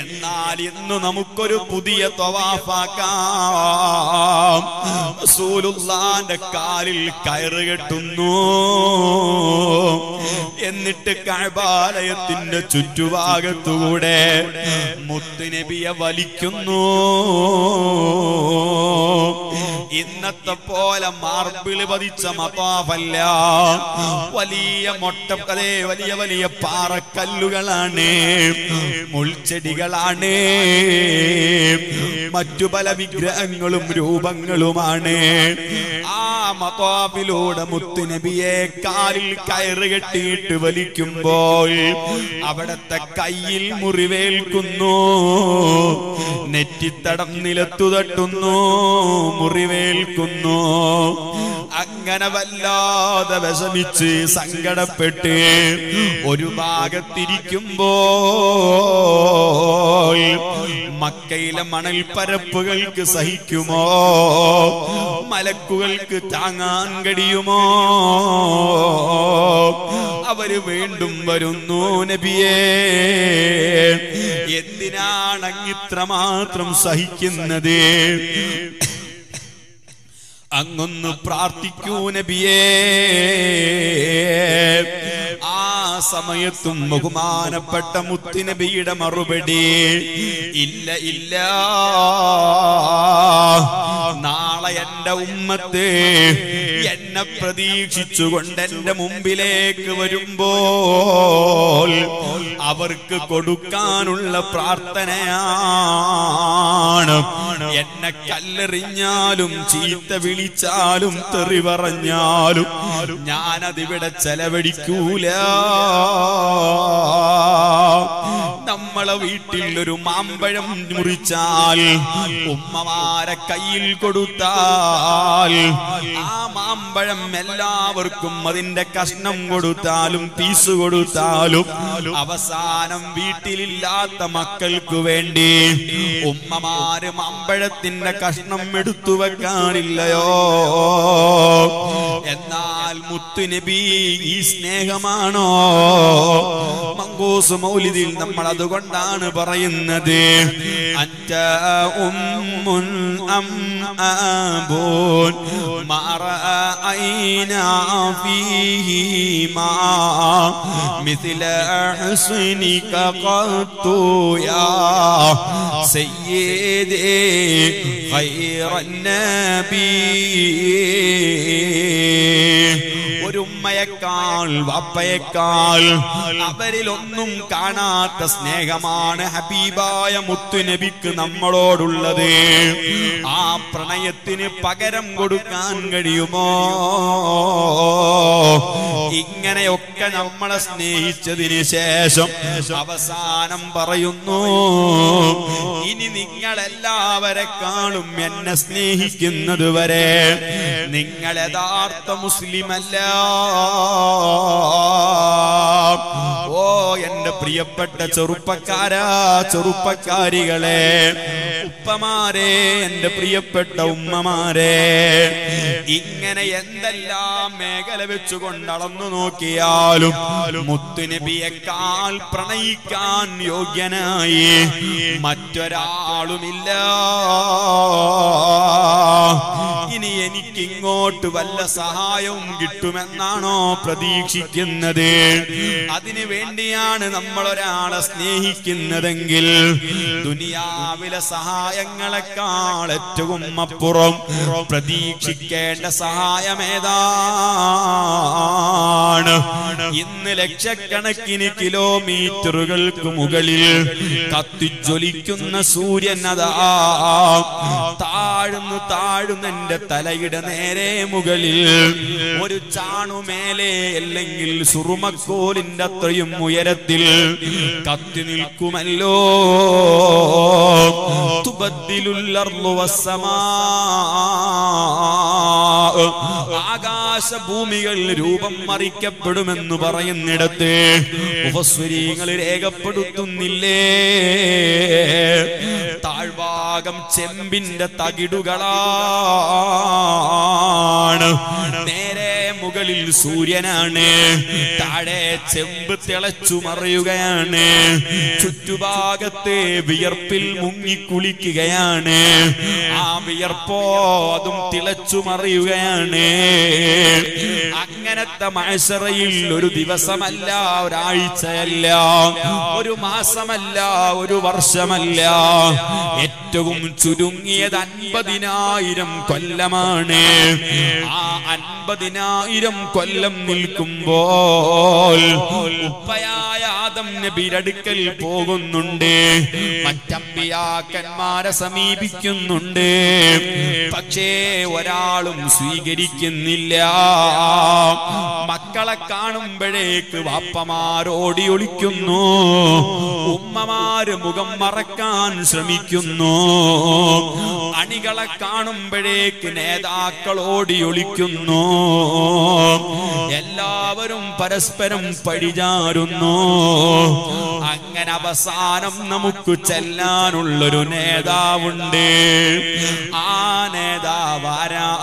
എന്നാൽ ഇന്ന് നമുക്കൊരു പുതിയ തൊവാഫാക്കാം. കാലിൽ കയറുകെട്ടുന്നു എന്നിട്ട് എന്നിട്ട് കഴബാലയത്തിന്റെ ചുറ്റുഭാഗത്തുകൂടെ മുത്തുനബിയെ വലിക്കുന്നു. ഇന്നത്തെ പോലെ മാർബിൾ പതിച്ച മതാഫല്ല വലിയ മൊട്ട അതേ വലിയ വലിയ പാറക്കല്ലുകളാണ് മുൾച്ചെടികളാണ് മറ്റു പല വിഗ്രഹങ്ങളും രൂപങ്ങളുമാണ്. ആ മതാഫിലൂടെ മുത്തുനബിയെ കാലിൽ കയറ് കെട്ടിയിട്ട് വലിക്കുമ്പോൾ അവിടത്തെ കയ്യിൽ മുറിവേൽക്കുന്നു. നെറ്റിത്തടം നിലത്തു തട്ടുന്നു. മുറിവേൽക്കുന്നു. അങ്ങനെ വല്ലാതെ വിഷമിച്ച് സങ്കടപ്പെട്ട് ഒരു ഭാഗത്തിരിക്കുമ്പോ മക്കയിലെ മണൽപ്പരപ്പുകൾക്ക് സഹിക്കുമോ? മലക്കുകൾക്ക് താങ്ങാൻ കഴിയുമോ? അവർ വീണ്ടും വരുന്നു. നബിയേ എന്തിനാണ് ഇത്രമാത്രം സഹിക്കുന്നത്? അങ്ങൊന്ന് പ്രാർത്ഥിക്കൂ നബിയേ. ആ സമയത്തും ബഹുമാനപ്പെട്ട മുത്തുനബിയുടെ മറുപടി ഇല്ല ഇല്ല. നാളെ എന്റെ ഉമ്മത്ത് എന്നെ പ്രതീക്ഷിച്ചുകൊണ്ട് എന്റെ മുമ്പിലേക്ക് വരുമ്പോൾ അവർക്ക് കൊടുക്കാനുള്ള പ്രാർത്ഥനയാണ്. എന്നെ കല്ലെറിഞ്ഞാലും ചീത്ത വിളിച്ചാലും തെറി പറഞ്ഞാലും ഞാനതിവിടെ ചെലവഴിക്കൂല. നമ്മളെ വീട്ടിൽ ഒരു മാമ്പഴം മുറിച്ചാൽ ഉമ്മമാരെ കയ്യിൽ കൊടുത്താൽ ആ മാമ്പഴം എല്ലാവർക്കും അതിന്റെ കഷ്ണം കൊടുത്താലും പീസ് കൊടുത്താലും അവസാനം വീട്ടിലില്ലാത്ത മക്കൾക്ക് വേണ്ടി ഉമ്മമാര് മാമ്പഴത്തിന്റെ കഷ്ണം എടുത്തു വെക്കാറില്ലയോ എന്നാൽ മുത്തുനബി ഈ സ്നേഹമാണോ മങ്കൂസ് മൗലിദിൽ നമ്മൾ അതുകൊണ്ടാണ് പറയുന്നത് അറ്റ ഉമ്മുൻ അം ആബൂൻ മറഅയ്നാ ഫീഹിമാ مثل حسنك قط يا سيدي خير النبي ഒരു ഉമ്മയേക്കാൾ വാപ്പയേക്കാൾ അവരിലൊന്നും കാണാത്ത സ്നേഹമാണ് ഹബീബായ മുത്തു നബിക്ക് നമ്മളോടുള്ളത്. ആ പ്രണയത്തിന് പകരം കൊടുക്കാൻ കഴിയുമോ? ഇങ്ങനെയൊക്കെ നമ്മളെ സ്നേഹിച്ചതിന് ശേഷം അവസാനം പറയുന്നു ഇനി നിങ്ങളെല്ലാവരെക്കാളും എന്നെ സ്നേഹിക്കുന്നത് വരെ നിങ്ങൾ യഥാർത്ഥ മുസ്ലിമല്ല. ഓ എന്റെ പ്രിയപ്പെട്ട ചെറുപ്പക്കാരാ ചെറുപ്പക്കാരികളെ ഉപ്പമാരെ എന്റെ പ്രിയപ്പെട്ട ഉമ്മമാരെ ഇങ്ങനെ എന്തെല്ലാം മേഖല വെച്ചുകൊണ്ട് അളന്നു നോക്കിയാലും മുത്തുനബിയെക്കാൾ പ്രണയിക്കാൻ യോഗ്യനായി മറ്റൊരാളുമില്ല. ഇനി എനിക്കിങ്ങോട്ട് വല്ല സഹായവും കിട്ടുമെന്നാണോ പ്രതീക്ഷിക്കുന്നത്? അതിനു വേണ്ടിയാണ് നമ്മൾ ഒരാളെ സ്നേഹിക്കുന്നതെങ്കിൽ ദുനിയാവിലെ സഹായങ്ങളെക്കാൾ ഏറ്റവും അപ്പുറം പ്രതീക്ഷിക്കേണ്ട സഹായമേതാണ്? ഇന്ന് ലക്ഷക്കണക്കിന് കിലോമീറ്ററുകൾക്ക് മുകളിൽ കത്തിജ്വലിക്കുന്ന സൂര്യൻ അതാ. താഴ്ന്നു താഴ്ന്നു എന്റെ തലയുടെ നേരെ മുകളിൽ ഒരു ചാണുമേലെ അല്ലെങ്കിൽ സുറുമക്കോലിന്റെ അത്രയും ഉയരത്തിൽ കത്തി നിൽക്കുമല്ലോ. ആകാശഭൂമികൾ രൂപം മറിക്കപ്പെടുമെന്ന് പറയുന്നിടത്ത് ഉപസ്വരീങ്ങൾ രേഖപ്പെടുത്തുന്നില്ലേ? താഴ്ഭാഗം ചെമ്പിന്റെ തകിടുകളാണ്. നേരെ മുകളിൽ സൂര്യനാണ്. താഴെ ചെമ്പ് തിളച്ചു മറയുകയാണ്. ചുറ്റുഭാഗത്തെ വിയർപ്പിൽ മുങ്ങിക്കുളിക്കുകയാണ് ആ വിയർപ്പോ അതും തിളച്ചു മറിയുകയാണ്. അങ്ങനത്തെ മഴസറയിൽ ഒരു ദിവസമല്ല ഒരാഴ്ചയല്ല ഒരു മാസമല്ല ഒരു വർഷമല്ല. ഏറ്റവും ചുരുങ്ങിയത് അൻപതിനായിരം കൊല്ലമാണ്. ആ അൻപതിനായിരം കൊല്ലം നിൽക്കുമ്പോൾ ഉപ്പയായ ആദം നബിരടുക്കൽ പോകുന്നുണ്ട്. മറ്റമ്പിയാക്കന്മാരെ സമീപിക്കുന്നുണ്ട്. പക്ഷേ ഒരാളും സ്വീകരിക്കുന്നില്ല. മക്കളെ കാണുമ്പോഴേക്ക് വാപ്പമാരോടി ഒളിക്കുന്നു. ഉമ്മമാര് മുഖം മറക്കാൻ ശ്രമിക്കുന്നു. അണികളെ കാണുമ്പോഴേക്ക് നേതാക്കളോടി ഒളിക്കുന്നു. എല്ലാവരും പരസ്പരം പഴിചാരുന്നു അങ്ങനെ അവസാനം നമുക്ക് ചെല്ലാനുള്ളൊരു നേതാവുണ്ട്. ആ നേതാവാരാണ്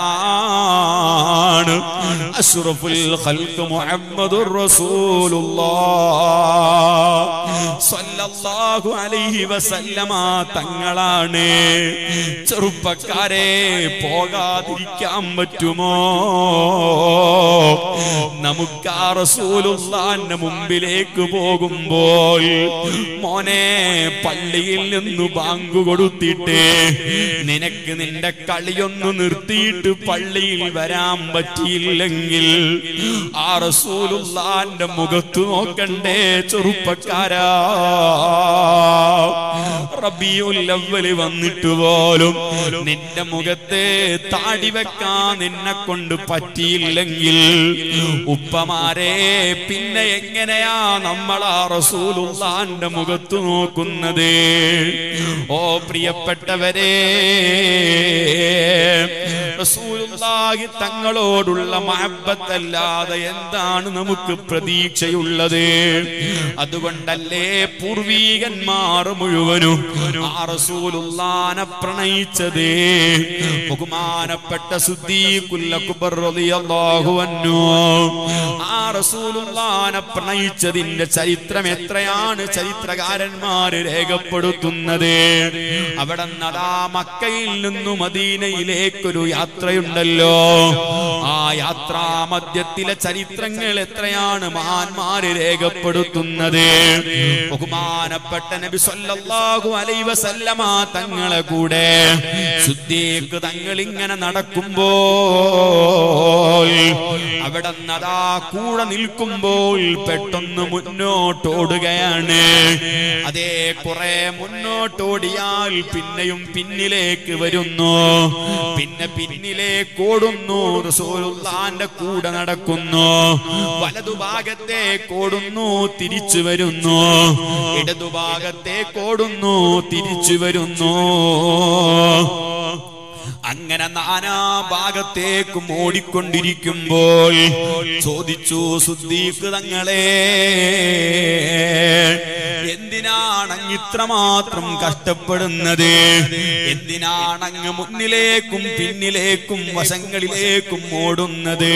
അഷ്റഫുൽ ഖൽഖ് മുഹമ്മദുർ റസൂലുള്ളാഹ്. സല്ലല്ലാഹു അലൈഹി വസല്ലമ തങ്ങളാണ്. ചെറുപ്പക്കാരെ പോകാതിരിക്കാൻ പറ്റുമോ? നമുക്ക് ആ റസൂലുള്ളാന്റെ മുമ്പിലേക്ക് പോകുമ്പോൾ മോനെ പള്ളിയിൽ നിന്ന് ബാങ്ക് കൊടുത്തിട്ട് നിനക്ക് നിന്റെ കളിയൊന്ന് നിർത്തിയിട്ട് പള്ളിയിൽ വരാൻ പറ്റിയില്ലെങ്കിൽ ആ റസൂലുള്ളാന്റെ മുഖത്ത് നോക്കണ്ടേ ചെറുപ്പക്കാരാ. റബിയുൽ അവ്വൽ വന്നിട്ട് പോലും നിന്റെ മുഖത്തെ താടി വെക്കാൻ നിന്നെ കൊണ്ട് പറ്റിയില്ലെങ്കിൽ ഉപ്പമാരെ പിന്നെ എങ്ങനെയാ നമ്മളാ റസൂലുള്ളാന്റെ മുഖത്തു നോക്കുന്നത്? ഓ പ്രിയപ്പെട്ടവരെ റസൂലുള്ളാഹി തങ്ങളോടുള്ള മഹബത്തല്ലാതെ എന്താണ് നമുക്ക് പ്രതീക്ഷയുള്ളത്? അതുകൊണ്ടല്ലേ പൂർവീകന്മാർ മുഴുവനും ആ റസൂലുള്ളാനെ പ്രണയിച്ചത്? ബഹുമാനപ്പെട്ട സുദ്ദീഖുൽ അക്ബർ റളിയല്ലാഹു ആ റസൂലുള്ളാനെ പ്രണയിച്ചതിന്റെ ചരിത്രം എത്രയാണ്? ചരിത്രകാരന്മാർ രേഖപ്പെടുത്തുന്നത്. അവിടെ നദാ മക്കയിൽ നിന്നു മദീനയിലേക്കൊരു യാത്രയുണ്ടല്ലോ. ആ യാത്രാ മധ്യത്തിലെ ചരിത്രങ്ങൾ എത്രയാണ് മഹാന്മാര് രേഖപ്പെടുത്തുന്നത്? ബഹുമാനപ്പെട്ട നബി സല്ലല്ലാഹു അലൈഹി വസല്ലമ തങ്ങളെ കൂടെ സുദ്ദീഖ് തങ്ങൾ ഇങ്ങനെ നടക്കുമ്പോൾ അവിടെ നദാ കൂടെ നിൽക്കുമ്പോൾ പെട്ടെന്ന് മുന്നോട്ടോടുകയാണ്. അതേ കുറെ മുന്നോട്ടോടിയാൽ പിന്നെയും പിന്നിലേക്ക് വരുന്നു. പിന്നെ പിന്നിലേക്ക് ഓടുന്നു. റസൂലുള്ളാന്റെ കൂടെ നടക്കുന്നു. വലതുഭാഗത്തേക്ക് ഓടുന്നു തിരിച്ചു വരുന്നു. ഇടതുഭാഗത്തേക്ക് ഓടുന്നു തിരിച്ചു വരുന്നു. അങ്ങനെ നാനാ ഭാഗത്തേക്കും ഓടിക്കൊണ്ടിരിക്കുമ്പോൾ ചോദിച്ചു സുദ്ദീഖ് തങ്ങളെ എന്തിനാണ് അങ്ങ് ഇത്രമാത്രം കഷ്ടപ്പെടുന്നത്? എന്തിനാണങ്ങ് മുന്നിലേക്കും പിന്നിലേക്കും വശങ്ങളിലേക്കും ഓടുന്നത്?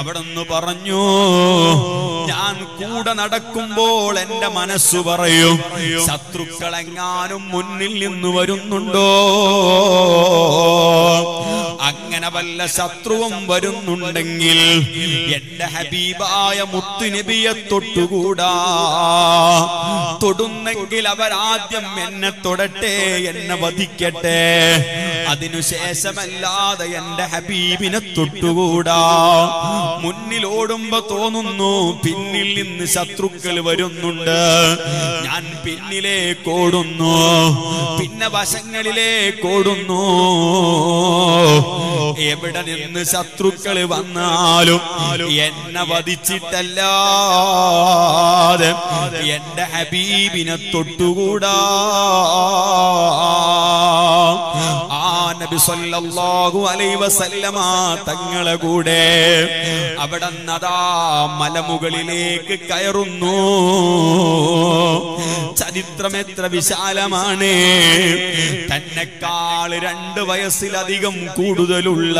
അവിടുന്ന് പറഞ്ഞു ഞാൻ കൂടെ നടക്കുമ്പോൾ എന്റെ മനസ്സ് പറയും ശത്രുക്കളെങ്ങാനും മുന്നിൽ നിന്ന് വരുന്നുണ്ടോ? അങ്ങനെ വല്ല ശത്രുവും വരുന്നുണ്ടെങ്കിൽ എന്റെ ഹബീബായ മുത്തുനബിയെ തൊട്ടുകൂടാ. തൊടുന്നെങ്കിൽ അവരാദ്യം എന്നെ തൊടട്ടെ എന്നെ വധിക്കട്ടെ. അതിനുശേഷമല്ലാതെ എന്റെ ഹബീബിനെ തൊട്ടുകൂടാ. മുന്നിലോടുമ്പോ തോന്നുന്നു പിന്നിൽ നിന്ന് ശത്രുക്കൾ വരുന്നുണ്ട്. ഞാൻ പിന്നിലേക്ക് ഓടുന്നു പിന്നെ വശങ്ങളിലേക്ക് ഓടുന്നു. എവിടെ നിന്ന് ശത്രുക്കൾ വന്നാലും എന്നെ വധിച്ചിട്ടല്ലാതെ എന്റെ ഹബീബിനെ തൊട്ടുകൂടാ. ആ നബി സല്ലല്ലാഹു അലൈഹി വസല്ലമ തങ്ങളെ കൂടെ അവിടെ നദാ മലമുകളിലേക്ക് കയറുന്നു. ചരിത്രം എത്ര വിശാലമാണ്. തന്നെക്കാൾ രണ്ട് വയസ്സിലധികം കൂടുതലുള്ള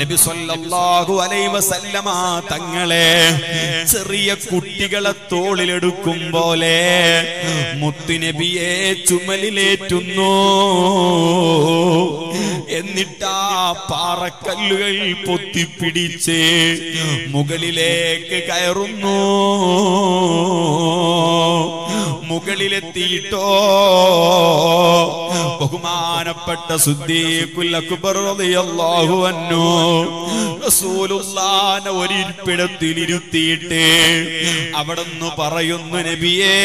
നബി സല്ലല്ലാഹു അലൈഹി വസല്ലമ തങ്ങളെ ചെറിയ കുട്ടികളെ തോളിലെടുക്കും പോലെ മുത്തുനബിയെ ചുമലിലേറ്റുന്നു. എന്നിട്ടാ പാറക്കല്ലുകൾ പൊത്തിപ്പിടിച്ച് മുകളിലേക്ക് കയറുന്നു. മുകളിലെത്തിയിട്ടോ? ബഹുമാനപ്പെട്ട സുദ്ദീഖുൽ അക്ബർ റളിയല്ലാഹു അൻഹു ഇരുത്തിയിട്ട് അവിടുന്ന് പറയുന്നു നബിയേ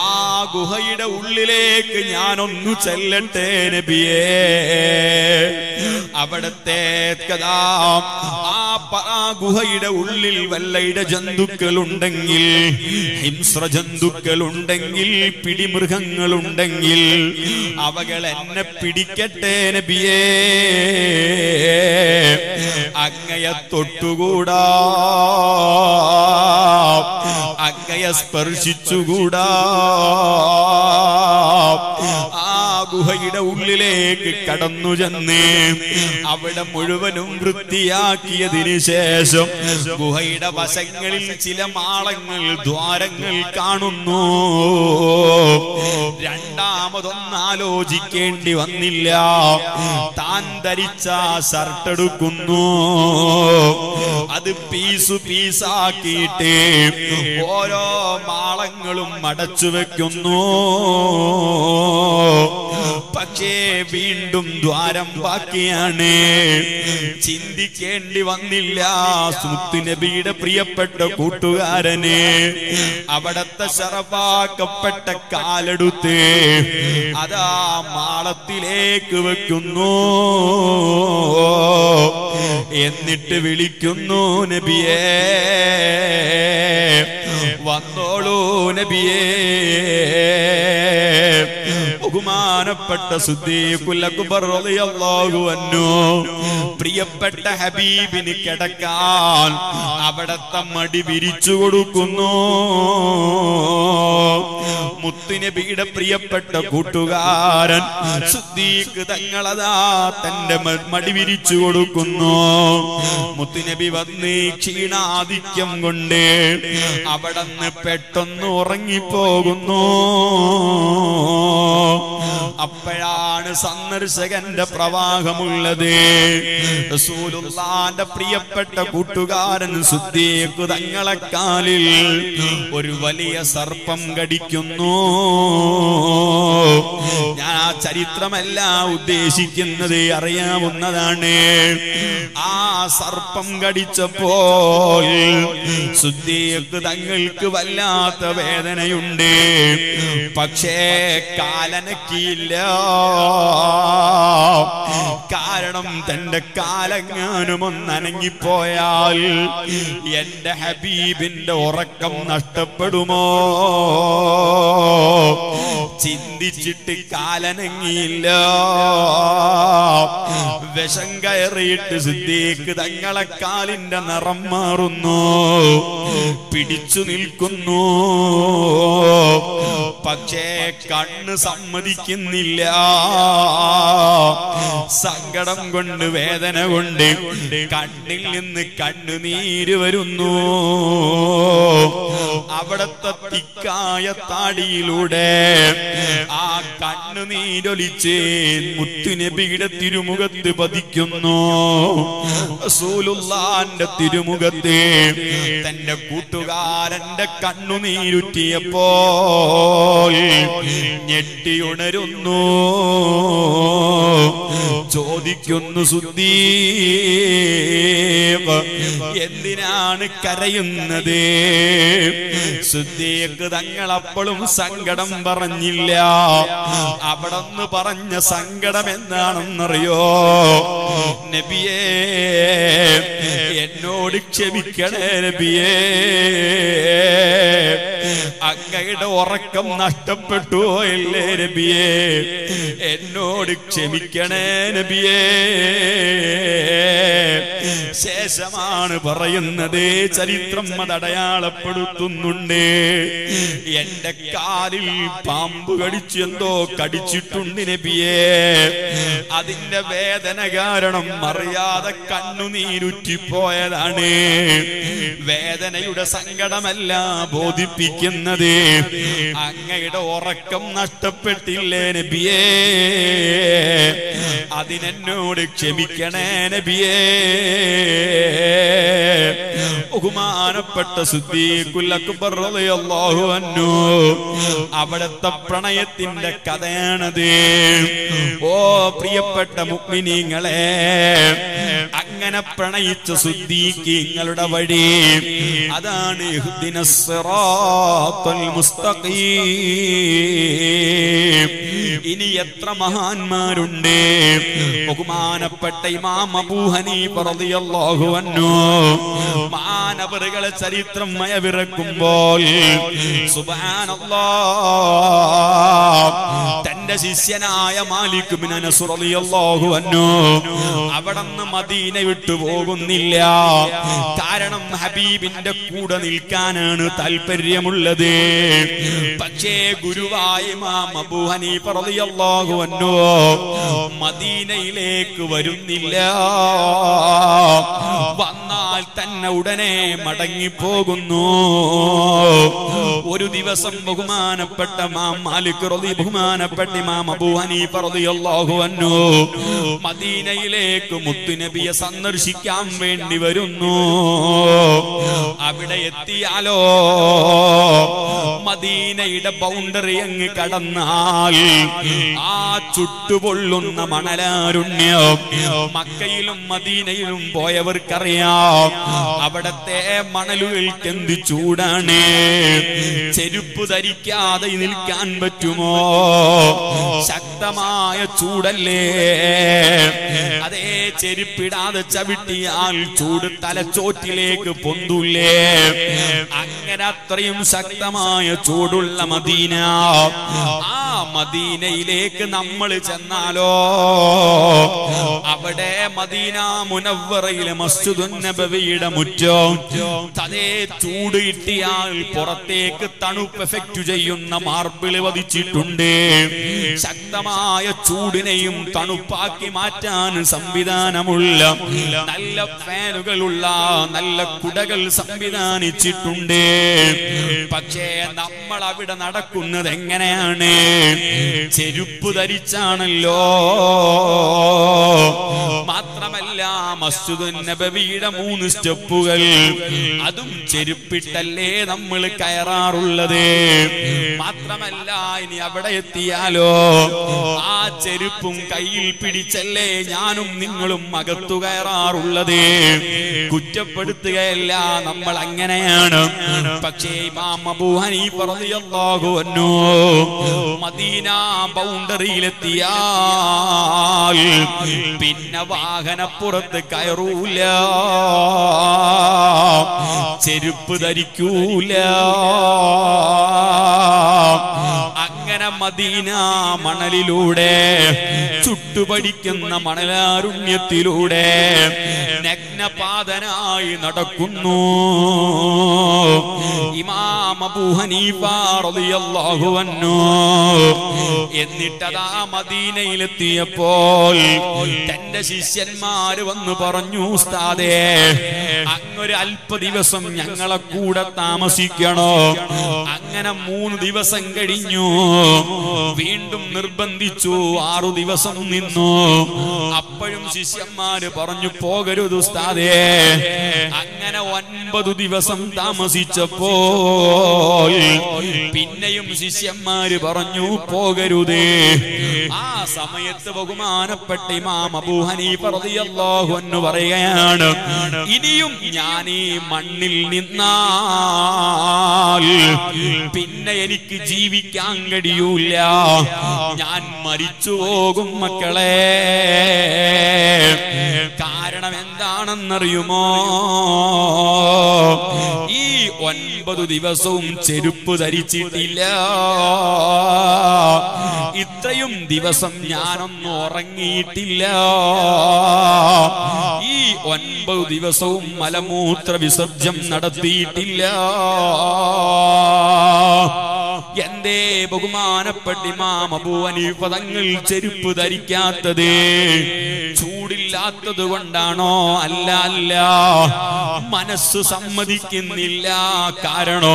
ആ ഗുഹയുടെ ഉള്ളിലേക്ക് ഞാനൊന്നു ചെല്ലട്ടെ നബിയേ. അവിടത്തെ ആ ഗുഹയുടെ ഉള്ളിൽ വല്ലയുടെ ജന്തുക്കൾ ഉണ്ടെങ്കിൽ ഹിംസ്ര ജന്തുക്കൾ ഉണ്ടെങ്കിൽ പിടിമൃഗങ്ങൾ ഉണ്ടെങ്കിൽ അവകൾ എന്നെ പിടിക്കട്ടെ നബിയേ. അങ്ങയെ തൊട്ടുകൂടാ. അങ്ങയെ സ്പർശിച്ചുകൂടാ. ആ ഗുഹയുടെ ഉള്ളിലേക്ക് കടന്നു ചെന്ന് അവിടെ മുഴുവനും വൃത്തിയാക്കിയതിന് ശേഷം ഗുഹയുടെ വശങ്ങളിൽ ചില മാളങ്ങൾ ദ്വാരങ്ങൾ കാണുന്നു. രണ്ടാമതൊന്നും ആലോചിക്കേണ്ടി വന്നില്ല. താൻ ധരിച്ച ഷർട്ടെടുക്കുന്നു അത് പീസു പീസാക്കിയിട്ട് ഓരോ മാളങ്ങളും അടച്ചു വെക്കുന്നു. പക്ഷേ വീണ്ടും ദ്വാരം ബാക്കിയാണ്. ചിന്തിക്കേണ്ടി വന്നില്ല. സുത്ത് നബിയുടെ പ്രിയപ്പെട്ട കൂട്ടുകാരന്. അവിടത്തെ ശറവാക്കപ്പെട്ട കാലെടുത്ത് അതാ മാളത്തിലേക്ക് വെക്കുന്നു. എന്നിട്ട് വിളിക്കുന്നു നബിയേ വന്നോളൂ നബിയേ. ബഹുമാനപ്പെട്ട പ്രിയപ്പെട്ട ഹബീബിന് കിടക്കാൻ അവിടത്തെ മടി വിരിച്ചു കൊടുക്കുന്നു. മുത്തുനബിയുടെ പ്രിയപ്പെട്ട കൂട്ടുകാരൻ സുദ്ദീഖ് തങ്ങളതാ തന്റെ മടി വിരിച്ചു കൊടുക്കുന്നു. മുത്തുനബി വന്ന് ക്ഷീണാധിക്യം കൊണ്ട് അവിടന്ന് പെട്ടെന്ന് ഉറങ്ങിപ്പോകുന്നു. അപ്പോഴാണ് സന്ദർശകന്റെ പ്രവാഹമുള്ളത്. റസൂലുള്ളാന്റെ പ്രിയപ്പെട്ട കൂട്ടുകാരൻ സുദ്ദീഖ് തങ്ങളെ കാലിൽ ഒരു വലിയ സർപ്പം കടിക്കുന്നു. ഞാൻ ആ ചരിത്രമല്ല ഉദ്ദേശിക്കുന്നത് അറിയാവുന്നതാണ്. ആ സർപ്പം കടിച്ചപ്പോൾ സുദ്ദീഖ് തങ്ങൾക്ക് വല്ലാത്ത വേദനയുണ്ട്. പക്ഷേ കാലനക്കിയില്ല കാരണം തന്റെ കാലങ്ങാനും ഒന്ന് അനങ്ങിപ്പോയാൽ എന്റെ ഹബീബിന്റെ ഉറക്കം നഷ്ടപ്പെടുമോ? ചിന്തിച്ചിട്ട് കാലനങ്ങിയില്ല. വിഷം കയറിയിട്ട് സിദ്ദീഖ് തങ്ങളെ കാലിന്റെ നിറം മാറുന്നു. പിടിച്ചു നിൽക്കുന്നു. പക്ഷേ കണ്ണ് സമ്മതിക്കുന്നില്ല സങ്കടം കൊണ്ട് വേദന കൊണ്ട് കണ്ണിൽ നിന്ന് കണ്ണുനീര് വരുന്നു. അവിടത്തെ തിക്കായ താടിയിലൂടെ ആ കണ്ണുനീരൊലിച്ച് മുത്തുനബിയുടെ തിരുമുഖത്ത് പതിക്കുന്നു. റസൂലുള്ളാന്റെ തിരുമുഖത്ത് തന്റെ കൂട്ടുകാരന്റെ കണ്ണുനീരുറ്റിയപ്പോ ഞെട്ടിയുണരുന്നു ചോദിക്കുന്നു സുദ്ദീ എന്തിനാണ് കരയുന്നത്? സുദ്ദീഖ് തങ്ങൾ അപ്പോഴും സങ്കടം പറഞ്ഞില്ല. അവിടെന്ന് പറഞ്ഞ സങ്കടം എന്താണെന്നറിയോ? നബിയേ എന്നോട് ക്ഷമിക്കണേ നബിയേ. അങ്ങയുടെ ഉറക്കം നഷ്ടപ്പെട്ടു ഇല്ലേ നബിയേ? എന്നോട് ക്ഷമിക്കണേ നബിയേ. ശേഷമാണ് പറയുന്നത് ചരിത്രം അതടയാളപ്പെടുത്തുന്നുണ്ട് എന്റെ കാലിൽ പാമ്പ് കടിച്ചു എന്തോ കടിച്ചിട്ടുണ്ട് നബിയേ. അതിന്റെ വേദന കാരണം അറിയാതെ കണ്ണുനീരുറ്റിപ്പോയതാണ്. വേദനയുടെ സങ്കടമല്ല ബോധിപ്പിക്കുന്നത്. അങ്ങയുടെ ഉറക്കം നഷ്ടപ്പെട്ടില്ലേ. നബിയേ. അതിനെന്നോട് ക്ഷമിക്കണേ നബിയേ. ബഹുമാനപ്പെട്ട അൻഹു. അവിടുത്തെ പ്രണയത്തിന്റെ കഥയാണത്. ഓ പ്രിയപ്പെട്ട മുഅ്മിനീങ്ങളെ അങ്ങനെ പ്രണയിച്ച സുദ്ദീഖിങ്ങളുടെ വഴി. അതാണ് മുസ്തഖീം. ഇനി എത്ര മഹാന്മാരുണ്ട്? ബഹുമാനപ്പെട്ട ഇമാം അബൂ ഹനീഫ റളിയല്ലാഹു അൻഹു. മാനവറുകളെ ചരിത്രം മയവിറക്കുമ്പോൾ സുബ്ഹാനല്ലാഹ് തന്റെ ശിഷ്യനായ മാലിക് അവിടുന്ന് മദീന വിട്ടു പോകുന്നില്ല. കാരണം ഹബീബിന്റെ കൂടെ നിൽക്കാനാണ് താല്പര്യമുള്ളത്. പക്ഷേ ഗുരുവായി അബൂ ഹനീഫ റളിയല്ലാഹു അൻഹു മദീനയിലേക്ക് വരുന്നില്ല. തന്നെ ഉടനെ മടങ്ങിപ്പോകുന്നു. ഒരു ദിവസം ബഹുമാനപ്പെട്ട മാം മാലിക് റളി ബഹുമാനപ്പെട്ട ഇമാം അബൂ ഹനീഫ റളിയല്ലാഹു അൻഹു മദീനയിലേക്ക് മുത്തുനബിയെ സന്ദർശിക്കാൻ വേണ്ടി വരുന്നു. അവിടെ എത്തിയാലോ? മദീനയുടെ ബൗണ്ടറി അങ്ങ് കടന്നാൽ ആ ചുട്ടുപൊള്ളുന്ന മണലാരുണ്യം മക്കയിലും മദീനയിലും പോയവർക്കറിയാം. അവിടത്തെ മണലുകൾക്ക് എന്ത് ചൂടാണ്? ചെരുപ്പ് ധരിക്കാതെ നിൽക്കാൻ പറ്റുമോ? ശക്തമായ ചൂടല്ലേ? അതേ ചെരുപ്പിടാതെ ചവിട്ടിയാൽ ചൂട് തലച്ചോറ്റിലേക്ക് പൊന്തൂല്ലേ? അങ്ങനെ അത്രയും ശക്തമായ ചൂടുള്ള മദീന ആ മദീനയിലേക്ക് നമ്മൾ ചെന്നാലോ? അവിടെ മദീന മുനവറയിലെ മസ്ജിദുൻ നബവിയുടെ മുറ്റം തലേ ചൂട് കിട്ടിയാൽ പുറത്തേക്ക് തണുപ്പ് എഫക്റ്റ് ചെയ്യുന്ന മാർബിൾ വധിച്ചിട്ടുണ്ട്. ശക്തമായ ചൂടിനെയും തണുപ്പാക്കി മാറ്റാൻ സംവിധാനമുള്ള നല്ല ഫാനുകളുള്ള നല്ല കുടകൾ സംവിധാനിച്ചിട്ടുണ്ട്. പക്ഷേ നമ്മൾ അവിടെ നടക്കുന്നത് എങ്ങനെയാണ്? ചെരുപ്പ് ധരിച്ചാണല്ലോ. മാത്രമല്ല മസ്ജിദ് നബവിയുടെ മൂന്ന് സ്റ്റെപ്പുകൾ. അതും ചെരുപ്പിട്ടല്ലേ നമ്മൾ കയറാറുള്ളത്. മാത്രമല്ല ഇനി അവിടെ എത്തിയാലോ? ആ ചെരുപ്പും കയ്യിൽ പിടിച്ചല്ലേ ഞാനും നിങ്ങളും അകത്തു കയറാറുള്ളത്. കുറ്റപ്പെടുത്തുകയല്ല നമ്മൾ അങ്ങനെയാണ്. പക്ഷേ മദീന ബൗണ്ടറിയിലെത്തിയാൽ പിന്നെ വാഹനപ്പുറത്ത് കയറൂല. ചെരുപ്പ് ധരിക്കൂല. അങ്ങനെ മദീന മണലിലൂടെ ചുട്ടുപടിക്കുന്ന മണലാരുണ്യത്തിലൂടെ നഗ്ന നഗ്നപാതനായി നടക്കുന്നു. എന്നിട്ടതാ മദീനയിലെത്തിയപ്പോൾ തന്റെ ശിഷ്യന്മാര് വന്ന് പറഞ്ഞു ഉസ്താദേ അങ്ങൊരു അല്പ ദിവസം ഞങ്ങളെ കൂടെ താമസിക്കണോ? അങ്ങനെ മൂന്ന് ദിവസം കഴിഞ്ഞു. വീണ്ടും നിർബന്ധിച്ചു. ആറു ദിവസം നിന്നു. അപ്പോഴും ശിഷ്യന്മാര് പറഞ്ഞു പോകരുത് ഉസ്താദേ. അങ്ങനെ ഒൻപത് ദിവസം താമസിച്ചപ്പോ പിന്നെയും ശിഷ്യന്മാര് പറഞ്ഞു പോകരുതേ. ആ സമയത്ത് ബഹുമാനപ്പെട്ട ഇമാം അബൂ ഹനീഫ റളിയല്ലാഹു അൻഹു പറയുകയാണ് ഇനിയും ഞാൻ ഈ മണ്ണിൽ നിന്നാൽ പിന്നെ എനിക്ക് ജീവിക്കാൻ കഴിയൂല ഞാൻ മരിച്ചു പോകും മക്കളെ. കാരണം എന്താണെന്നറിയുമോ? ഈ ഒൻപത് ദിവസവും ചെരുപ്പ് ധരിച്ചിട്ടില്ല. ഇത്രയും ദിവസം ഞാനൊന്നും ഉറങ്ങിയിട്ടില്ല. ഈ ഒൻപത് ദിവസവും മലമൂത്ര വിസർജ്യം നടത്തിയിട്ടില്ല. എന്റെ ബഹുമാനപ്പെട്ട ഇമാം അബൂ തങ്ങൾ ചെരുപ്പ് ധരിക്കാത്തത്? ചൂടില്ലാത്തത് കൊണ്ടാണോ? അല്ല അല്ല. മനസ്സ് സമ്മതിക്കുന്നില്ല. കാരണോ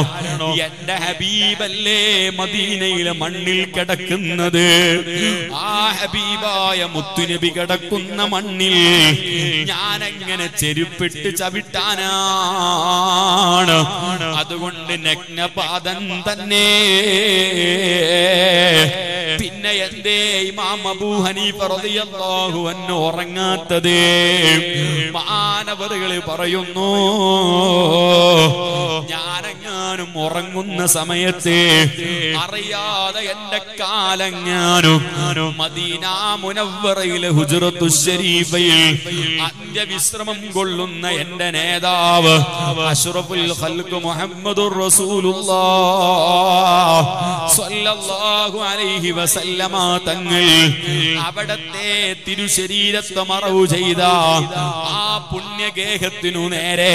എന്റെ ഹബീബല്ലേ മദീനയിലെ മണ്ണിൽ കിടക്കുന്നത്. ആ ഹബീബായ മുത്തുനബി കിടക്കുന്ന മണ്ണിൽ ഞാൻ എങ്ങനെ ചെരുപ്പിട്ട് ചവിട്ടാനാണ്? അതുകൊണ്ട് നഗ്നപാദൻ തന്നെ. പിന്നെ എന്തേ ഇമാം അബൂ റളിയല്ലാഹു അൻഹു ഉറങ്ങാത്തത് മാനവറുകൾ പറയുന്നു ഞാനെങ്ങാനും ഉറങ്ങുന്ന സമയത്ത് അറിയാതെ എന്റെ കാലെങ്ങാനും മദീന മുനവ്വറയിലെ ഹുജറത്തു ശരീഫയിൽ അന്ത്യവിശ്രമം കൊള്ളുന്ന എന്റെ നേതാവ് അഷ്റഫുൽ ഖൽഖ് മുഹമ്മദുർ റസൂലുള്ളാഹ് അലൈഹി വസല്ലമ തങ്ങൾ അവിടത്തെ തിരുശരീരത്തെ മറവു ചെയ്ത ആ പുണ്യഗേഹത്തിനു നേരെ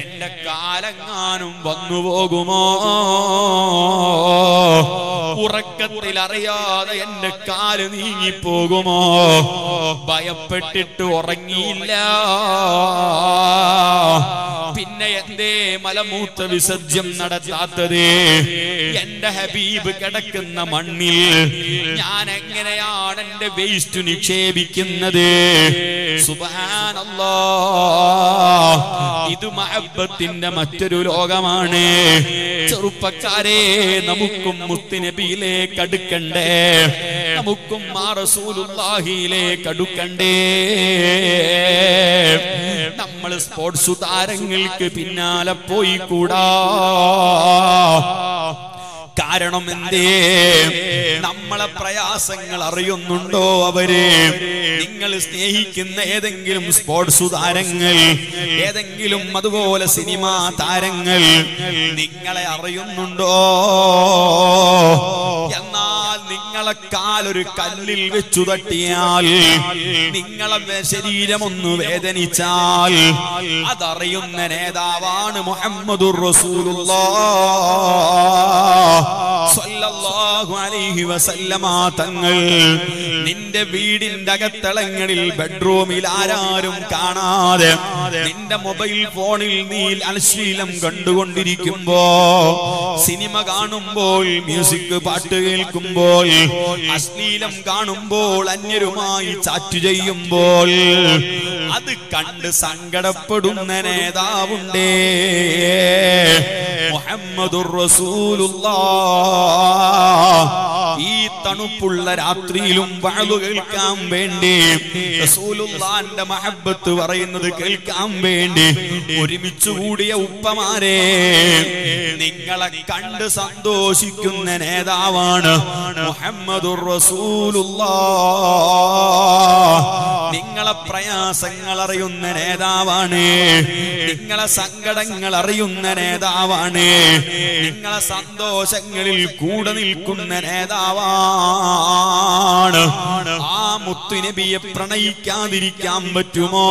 എന്റെ കാലങ്ങാനും വന്നു പോകുമോ? ഉറക്കത്തിൽ അറിയാതെ എന്റെ കാൽ നീങ്ങിപ്പോകുമോ? ഭയപ്പെട്ടിട്ട് ഉറങ്ങിയില്ല. പിന്നെ എന്തേ മലമൂത്ത വിസർജ്യം നടത്താത്തത്? എന്റെ ഹബീബ് കിടക്കുന്ന മണ്ണിൽ ഞാൻ എങ്ങനെയാണ് എന്റെ വേസ്റ്റ് നിക്ഷേപിക്കുന്നത് ഇത് മഹബത്തിന്റെ മറ്റൊരു ലോകമാണ്. ചെറുപ്പക്കാരെ നമുക്കും മുത്തുനബിയിലേക്ക് അടുക്കണ്ടേ നമുക്കും ആ റസൂലുള്ളാഹിയിലേക്ക് അടുക്കണ്ടേ നമ്മൾ സ്പോർട്സ് താരങ്ങൾക്ക് പിന്നാലെ പോയി കൂടാ കാരണം എന്തേ നമ്മളെ പ്രയാസങ്ങൾ അറിയുന്നുണ്ടോ അവർ? നിങ്ങൾ സ്നേഹിക്കുന്ന ഏതെങ്കിലും സ്പോർട്സ് താരങ്ങൾ ഏതെങ്കിലും അതുപോലെ സിനിമാ താരങ്ങൾ നിങ്ങളെ അറിയുന്നുണ്ടോ? എന്നാൽ നിങ്ങളെ കാലൊരു കല്ലിൽ വെച്ചു തട്ടിയാൽ നിങ്ങളെ ഒന്ന് വേദനിച്ചാൽ അതറിയുന്ന നേതാവാണ് മുഹമ്മദുർ വസല്ലമ തങ്ങൾ നിന്റെ വീടിന്റെ അകത്തളങ്ങളിൽ ബെഡ്റൂമിൽ ആരാരും കാണാതെ നിന്റെ മൊബൈൽ ഫോണിൽ നീ അശ്ലീലം കണ്ടുകൊണ്ടിരിക്കുമ്പോ സിനിമ കാണുമ്പോൾ മ്യൂസിക് പാട്ട് കേൾക്കുമ്പോൾ അശ്ലീലം കാണുമ്പോൾ അന്യരുമായി ചാറ്റ് ചെയ്യുമ്പോൾ അത് കണ്ട് സങ്കടപ്പെടുന്ന നേതാവുണ്ടേ. മുഹമ്മദുർ റസൂലുള്ളാഹ് ഈ തണുപ്പുള്ള രാത്രിയിലും വാഴു കേൾക്കാൻ വേണ്ടി റസൂലുള്ളാന്റെ മഹബത്ത് പറയുന്നത് കേൾക്കാൻ വേണ്ടി ഒരുമിച്ച് കൂടിയ ഉപ്പമാരെ നിങ്ങളെ കണ്ട് സന്തോഷിക്കുന്ന നേതാവാണ് റസൂലുള്ളാഹ് നിങ്ങളെ പ്രയാസങ്ങൾ അറിയുന്ന നേതാവാണ് നിങ്ങളെ സങ്കടങ്ങൾ അറിയുന്ന നേതാവാണ് നിങ്ങളെ സന്തോഷങ്ങളിൽ കൂടെ നിൽക്കുന്ന നേതാവാണ്. ആ മുത്തുനബിയെ പ്രണയിക്കാതിരിക്കാൻ പറ്റുമോ?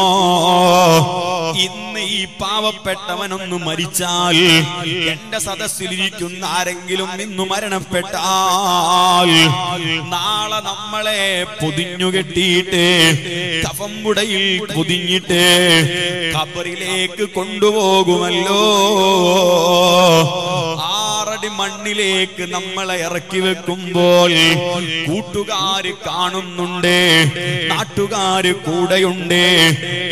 ഇന്ന് ഈ പാവപ്പെട്ടവനൊന്ന് മരിച്ചാൽ എന്റെ സദസ്സിലിരിക്കുന്ന ആരെങ്കിലും ഇന്ന് മരണപ്പെട്ടാൽ നാളെ നമ്മളെ പൊതിഞ്ഞു കെട്ടിയിട്ട് കഫമ്പുടയിൽ പൊതിഞ്ഞിട്ട് കബറിലേക്ക് കൊണ്ടുപോകുമല്ലോ. ആറടി മണ്ണിലേക്ക് നമ്മളെ ഇറക്കി വെക്കുമ്പോൾ കൂട്ടുകാര് കാണുന്നുണ്ട് നാട്ടുകാര് കൂടെയുണ്ട്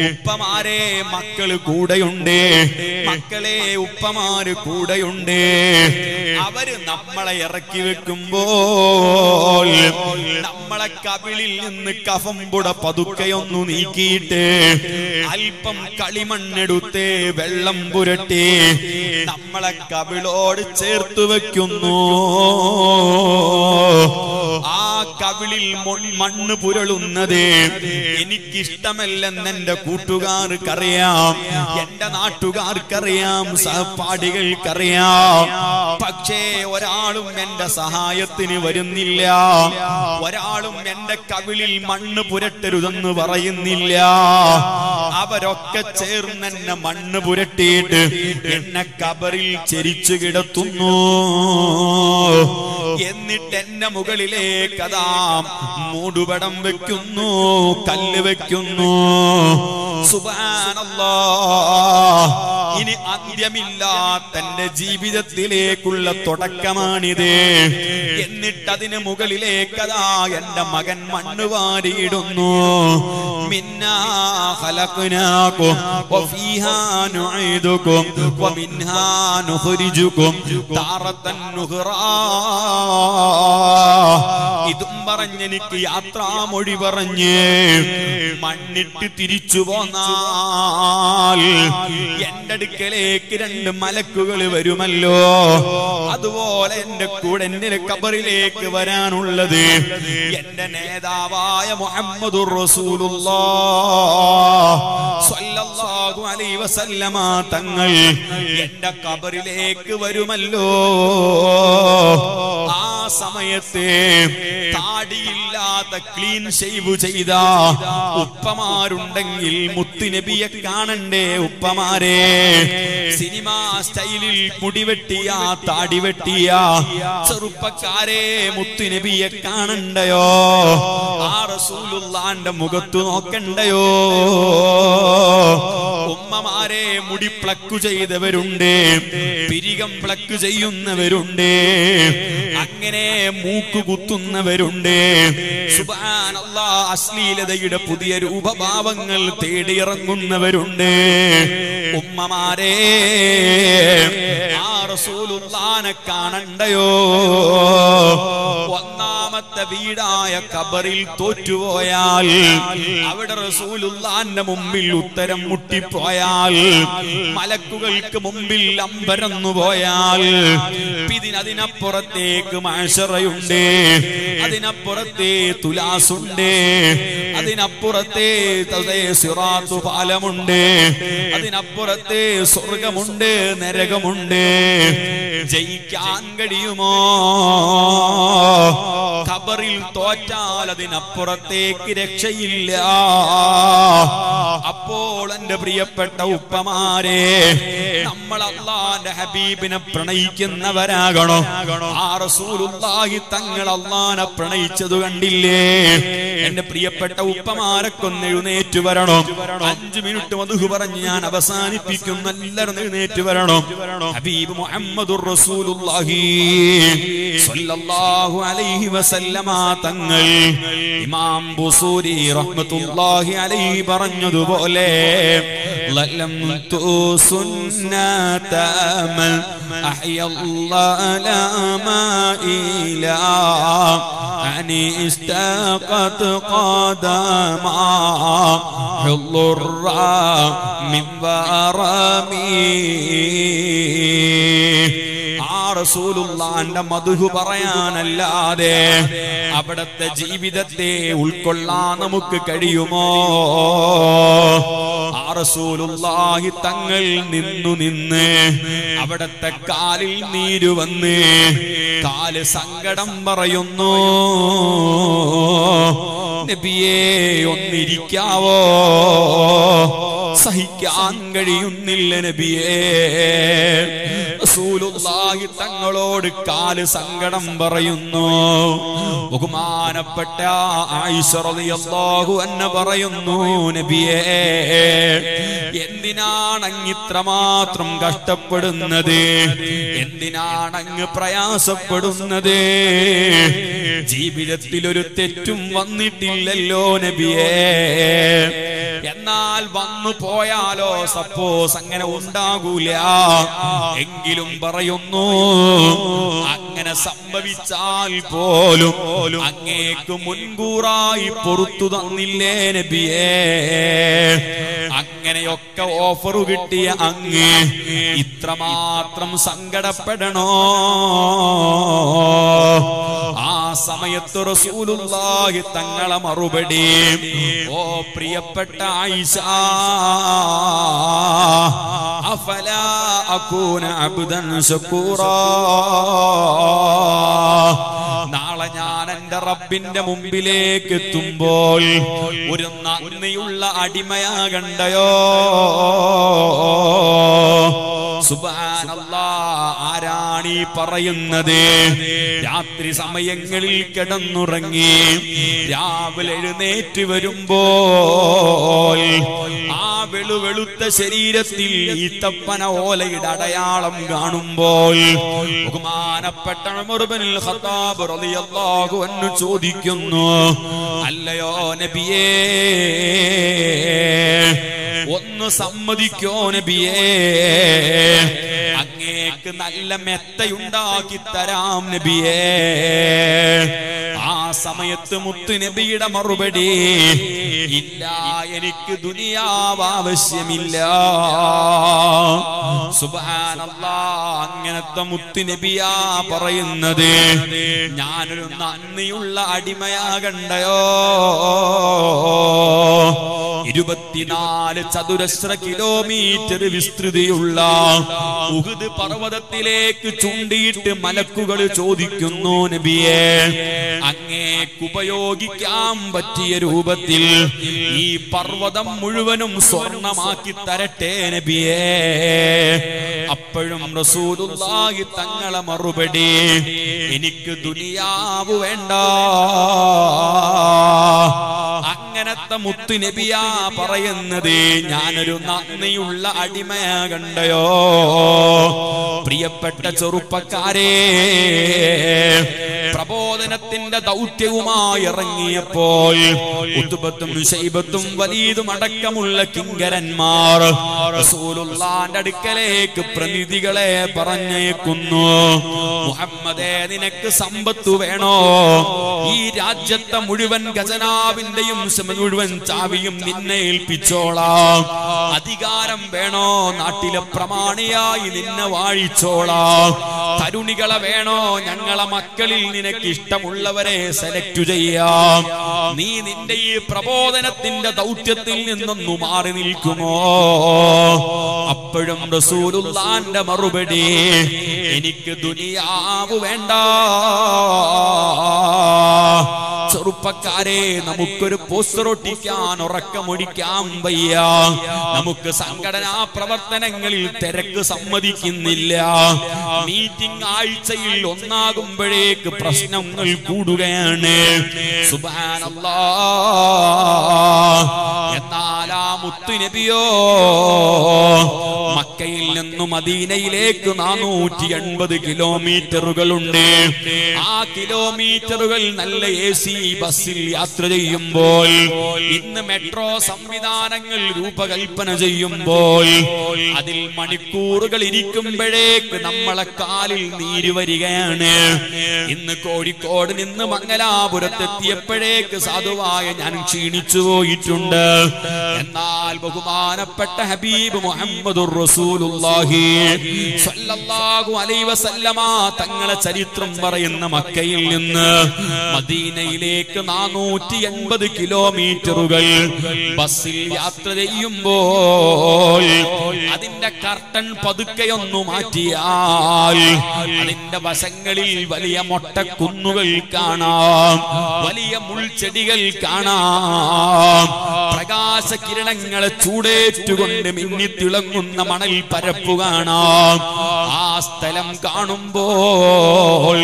ഉപ്പമാരെ മക്കൾ കൂടെയുണ്ട് മക്കളെ ഉപ്പമാര് കൂടെയുണ്ട്. അവർ നമ്മളെ ഇറക്കി വെക്കുമ്പോൾ നമ്മളെ കവിളിൽ നിന്ന് കഫം കഫമ്പുട പതുക്കെയൊന്നു നീക്കിയിട്ട് അല്പം കളിമണ്ണെടുത്ത് വെള്ളം പുരട്ടി നമ്മളെ കവിളോട് ചേർത്ത് വെക്കുന്നു. ആ കവിളിൽ മണ്ണ് പുരളുന്നത് എനിക്കിഷ്ടമല്ലെന്ന് എന്റെ കൂട്ടുകാർക്കറിയാം എന്റെ നാട്ടുകാർക്കറിയാം സഹപാഠികൾക്കറിയാം. പക്ഷേ ഒരാളും എന്റെ സഹായത്തിന് വരുന്നില്ല. ഒരാളും എന്റെ കവിളിൽ മണ്ണ് പുരട്ടരുതെന്ന് പറയുന്നില്ല. അവരൊക്കെ ചേർന്ന് എന്നെ മണ്ണ് പുരട്ടിയിട്ട് എന്നെ കബറിൽ ചെരിച്ചു കിടത്തുന്നു. എന്നിട്ട് എന്നെ മുകളിലേക്ക് മൂടുപടം വെക്കുന്നു കല്ല് വെക്കുന്നു. ഇനി അന്ത്യമില്ലാത്ത എന്റെ ജീവിതത്തിലേക്കുള്ള തുടക്കമാണിത്. എന്നിട്ട് അതിന് മുകളിലേക്ക് അതാ എന്റെ മകൻ മണ്ണ് വാരിയിടുന്നു. ഇതും പറഞ്ഞെനിക്ക് യാത്രാമൊഴി പറഞ്ഞ് മണ്ണിട്ട് തിരിച്ചു പോന്നാൽ എന്റെ അടുക്കലേക്ക് രണ്ട് മലക്കുകൾ വരുമല്ലോ. അതുപോലെ എന്റെ കൂടെ എന്റെ കബറിലേക്ക് വരാനുള്ളത്. എന്റെ നേതാവായ റസൂലുള്ളാഹു അലൈഹി വസല്ലമ തങ്ങൾ എന്റെ കബറിലേക്ക് വരുമല്ലോ. ആ സമയത്ത് താടിയില്ലാത്ത ക്ലീൻ ഷേവ് ചെയ്ത ഉപ്പമാരുണ്ടെങ്കിൽ മുത്തുനബിയെ കാണണ്ടേ ഉപ്പമാരെ? സിനിമാ സ്റ്റൈലിൽ മുടിവെട്ടിയ താടി വെട്ടിയ ചെറുപ്പക്കാരെ മുത്തുനബിയെ കാണണ്ടയോ? ആ റസൂലുള്ളാന്റെ മുഖത്തു നോക്കണ്ടയോ? ഉമ്മമാരെ മുടി പ്ലക്കു ചെയ്തവരുണ്ട് പിരികം പ്ലക്ക് ചെയ്യുന്നവരുണ്ട് അങ്ങനെ മൂക്ക് കുത്തുന്നവരുണ്ട്. അശ്ലീലതയുടെ പുതിയ രൂപഭാവങ്ങൾ തേടിയിറങ്ങുന്നവരുണ്ട്. ഉമ്മമാരെ ആ കാണണ്ടയോ? ഒന്നാമത്തെ വീടായ കബറിൽ തോറ്റുപോയാൽ അവിടെ റസൂലുള്ളാന്റെ മുമ്പിൽ ഉത്തരം മുട്ടിപ്പോയാൽ മലക്കുകൾക്ക് മുമ്പിൽ അമ്പരന്നു പോയാൽ ഇതിനതിനപ്പുറത്തേക്ക് മാഷറയുണ്ട് അതിനപ്പുറത്തെ തുലാസുണ്ട് അതിനപ്പുറത്തെ തതേ സിറാത്തു പാലമുണ്ട് അതിനപ്പുറത്തേ സ്വർഗമുണ്ട് നരകമുണ്ട്. ജയിക്കാൻ കഴിയുമോ? ഖബറിൽ തോറ്റാൽ അതിനപ്പുറത്തേക്ക് രക്ഷയില്ല. അപ്പോൾ എന്റെ പ്രിയപ്പെട്ട ഉപ്പമാരെ നമ്മൾ അള്ളാന്റെ ഹബീബിനെ പ്രണയിക്കുന്നവരാകണോ? ആ റസൂലുള്ളാഹി തങ്ങൾ അള്ളാനെ പ്രണയിച്ചത് കണ്ടില്ലേ? എന്റെ പ്രിയപ്പെട്ട ഉപ്പമാരൊക്കെ ഒന്ന് എഴുന്നേറ്റ് വരണോ? അഞ്ചു മിനിറ്റ് മധു പറഞ്ഞ് ഞാൻ അവസാനിപ്പിക്കുന്ന എല്ലാവരും എഴുന്നേറ്റ് വരണോ? ഹബീബ് മുഹമ്മദുർ റസൂലുള്ളാഹി സ്വല്ലല്ലാഹു അലൈഹി വസല്ലമ തങ്ങൾ ഇമാം ബുസൂരി റഹ്മത്തുള്ളാഹി അലൈഹി പറഞ്ഞതുപോലെ ലലം തു സുന്നത മൻ അഹ്യല്ലാഹ ഇലാ അനി ഇസ്തഖത് ഖദമാ ഹുള്ളുറ മിൻ വറമീ ആ റസൂലുള്ളാന്റെ മധുഹു പറയാനല്ലാതെ അവിടത്തെ ജീവിതത്തെ ഉൾക്കൊള്ളാൻ നമുക്ക് കഴിയുമോ? ആ റസൂലുള്ളാഹി തങ്ങൾ നിന്നു നിന്ന് അവിടത്തെ കാലിൽ നീരു വന്ന് കാൽ സങ്കടം പറയുന്നു. നബിയേ ഒന്നിരിക്കാവോ? സഹിക്കാൻ കഴിയുന്നില്ല നബിയേ. റസൂലുള്ളാഹി തങ്ങളോട് കാൽ സങ്കടം പറയുന്നു. ബഹുമാനപ്പെട്ട ആയിഷ റളിയല്ലാഹു അൻഹ പറയുന്നു നബിയേ എന്തിനാണ് അങ്ങ് ഇത്രമാത്രം കഷ്ടപ്പെടുന്നത്? എന്തിനാണ് അങ്ങ് പ്രയാസപ്പെടുന്നത്? ജീവിതത്തിൽ ഒരു തെറ്റും വന്നിട്ടില്ലല്ലോ നബിയേ. എന്നാൽ വന്നു പോയാലോ സപ്പോസ് അങ്ങനെ ഉണ്ടാകൂല. എങ്കിലും പറയുന്നു. അങ്ങനെ സംഭവിച്ചാൽ പോലും അങ്ങേക്ക് മുൻകൂറായി പൊറത്തു തന്നില്ലേ നബിയേ? അങ്ങനെയൊക്കെ ഓഫർ കിട്ടിയ അങ്ങ് ഇത്രമാത്രം സങ്കടപ്പെടണോ? ആ സമയത്ത് റസൂലുള്ളാഹി തങ്ങളെ മറുപടി ഓ പ്രിയപ്പെട്ട ആയിഷ അഫല അകൂന ശക്കൂറാ നാളെ ഞാൻ എന്റെ റബ്ബിന്റെ മുമ്പിലേക്ക് എത്തുമ്പോൾ ഒരു നന്ദിയുള്ള അടിമയാകണ്ടയോ? സുബാനല്ലാ ആരാണീ പറയുന്നത്? രാത്രി സമയങ്ങളിൽ കിടന്നുറങ്ങി രാവിലെ എഴുന്നേറ്റ് വരുമ്പോൾ ആ വെളുവെളുത്ത ശരീരത്തിൽ ഈത്തപ്പന ഓലയുടെ അടയാളം കാണുമ്പോൾ ബഹുമാനപ്പെട്ട ഉമർ ഹത്താബ് റളിയല്ലാഹു ചോദിക്കുന്നു. അല്ലയോ നബിയേ ഒന്ന് സമ്മതിക്കോ നബിയേ? അങ്ങേക്ക് നല്ല മെത്തയുണ്ടാക്കി തരാം നബിയേ. ആ സമയത്ത് മുത്തു നബിയുടെ മറുപടി ഇല്ല എനിക്ക് ദുനിയാവ് ആവശ്യമില്ല. അങ്ങനത്തെ മുത്തു നബിയാ പറയുന്നത്. ഞാനൊരു നന്ദിയുള്ള അടിമയാകണ്ടയോ? ഇരുപത്തിനാല് ചതുരശ്ര കിലോമീറ്റർ വിസ്തൃതിയുള്ള ഉഹുദ് പർവതത്തിലേക്ക് ചൂണ്ടിയിട്ട് മലക്കുകൾ ചോദിക്കുന്നു നബിയെ അങ്ങേക്ക് ഉപയോഗിക്കാൻ പറ്റിയ രൂപത്തിൽ ഈ പർവതം മുഴുവനും സ്വർണമാക്കി തരട്ടെ നബിയേ. അപ്പോഴും റസൂലുള്ളാഹി തങ്ങളെ മറുപടി എനിക്ക് ദുനിയാവ് വേണ്ട അങ്ങനത്തെ മുത്തു നബിയാ പറയുന്നത് ഞാനൊരു നന്ദിയുള്ള അടിമയാകണ്ടയോ പ്രിയപ്പെട്ട ചെറുപ്പക്കാരെ പ്രബോധനത്തിന്റെ ദൗത്യവുമായി ഇറങ്ങിയപ്പോൾ ഉത്തുബത്തും ശൈബത്തും വലീതും അടക്കമുള്ള കിങ്കരന്മാർ റസൂലുള്ളാന്റെ അടുക്കലേക്ക് പ്രതിനിധികളെ പറഞ്ഞേക്കുന്നു മുഹമ്മദേ നിനക്ക് സമ്പത്ത് വേണോ? ഈ രാജ്യത്തെ മുഴുവൻ ഖജനാവിന്റെയും മുഴുവൻ ചാവിയും നിന്നെ ഏൽപ്പിച്ചോളാം. അധികാരം വേണോ? നാട്ടിലെ പ്രമാണിയായി നിന്നെ വാഴിച്ചോളാം. തരുണികളെ വേണോ? ഞങ്ങളെ മക്കളിൽ നിനക്ക് ഇഷ്ടമുള്ളവരെ സെലക്ട് ചെയ്യാം. നീ നിന്റെ ഈ പ്രബോധനത്തിന്റെ ദൗത്യത്തിൽ നിന്നൊന്നു മാറി നിൽക്കുമോ? അപ്പോഴും റസൂലുള്ളാന്റെ മറുപടി എനിക്ക് ദുനിയാവ് വേണ്ട. الله ചെറുപ്പക്കാരെ നമുക്കൊരു പോസ്റ്റർ ഒട്ടിക്കാൻ ഉറക്കമൊടിക്കാൻ വയ്യ. നമുക്ക് സംഘടനാ പ്രവർത്തനങ്ങളിൽ തിരക്ക് സമ്മതിക്കുന്നില്ല. മീറ്റിംഗ് ആഴ്ചയിൽ ഒന്നാകുമ്പോഴേക്ക് പ്രശ്നങ്ങൾ കൂടുകയാണ്. ആ മുത്തുനബിയോ മക്കയിൽ നിന്നും മദീനയിലേക്ക് നാനൂറ്റി എൺപത് കിലോമീറ്ററുകളുണ്ട് ആ കിലോമീറ്ററുകൾ നല്ല എ സി ബസ്സിൽ യാത്ര ചെയ്യുമ്പോൾ ഇന്ന് മെട്രോ സംവിധാനങ്ങൾ രൂപകൽപ്പന ചെയ്യുമ്പോൾ അതിൽ മണിക്കൂറുകൾ ഇരിക്കുമ്പോഴേക്ക് നമ്മളെ കാലിൽ നീര് വരികയാണ്. ഇന്ന് കോഴിക്കോട് നിന്ന് മംഗലാപുരത്തെത്തിയപ്പോഴേക്ക് സാധുവായ ഞാൻ ക്ഷീണിച്ചു പോയിട്ടുണ്ട്. എന്നാൽ ബഹുമാനപ്പെട്ട ഹബീബ് മുഹമ്മദ് തങ്ങളെ ചരിത്രം പറയുന്ന മക്കയിൽ നിന്ന് മദീനയിലേക്ക് നാനൂറ്റി എൺപത് കിലോമീറ്ററുകൾ ബസ്സിൽ യാത്ര ചെയ്യുമ്പോൾ അതിന്റെ കർട്ടൻ പതുക്കെയൊന്നു മാറ്റിയാൽ അതിന്റെ വശങ്ങളിൽ വലിയ മൊട്ടക്കുന്നുകൾ കാണാം വലിയ മുൾച്ചെടികൾ കാണാം. പ്രകാശ കിരണങ്ങളെ ചൂടേറ്റുകൊണ്ട് മിന്നിത്തിളങ്ങുന്ന മണൽ പരപ്പ് കാണാം. ആ സ്ഥലം കാണുമ്പോൾ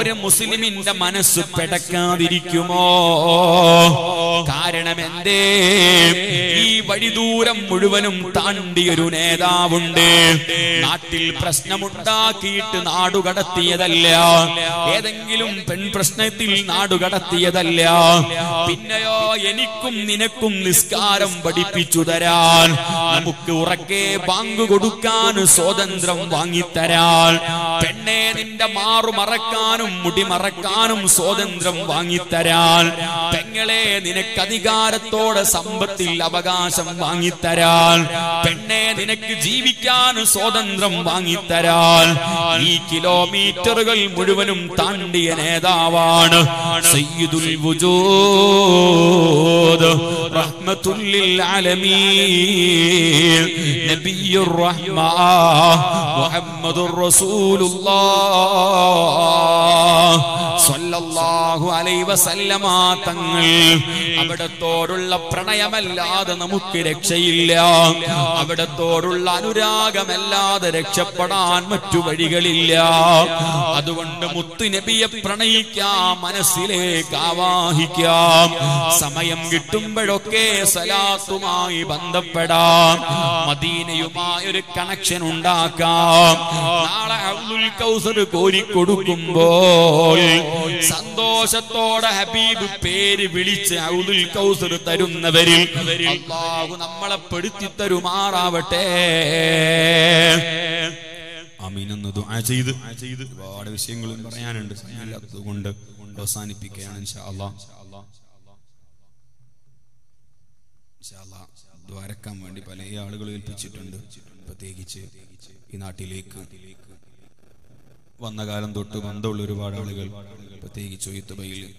ഒരു മുസ്ലിമിന്റെ മനസ്സ് പെടക്കാതിരിക്കുമോ കാരണം എന്തേ ഈ വഴിദൂരം മുഴുവനും താണ്ടിയൊരു നേതാവുണ്ട്. നാട്ടിൽ പ്രശ്നമുണ്ടാക്കിയിട്ട് നാടുകടത്തിയതല്ല. ഏതെങ്കിലും പെൺ പ്രശ്നത്തിൽ നാടുകടത്തിയതല്ല. പിന്നെയോ എനിക്കും നിനക്കും നിസ്കാരം പഠിപ്പിച്ചു തരാൻ. നമുക്ക് ഉറക്കെ ബാങ്ക് കൊടുക്കാൻ സ്വാതന്ത്ര്യം വാങ്ങിത്തരാൻ. പെണ്ണെ നിന്റെ മാറു മറക്കാനും മുടി സ്വാതന്ത്ര്യം വാങ്ങിത്തരാൻ പെങ്ങളെ നിനക്ക് അധികാരത്തോടെ സമ്പത്തിൽ അവകാശം വാങ്ങിത്തരാൻ. പെണ്ണെ നിനക്ക് ജീവിക്കാൻ സ്വാതന്ത്ര്യം വാങ്ങിത്തരാൻ. ഈ കിലോമീറ്ററുകൾ മുഴുവനും താണ്ടിയ നേതാവാണ് സയ്യിദുൽ വുജൂദ്. ആലമീൻ. സ്വല്ലല്ലാഹു അലൈഹി വസല്ലമ തങ്ങൾ. അവിടത്തോടുള്ള പ്രണയമല്ലാതെ നമുക്ക് രക്ഷയില്ല. അവിടത്തോടുള്ള അനുരാഗമല്ലാതെ രക്ഷപ്പെടാൻ മറ്റു വഴികളില്ല. അതുകൊണ്ട് മുത്തു നബിയെ പ്രണയിക്കാം മനസ്സിലേക്ക് ആവാഹിക്കാം. സമയം കിട്ടുമ്പോഴൊക്കെ സലാത്തുമായി ബന്ധപ്പെടാം. മദീനയുമായി ഒരു കണക്ഷൻ ഉണ്ടാക്കാം. നാളെ കൗസർ കോരിക്കൊടുക്കുമ്പോൾ സന്തോഷത്തോടെ ഹബീബ് പേര് വിളിച്ച് ഔദുൽ കൗസർ തരുന്നവരിൽ അള്ളാഹു നമ്മളെ പെടുത്തി തരുമാറാവട്ടെ. അമീനെന്ന് ദുആ ചെയ്ത്. ഒരുപാട് വിഷയങ്ങളും പറയാനുണ്ട്. അതുകൊണ്ട് കൊണ്ട് അവസാനിപ്പിക്കുകയാണ് ഇൻഷാ അല്ലാഹ് ദ്വാരക്കാൻ വേണ്ടി പല ആളുകൾ ഏൽപ്പിച്ചിട്ടുണ്ട്. പ്രത്യേകിച്ച് ഈ നാട്ടിലേക്ക് വന്ന കാലം തൊട്ട് ബന്ധമുള്ള ഒരുപാട് ആളുകൾ പ്രത്യേകിച്ച് ഒയ്ത്തുബയിൽ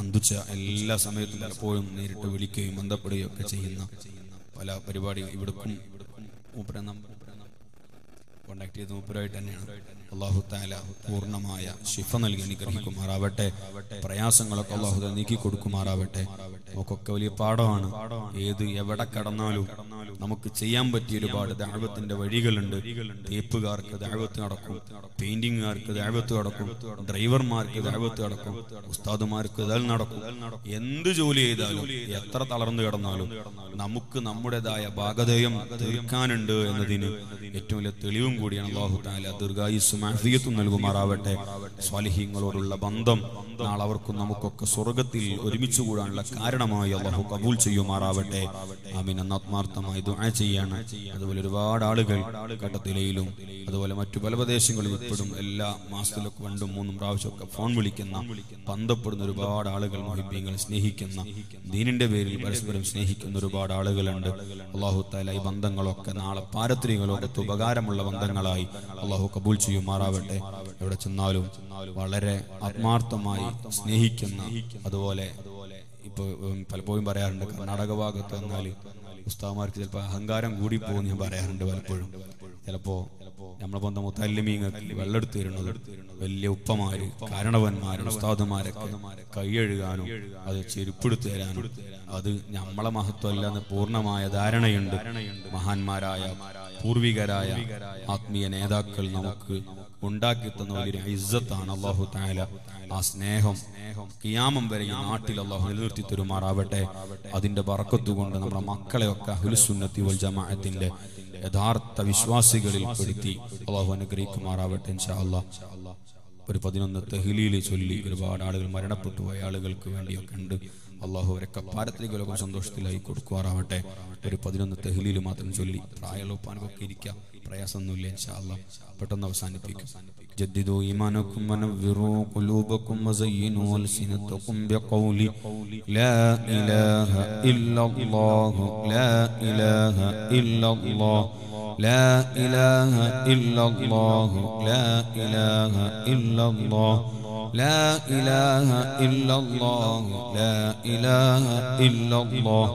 അന്തുച്ച എല്ലാ സമയത്തും പലപ്പോഴും നേരിട്ട് വിളിക്കുകയും ബന്ധപ്പെടുകയും ഒക്കെ ചെയ്യുന്ന പല പരിപാടികൾ ഇവിടക്കും മൂപ്പര കോണ്ടാക്ട് ചെയ്ത് മൂപ്പരായിട്ട് തന്നെയാണ്. പൂർണമായ ശിഫ നൽകി അനുഗ്രഹിക്കുമാറാവട്ടെ. പ്രയാസങ്ങളൊക്കെ അള്ളാഹു നീക്കി കൊടുക്കുമാറാവട്ടെ. നമുക്കൊക്കെ വലിയ പാഠമാണ്. ഏത് എവിടെ കടന്നാലും നമുക്ക് ചെയ്യാൻ പറ്റിയ ഒരുപാട് ദാഴ്വത്തിന്റെ വഴികളുണ്ട്. തേപ്പുകാർക്ക് ദാഴ്വത്ത് നടക്കും. പെയിന്റിങ്ങുകാർക്ക് ദാഴ്വത്ത് നടക്കും. ഡ്രൈവർമാർക്ക് ദാഴ്വത്ത് നടക്കും. ഉസ്താദുമാർക്ക് ഇതൽ നടക്കും. എന്ത് ജോലി ചെയ്താലും എത്ര തളർന്നു കിടന്നാലും നമുക്ക് നമ്മുടേതായ ഭാഗധേയം തീർക്കാനുണ്ട് എന്നതിന് ഏറ്റവും വലിയ തെളിവും കൂടിയാണ് അള്ളാഹു താല ആഫിയത്തും നൽകുമാറാവട്ടെ. സ്വാലിഹീങ്ങളോടുള്ള ബന്ധം നാളെ അവർക്കും നമുക്കൊക്കെ സ്വർഗത്തിൽ ഒരുമിച്ച് കൂടാനുള്ള കാരണമായി അള്ളാഹു കബൂൽ ചെയ്യുമാറാവട്ടെ. ആമീൻ. ആത്മാർത്ഥമായി ദുആ ചെയ്യാണ്. അതുപോലെ ഒരുപാട് ആളുകൾ കട്ടത്തിലയിലും അതുപോലെ മറ്റു പല പ്രദേശങ്ങളിലും ഇപ്പോഴും എല്ലാ മാസത്തിലൊക്കെ രണ്ടും മൂന്നും പ്രാവശ്യമൊക്കെ ഫോൺ വിളിക്കുന്ന ബന്ധപ്പെടുന്ന ഒരുപാട് ആളുകൾ മൊഹിബീങ്ങൾ സ്നേഹിക്കുന്ന ദീനിന്റെ പേരിൽ പരസ്പരം സ്നേഹിക്കുന്ന ഒരുപാട് ആളുകളുണ്ട്. അള്ളാഹു താല ഈ ബന്ധങ്ങളൊക്കെ നാളെ പാരത്രിക ഉപകാരമുള്ള ബന്ധങ്ങളായി അള്ളാഹു കബൂൽ ചെയ്യുമാറാവട്ടെ. എവിടെ ചെന്നാലും വളരെ ആത്മാർത്ഥമായി സ്നേഹിക്കുന്ന അതുപോലെ ഇപ്പൊ പലപ്പോഴും പറയാറുണ്ട് കർണാടക ഭാഗത്ത് വന്നാൽ ഉസ്താമാർക്ക് ചിലപ്പോൾ അഹങ്കാരം കൂടി പോകും ഞാൻ പറയാറുണ്ട് പലപ്പോഴും. ചിലപ്പോ നമ്മളെ ബന്ധം മുത്തല്ലിമീങ്ങൾക്ക് വെള്ളെടുത്ത് തരുന്നത് വലിയ ഉപ്പമാര് കാരണവന്മാര് ഉസ്താദുമാരൊക്കെ കൈയഴുകാനും അത് ചെരുപ്പെടുത്ത് തരാനും അത് നമ്മളെ മഹത്വമല്ല എന്ന് പൂർണമായ ധാരണയുണ്ട്. മഹാന്മാരായ പൂർവികരായ ആത്മീയ നേതാക്കൾ നമുക്ക് ഉണ്ടാക്കി തന്ന വലിയൊരു ഇസ്സത്താണ് അള്ളാഹു താല ആ സ്നേഹം കിയാമം വരെ ഈ നാട്ടിൽ അള്ളാഹു നിലനിർത്തി തരുമാറാവട്ടെ. അതിന്റെ വറക്കത്തുകൊണ്ട് നമ്മുടെ മക്കളെയൊക്കെ ഹുലുസുന്നത്തി വൽ ജമാഅത്തിന്റെ യഥാർത്ഥ വിശ്വാസികളിൽ പെടുത്തി അള്ളാഹു അനുഗ്രഹിക്കുമാറാവട്ടെ അള്ളാഹ് ഒരു പതിനൊന്ന് തെഹിലിയിൽ ചൊല്ലി ഒരുപാട് ആളുകൾ മരണപ്പെട്ടു പോയ ആളുകൾക്ക് വേണ്ടിയൊക്കെ ഉണ്ട്. അള്ളാഹു അവരെ കപ്പാരത്തിലേക്ക് ലോകം സന്തോഷത്തിലായി കൊടുക്കുവാറാവട്ടെ ഒരു പതിനൊന്ന് തെഹിലിയിൽ മാത്രം ചൊല്ലി പ്രായലോപ്പാനൊക്കെ ഇരിക്കാം. പ്രയാസമൊന്നുമില്ല ഇൻഷാ പെട്ടെന്ന് അവസാനിപ്പിക്കും. جددوا إيمانكم ونوروا قلوبكم وزينوا ألسنتكم بقول لا إله إلا الله لا إله إلا الله لا إله إلا الله لا إله إلا الله لا إله إلا الله لا إله إلا الله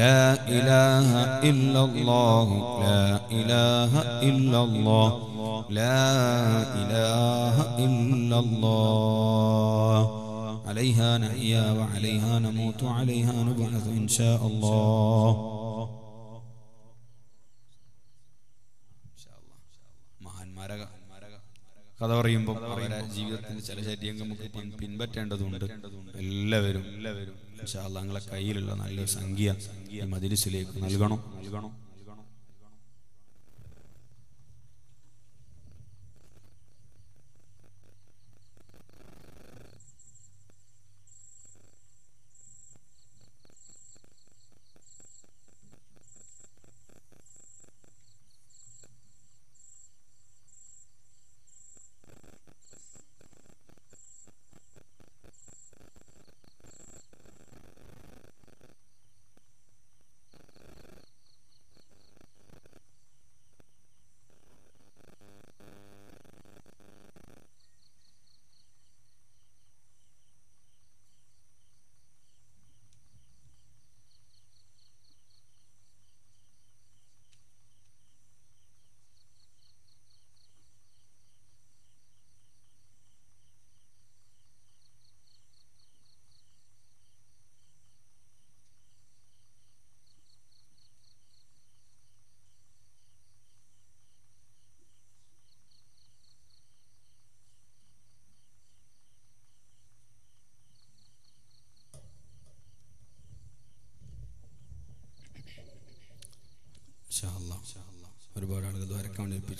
لا إله إلا الله لا إله إلا الله. لا إله إلا الله عليها نحيا وعليها نموت وعليها نبعث إن شاء الله മഹാന്മാരെ കഥ പറയുമ്പോൾ അവരെ ജീവിതത്തിന്റെ ചില ശരീരങ്ങൾ നമുക്ക് പിൻ- പിൻപറ്റേണ്ടതുണ്ട് എല്ലാവരും എല്ലാവരും ഞങ്ങളെ കയ്യിലുള്ള നല്ലൊരു സംഖ്യ ഈ മദിരിസിലേക്ക് നൽകണം നൽകണം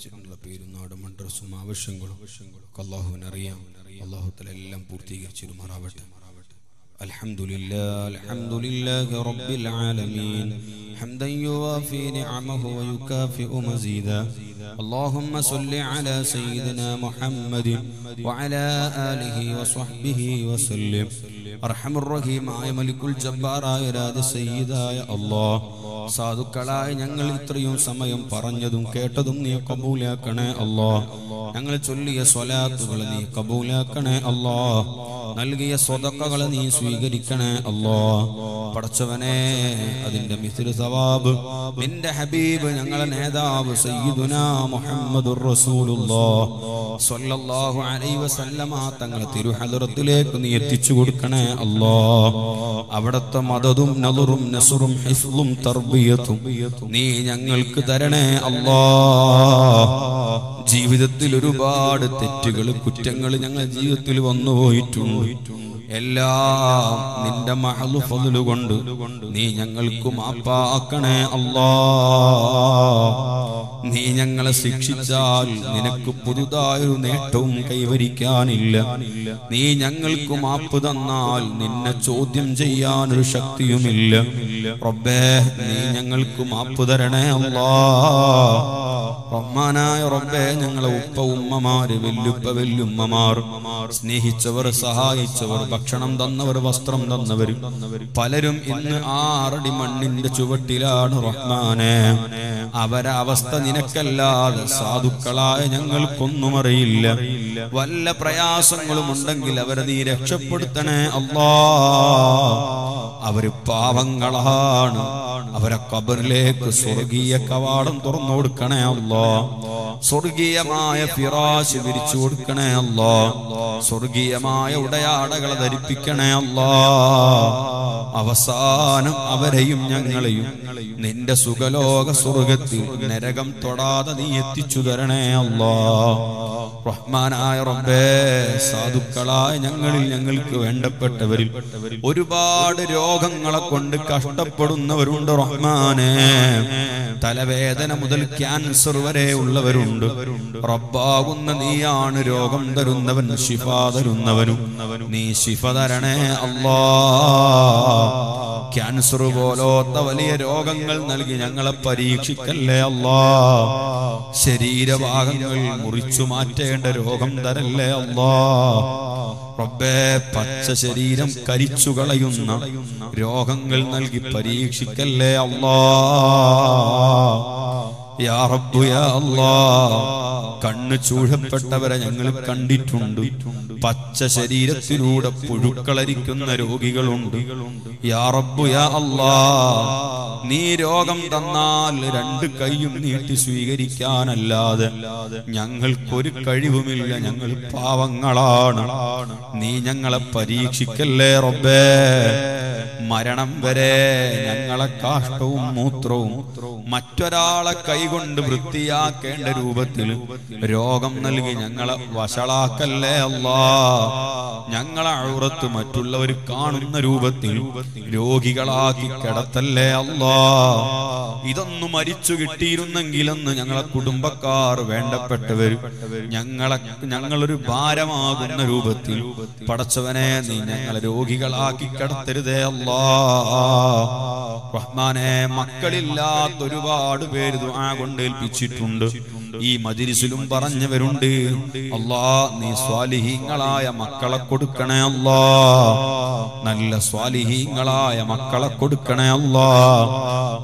ദ്വാരക്കാൻ വേണ്ടി ഏൽപ്പിച്ചിട്ടുള്ള പേരും നാടും അഡ്രസ്സും ആവശ്യങ്ങളും ഒക്കെ അള്ളാഹുവിന് അറിയാം അള്ളാഹുത്തല എല്ലാം പൂർത്തീകരിച്ചിരുമാറാവട്ടെ الحمد لله الحمد لله رب العالمين حمدا يوافي نعمه ويكافئ مزيدا اللهم صل على سيدنا محمد وعلى آله وصحبه وسلم أرحم الرحيم ആയ മലിക്കുൽ ജബ്ബാറായ രാജ സയ്യിദായ അല്ലാഹ് സാധുക്കളായ ഞങ്ങൾ ഇത്രയും സമയം പറഞ്ഞതും കേട്ടതും നീ കബൂലാക്കണേ അല്ലോ. ഞങ്ങൾ ചൊല്ലിയ സ്വലാത്തുകൾ നീ കബൂലാക്കണേ അല്ലോ. നൽകിയ സ്വതക്കകൾ നീ സ്വീകരിക്കണേ അല്ലോ. പടച്ചവനെ അതിന്റെ മിസ്രു സവാബ്. നിന്റെ ഹബീബ് ഞങ്ങളെ നേതാവ് സയ്യിദുനാ മുഹമ്മദുർ റസൂലുള്ളാഹ് സ്വല്ലല്ലാഹു അലൈഹി വസല്ലമ തങ്ങളെ തിരുഹദറത്തിലേക്ക് നീ എത്തിച്ചു കൊടുക്കണേ അല്ലോ. അവിടത്തെ മദതും നദറും നസുറും ഹിഫ്ളും നീ ഞങ്ങൾക്ക് തരണേ അല്ലാ. ജീവിതത്തിൽ ഒരുപാട് തെറ്റുകൾ കുറ്റങ്ങൾ ഞങ്ങൾ ജീവിതത്തിൽ വന്നുപോയിട്ടുണ്ട്. എല്ലാം നിന്റെ മഹലു ഫതിലുകൊണ്ട് നീ ഞങ്ങൾക്ക് മാപ്പാക്കണേ അല്ലാ. നീ ഞങ്ങളെ ശിക്ഷിച്ചാൽ നിനക്ക് പുതുതായൊരു നേട്ടവും കൈവരിക്കാനില്ല. നീ ഞങ്ങൾക്ക് മാപ്പ് തന്നാൽ നിന്നെ ചോദ്യം ചെയ്യാനൊരു ശക്തിയുമില്ല. റബ്ബേ നീ ഞങ്ങൾക്ക് മാപ്പ് തരണേ അല്ലാ. റഹ്മാനായ റബ്ബേ ഞങ്ങളെ ഉപ്പ ഉമ്മമാര് വെല്ലുപ്പ വെല്ലുമ്മമാർ സ്നേഹിച്ചവർ സഹായിച്ചവർ ഭക്ഷണം തന്നവർ വസ്ത്രം തന്നവർ. പലരും ഇന്ന് ആറടി മണ്ണിന്റെ ചുവട്ടിലാണ് റഹ്മാനെ. അവരവസ്ഥ നിനക്കല്ലാതെ സാധുക്കളായ ഞങ്ങൾക്കൊന്നും അറിയില്ല. വല്ല പ്രയാസങ്ങളും ഉണ്ടെങ്കിൽ അവരെ നീ രക്ഷപ്പെടുത്തണേ അള്ളാ. അവർ പാവങ്ങളാണ്. അവരെ കബറിലേക്ക് സ്വർഗീയ കവാടം തുറന്നു കൊടുക്കണേ അല്ലോ സ്വർഗീയമായ ഫിറാശ് വിരിച്ചു കൊടുക്കണേ അല്ലോ സ്വർഗീയമായ ഉടയാടകളെ ധരിപ്പിക്കണേ അല്ലാ. അവസാനം അവരെയും ഞങ്ങളെയും നിന്റെ സുഖലോക സ്വർഗത്തിൽ നരകം തൊടാതെ നീ എത്തിച്ചു തരണേ അല്ലാ. റഹ്മാനായ റബ്ബേ സാധുക്കളായ ഞങ്ങളിൽ ഞങ്ങൾക്ക് വേണ്ടപ്പെട്ടവരിൽ ഒരുപാട് രോഗങ്ങളെ കൊണ്ട് കഷ്ടപ്പെടുന്നവരുണ്ട് റഹ്മാനെ. തലവേദന മുതൽ ക്യാൻസർ വരെ ഉള്ളവരുണ്ട്. റബ്ബാകുന്ന നീയാണ് രോഗം തരുന്നവൻ ശിഫ തരുന്നവനും. നീ ശിഫ തരണേ അല്ലാ ക്യാൻസർ പോലോത്ത വലിയ രോഗങ്ങൾ നൽകി ഞങ്ങളെ പരീക്ഷിക്കല്ലേ അല്ലാ ശരീരഭാഗങ്ങൾ മുറിച്ചു മാറ്റേണ്ട രോഗം തരല്ലേ അല്ലാ റബ്ബേ പച്ച ശരീരം കരിച്ചു കളയുന്ന രോഗങ്ങൾ നൽകി പരീക്ഷിക്കല്ലേ അല്ലാ യാ കണ്ണ് ചൂഴപ്പെട്ടവരെ ഞങ്ങൾ കണ്ടിട്ടുണ്ട്. പച്ച ശരീരത്തിലൂടെ പുഴുക്കളരിക്കുന്ന രോഗികളുണ്ട്. നീ രോഗം തന്നാൽ രണ്ട് കൈയും നീട്ടി സ്വീകരിക്കാനല്ലാതെ ഞങ്ങൾക്കൊരു കഴിവുമില്ല. ഞങ്ങൾ പാവങ്ങളാണ്. നീ ഞങ്ങളെ പരീക്ഷിക്കല്ലേ റബ്ബേ? മരണം വരെ ഞങ്ങളെ കാഷ്ടവും മൂത്രവും മറ്റൊരാളെ കൈകൊണ്ട് വൃത്തിയാക്കേണ്ട രൂപത്തിൽ രോഗം നൽകി ഞങ്ങളെ വഷളാക്കല്ലേ അല്ലാ? ഞങ്ങളെ അഴുറത്ത് മറ്റുള്ളവർ കാണുന്ന രൂപത്തിൽ രോഗികളാക്കി കിടത്തല്ലേ അല്ലാ? ഇതൊന്നു മരിച്ചു കിട്ടിയിരുന്നെങ്കിലെന്ന് ഞങ്ങളെ കുടുംബക്കാർ വേണ്ടപ്പെട്ടവർ ഞങ്ങളെ ഞങ്ങളൊരു ഭാരമാകുന്ന രൂപത്തിൽ പടച്ചവനെ നീ ഞങ്ങളെ രോഗികളാക്കി കിടത്തരുതേ അല്ലാ. റഹ്മാനെ മക്കളില്ലാത്ത ഒരുപാട് പേര് ദുആ കൊണ്ട് ഏൽപ്പിച്ചിട്ടുണ്ട്. ഈ മജിലിസിലും പറഞ്ഞവരുണ്ട് അല്ലാ നീ സ്വാലിഹീങ്ങളായ മക്കളെ കൊടുക്കണേ അല്ലാ. നല്ല സ്വാലിഹീങ്ങളായ മക്കളെ കൊടുക്കണേ അല്ലാ.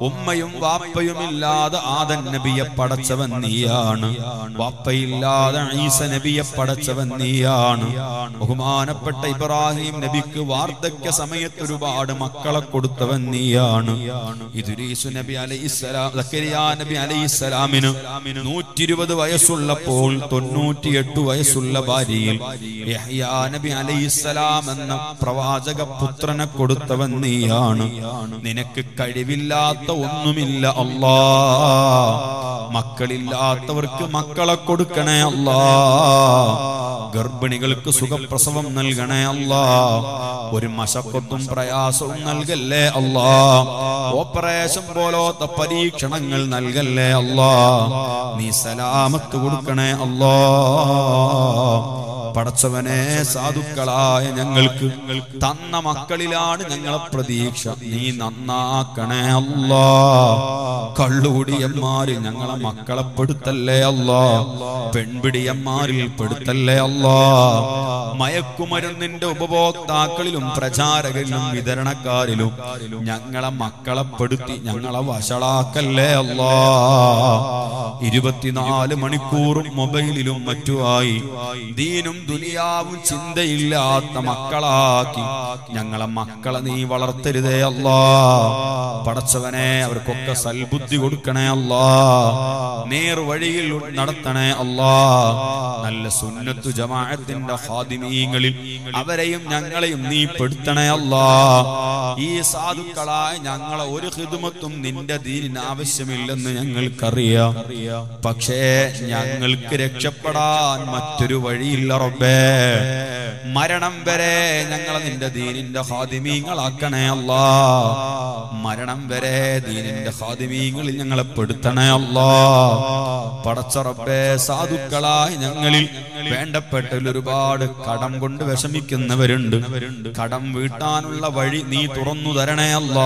ഉമ്മയും വാപ്പയും ഇല്ലാതെ ആദൻ നബിയെ പടച്ചവൻ നീയാണ്. വാപ്പയില്ലാതെ ഈസ നബിയെ പടച്ചവൻ നീയാണ്. ബഹുമാനപ്പെട്ട ഇബ്രാഹിം നബിക്ക് വാർദ്ധക്യ സമയത്ത് ഒരുപാട് മക്കളെ കൊടുത്തവൻ നീയാണ്. ഇതുരീസു നബി അലൈഹിസ്സലാം നബി അലൈഹിസ്സലാമിന് നൂറ്റി ഇരുപത് വയസ്സുള്ളപ്പോൾ തൊണ്ണൂറ്റിയെട്ട് വയസ്സുള്ള ഭാര്യയിൽ നബി അലൈസലാം എന്ന പ്രവാചക പുത്രനെ കൊടുത്തവൻ നീയാണ്. നിനക്ക് കഴിവില്ലാത്ത ഒന്നുമില്ല അല്ലാ. മക്കളില്ലാത്തവർക്ക് മക്കളെ കൊടുക്കണേ അല്ലാ. ഗർഭിണികൾക്ക് സുഖപ്രസവം നൽകണേ അല്ലാ. ഒരു മശക്കൊത്തും പ്രയാസവും നൽകല്ലേ അല്ലാ. ഓപ്പറേഷൻ പോലോത്ത പരീക്ഷണങ്ങൾ നൽകല്ലേ അല്ലാ. നീ സലാമത്ത് കൊടുക്കണേ അല്ലോ. പടച്ചവനെ സാധുക്കളായ ഞങ്ങൾക്ക് തന്ന മക്കളിലാണ് ഞങ്ങളെ പ്രതീക്ഷ. നീ നന്നാക്കണേ അല്ലോ. കള്ളുകുടിയന്മാര് ഞങ്ങളെ മക്കളെ പെടുത്തല്ലേ അല്ലോ. പെൺപിടിയന്മാരിൽ പെടുത്തല്ലേ അല്ലോ. മയക്കുമരുന്നിന്റെ ഉപഭോക്താക്കളിലും പ്രചാരകരിലും വിതരണക്കാരിലും ഞങ്ങളെ മക്കളെ പെടുത്തി ഞങ്ങളെ വഷളാക്കല്ലേ അല്ലോ. ഇരുപത്തിനാല് മണിക്കൂറും മൊബൈലിലും മറ്റുമായി. ദീനും ദുനിയാവും ചിന്തയില്ലാത്ത മക്കളാക്കി. ഞങ്ങളെ മക്കളെ നീ വളർത്തരുതേ അല്ലാ. പടച്ചവനെ അവർക്കൊക്കെ സൽബുദ്ധി കൊടുക്കണേ അല്ലാ. നേർവഴിയിൽ നടത്തണേ അല്ലാ. നല്ല സുന്നത്തു ജമാഅത്തിന്റെ ഹാദിമീങ്ങളിൽ അവരെയും ഞങ്ങളെയും നീ പെടുത്തണേ അല്ലാ. ഈ സാധുക്കളായ ഞങ്ങളെ ഒരു ഹിദുമത്തും നിന്റെ ദീനിന് ആവശ്യമില്ലെന്ന് ഞങ്ങൾക്കറിയാം. പക്ഷേ ഞങ്ങൾക്ക് രക്ഷപ്പെടാൻ മറ്റൊരു വഴിയില്ല റബ്ബേ. മരണം വരെ ഞങ്ങളെ നിന്റെ ദീനിന്റെ ഹാദിമീങ്ങളാക്കണേ അല്ല. മരണം വരെ ദീനിന്റെ ഹാദിമീങ്ങളിൽ ഞങ്ങളെ പെടുത്തണേ അല്ല. പടച്ച റബ്ബേ സാധുക്കളായി ഞങ്ങളിൽ വേണ്ടപ്പെട്ടതിൽ ഒരുപാട് കടം കൊണ്ട് വിഷമിക്കുന്നവരുണ്ട്. കടം വീട്ടാനുള്ള വഴി നീ തുറന്നു തരണേ അല്ല.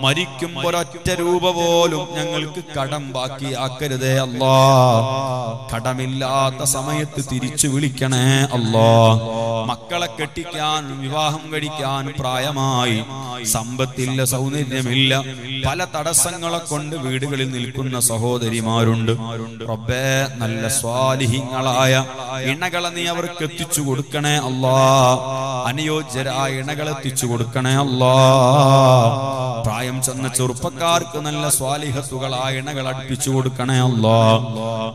മരിക്കുമ്പോ ഒരൊറ്റ രൂപ പോലും ഞങ്ങൾക്ക് കടം ബാക്കിയാക്കരുതേ അല്ല. കടമില്ലാത്ത സമയത്ത് തിരിച്ചു വിളിക്കണേ അല്ല. മക്കളെ കെട്ടിക്കാൻ വിവാഹം കഴിക്കാൻ പ്രായമായി. സമ്പത്തില്ല സൗന്ദര്യമില്ല. പല തടസ്സങ്ങളെ കൊണ്ട് വീടുകളിൽ നിൽക്കുന്ന സഹോദരിമാരുണ്ട്. റബ്ബേ നല്ല സ്വാലിഹിങ്ങളായ ഇണകളെ നീ അവർക്ക് എത്തിച്ചു കൊടുക്കണേ അല്ലാ. അനുയോജ്യരായ ഇണകളെ എത്തിച്ചു കൊടുക്കണേ അല്ലാ. പ്രായം ചെന്ന ചെറുപ്പക്കാർക്ക് നല്ല സ്വാലിഹത്തുകളായ ഇണകൾ അടുപ്പിച്ചു കൊടുക്കണേ അല്ലാ.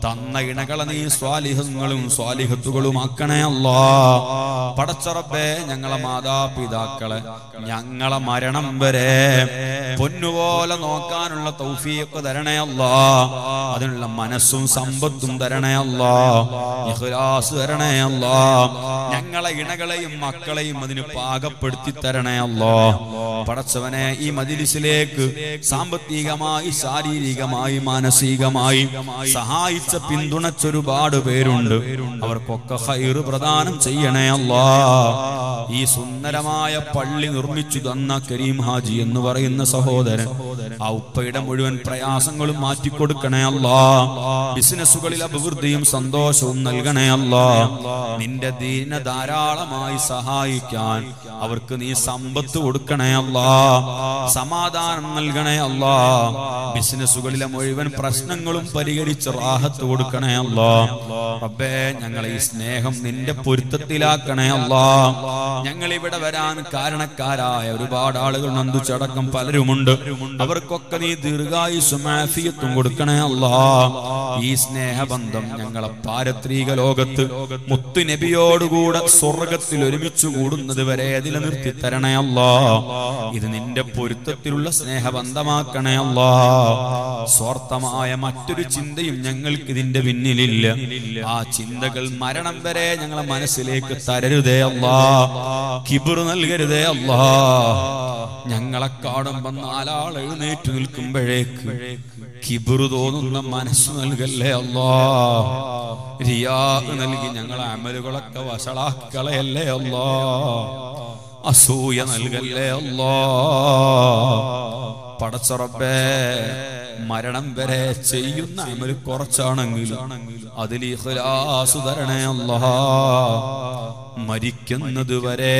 തന്ന ഇണകളെ നീ സ്വാലിഹങ്ങളും സ്വാലിഹത്തുകളും ആക്കണേ അല്ലാ. പടച്ചറബേ ഞങ്ങളെ മാതാപിതാക്കളെ ഞങ്ങളെ മരണം വരെ പൊന്നുപോലെ നോക്കാനുള്ള തൗഫീഖ് തരണേ അല്ലാ. അതിനുള്ള മനസ്സും സമ്പത്തും തരണേ അല്ലാ. തരണേ അല്ലോ. ഞങ്ങളെ ഇണകളെയും മക്കളെയും അതിന് പാകപ്പെടുത്തി തരണേ അല്ലോ. പടച്ചവനെ ഈ മജിലിസിലേക്ക് സാമ്പത്തികമായി ശാരീരികമായി മാനസികമായി സഹായിച്ച പിന്തുണച്ചൊരുപാട് പേരുണ്ട്. അവർക്കൊക്കെ ഹൈറ് പ്രദാനം ചെയ്യണേ അല്ലോ. ഈ സുന്ദരമായ പള്ളി നിർമ്മിച്ചു തന്ന കരീം ഹാജി എന്ന് പറയുന്ന സഹോദരൻ ആ ഉപ്പയുടെ മുഴുവൻ പ്രയാസങ്ങളും മാറ്റിക്കൊടുക്കണേ അല്ലാ. ബിസിനസ്സുകളിൽ അഭിവൃദ്ധിയും സന്തോഷവും നൽകണേ അല്ലാ. നിന്റെ ദീന ധാരാളമായി സഹായിക്കാൻ അവർക്ക് നീ സമ്പത്ത് കൊടുക്കണേ അല്ലാ. സമാധാനം നൽകണേ അല്ലാ. ബിസിനസ്സുകളിലെ മുഴുവൻ പ്രശ്നങ്ങളും പരിഹരിച്ച് റാഹത്ത് കൊടുക്കണേ അല്ലാ. റബ്ബേ ഞങ്ങളെ ഈ സ്നേഹം നിന്റെ പൊരുത്തത്തിലാക്കണേ അല്ലാ. ഞങ്ങൾ ഇവിടെ വരാൻ കാരണക്കാരായ ഒരുപാട് ആളുകൾ നന്ദുച്ചടക്കം പലരുമുണ്ട്. അവർക്കൊക്കെ നീ ദീർഘായുസും ആഫിയത്തും കൊടുക്കണേ അല്ലാ. ഈ സ്നേഹബന്ധം ഞങ്ങളെ പാരത്രിക ലോകത്ത് മുത്തു നബിയോടുകൂടെ സ്വർഗത്തിൽ ഒരുമിച്ച് കൂടുന്നത് വരെ നിലനിർത്തി തരണേ അല്ലാ. ഇത് നിന്റെ പൊരുത്തത്തിലുള്ള സ്നേഹബന്ധമാക്കണേ അല്ലാ. സ്വാർത്ഥമായ മറ്റൊരു ചിന്തയും ഞങ്ങൾക്ക് ഇതിന്റെ പിന്നിലില്ല. ആ ചിന്തകൾ മരണം വരെ ഞങ്ങളെ മനസ്സിലേക്ക് തരരുതേ അല്ലാ. കിബിർ നൽകരുതേ അല്ലാ. ഞങ്ങളെ കാണുമ്പോ നാലാൾ എഴുന്നേറ്റ് നിൽക്കുമ്പോഴേക്ക് കിബിർ തോന്നുന്ന മനസ്സ് നൽകല്ലേ അല്ലോ? റിയാ നൽകി ഞങ്ങളെ അമലുകളൊക്കെ വഷളാക്കളയല്ലേ അല്ലോ? അസൂയ നൽകല്ലേ അല്ലോ? പടച്ചറബേ മരണം വരെ ചെയ്യുന്ന അമൽ കുറച്ചാണെങ്കിലും അതിൽ ഇഖ്ലാസ് തരണേ മരിക്കുന്നത് വരെ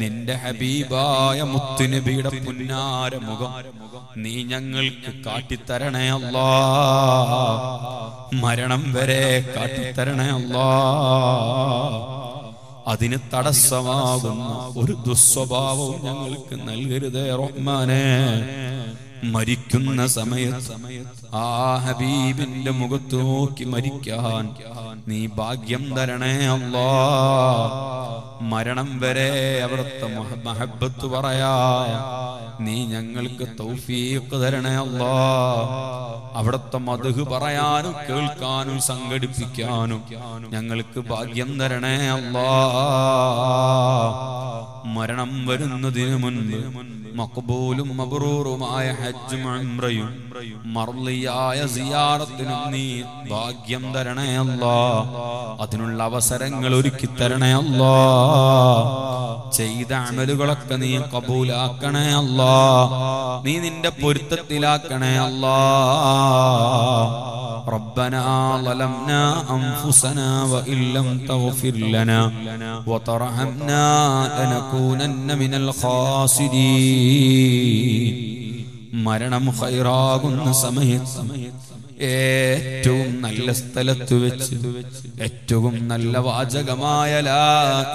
നിന്റെ ഹബീബായ മുത്തുനബിയുടെ പുന്നാര മുഖം നീ ഞങ്ങൾക്ക് കാട്ടിത്തരണേ അല്ലാ മരണം വരെ കാട്ടിത്തരണേ അല്ലാ അതിന് തടസ്സമാകുന്ന ഒരു ദുസ്വഭാവവും ഞങ്ങൾക്ക് നൽകരുതേ റഹ്മാനെ. മരിക്കുന്ന സമയത്ത് ആ ഹബീബിന്റെ മുഖത്ത് നോക്കി മരിക്കാൻ. നീ ഭാഗ്യം തരണേ അല്ലാ മരണം വരെ അവിടുത്തെ മഹ- മഹബത്ത് പറയാ. നീ ഞങ്ങൾക്ക് തൗഫീഖ് തരണേ അല്ലാ അവിടുത്തെ മധുഹ് പറയാനും കേൾക്കാനും സംഘടിപ്പിക്കാനും ഞങ്ങൾക്ക് ഭാഗ്യം തരണേ അല്ലാ മരണം വരുന്നതിന് മുൻപ് മക്ബൂലും മബ്രൂറുമായ ഹജ്ജും ഉംറയും മർലിയായ സിയാറത്തിനും നീ ഭാഗ്യം തരണേ അല്ലാ അതിനുള്ള അവസരങ്ങൾ ഒരുക്കി തരണേ അല്ലാ ചെയ്ത അമലുകളൊക്കെ നീ കബൂലാക്കണേ അല്ലാ നീ നിന്റെ പൊരുത്തത്തിലാക്കണേ അല്ലാ ربنا ظلمنا أنفسنا وإن لم تغفر لنا وترحمنا لنكونن من الخاسرين മരണം ഹൈറാകുന്ന സമയത്ത് ഏറ്റവും നല്ല സ്ഥലത്ത് വെച്ച് ഏറ്റവും നല്ല വാചകമായ ലാ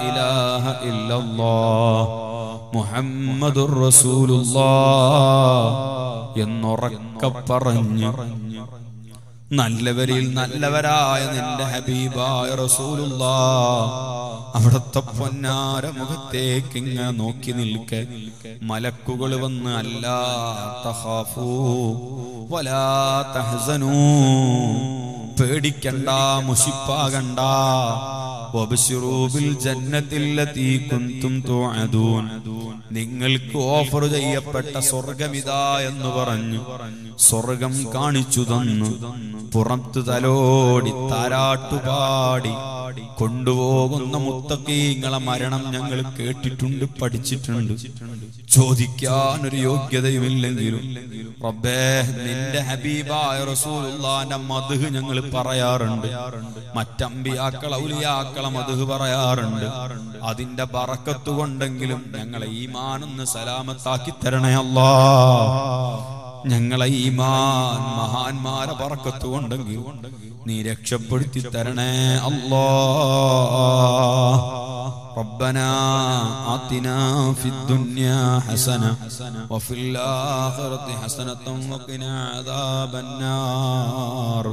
ഇലാഹ ഇല്ലല്ലാഹ് മുഹമ്മദുർ റസൂലുള്ളാഹ് എന്നുറക്ക പറഞ്ഞു നല്ലവരിൽ നല്ലവരായ നിന്റെ ഹബീബായ റസൂലുള്ള. അവിടത്തെ പൊന്നാര മുഖത്തേക്ക് ഇങ്ങനെ നോക്കി നിൽക്കെ. മലക്കുകൾ വന്ന് അല്ലാ വലാ പേടിക്കണ്ട മുഷിപ്പാകണ്ട. ജന്നത്തിൽ കുന്തും തുഅദൂൻ. നിങ്ങൾക്ക് ഓഫർ ചെയ്യപ്പെട്ട സ്വർഗമിതാ എന്ന് പറഞ്ഞു. സ്വർഗം കാണിച്ചു തന്നു. പുറത്തു തലോടി താരാട്ടുപാടി കൊണ്ടുപോകുന്ന മുത്തക്കീങ്ങളെ മരണം ഞങ്ങൾ കേട്ടിട്ടുണ്ട് പഠിച്ചിട്ടുണ്ട്. ചോദിക്കാൻ ഒരു യോഗ്യതയുമില്ലെങ്കിലും റബ്ബേ നിന്റെ ഹബീബായ റസൂലുള്ളാന്റെ മധുഹ് ഞങ്ങൾ പറയാറുണ്ട്. മറ്റമ്പിയാക്കൾ ഔലിയാക്കളെ മധുഹ് പറയാറുണ്ട്. അതിന്റെ ബറക്കത്ത് കൊണ്ടെങ്കിലും ഞങ്ങളെ ഈമാനൊന്ന് സലാമത്താക്കി തരണേ അല്ലാ ഞങ്ങളെ ഈമാൻ മഹാന്മാരെ പറക്കത്ത് കൊണ്ടെങ്കിൽ നീ രക്ഷപ്പെടുത്തി തരണേ അല്ലാ ربنا آتنا في الدنيا حسنة وفي الآخرة حسنة وقنا عذاب النار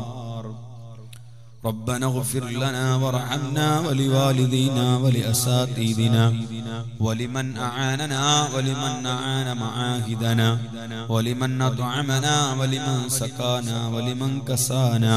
ربنا اغفر لنا وارحمنا ولوالدينا ولأساتذتنا ولمن أعاننا ولمن أعان معاهدنا ولمن أطعمنا ولمن سقانا ولمن كسانا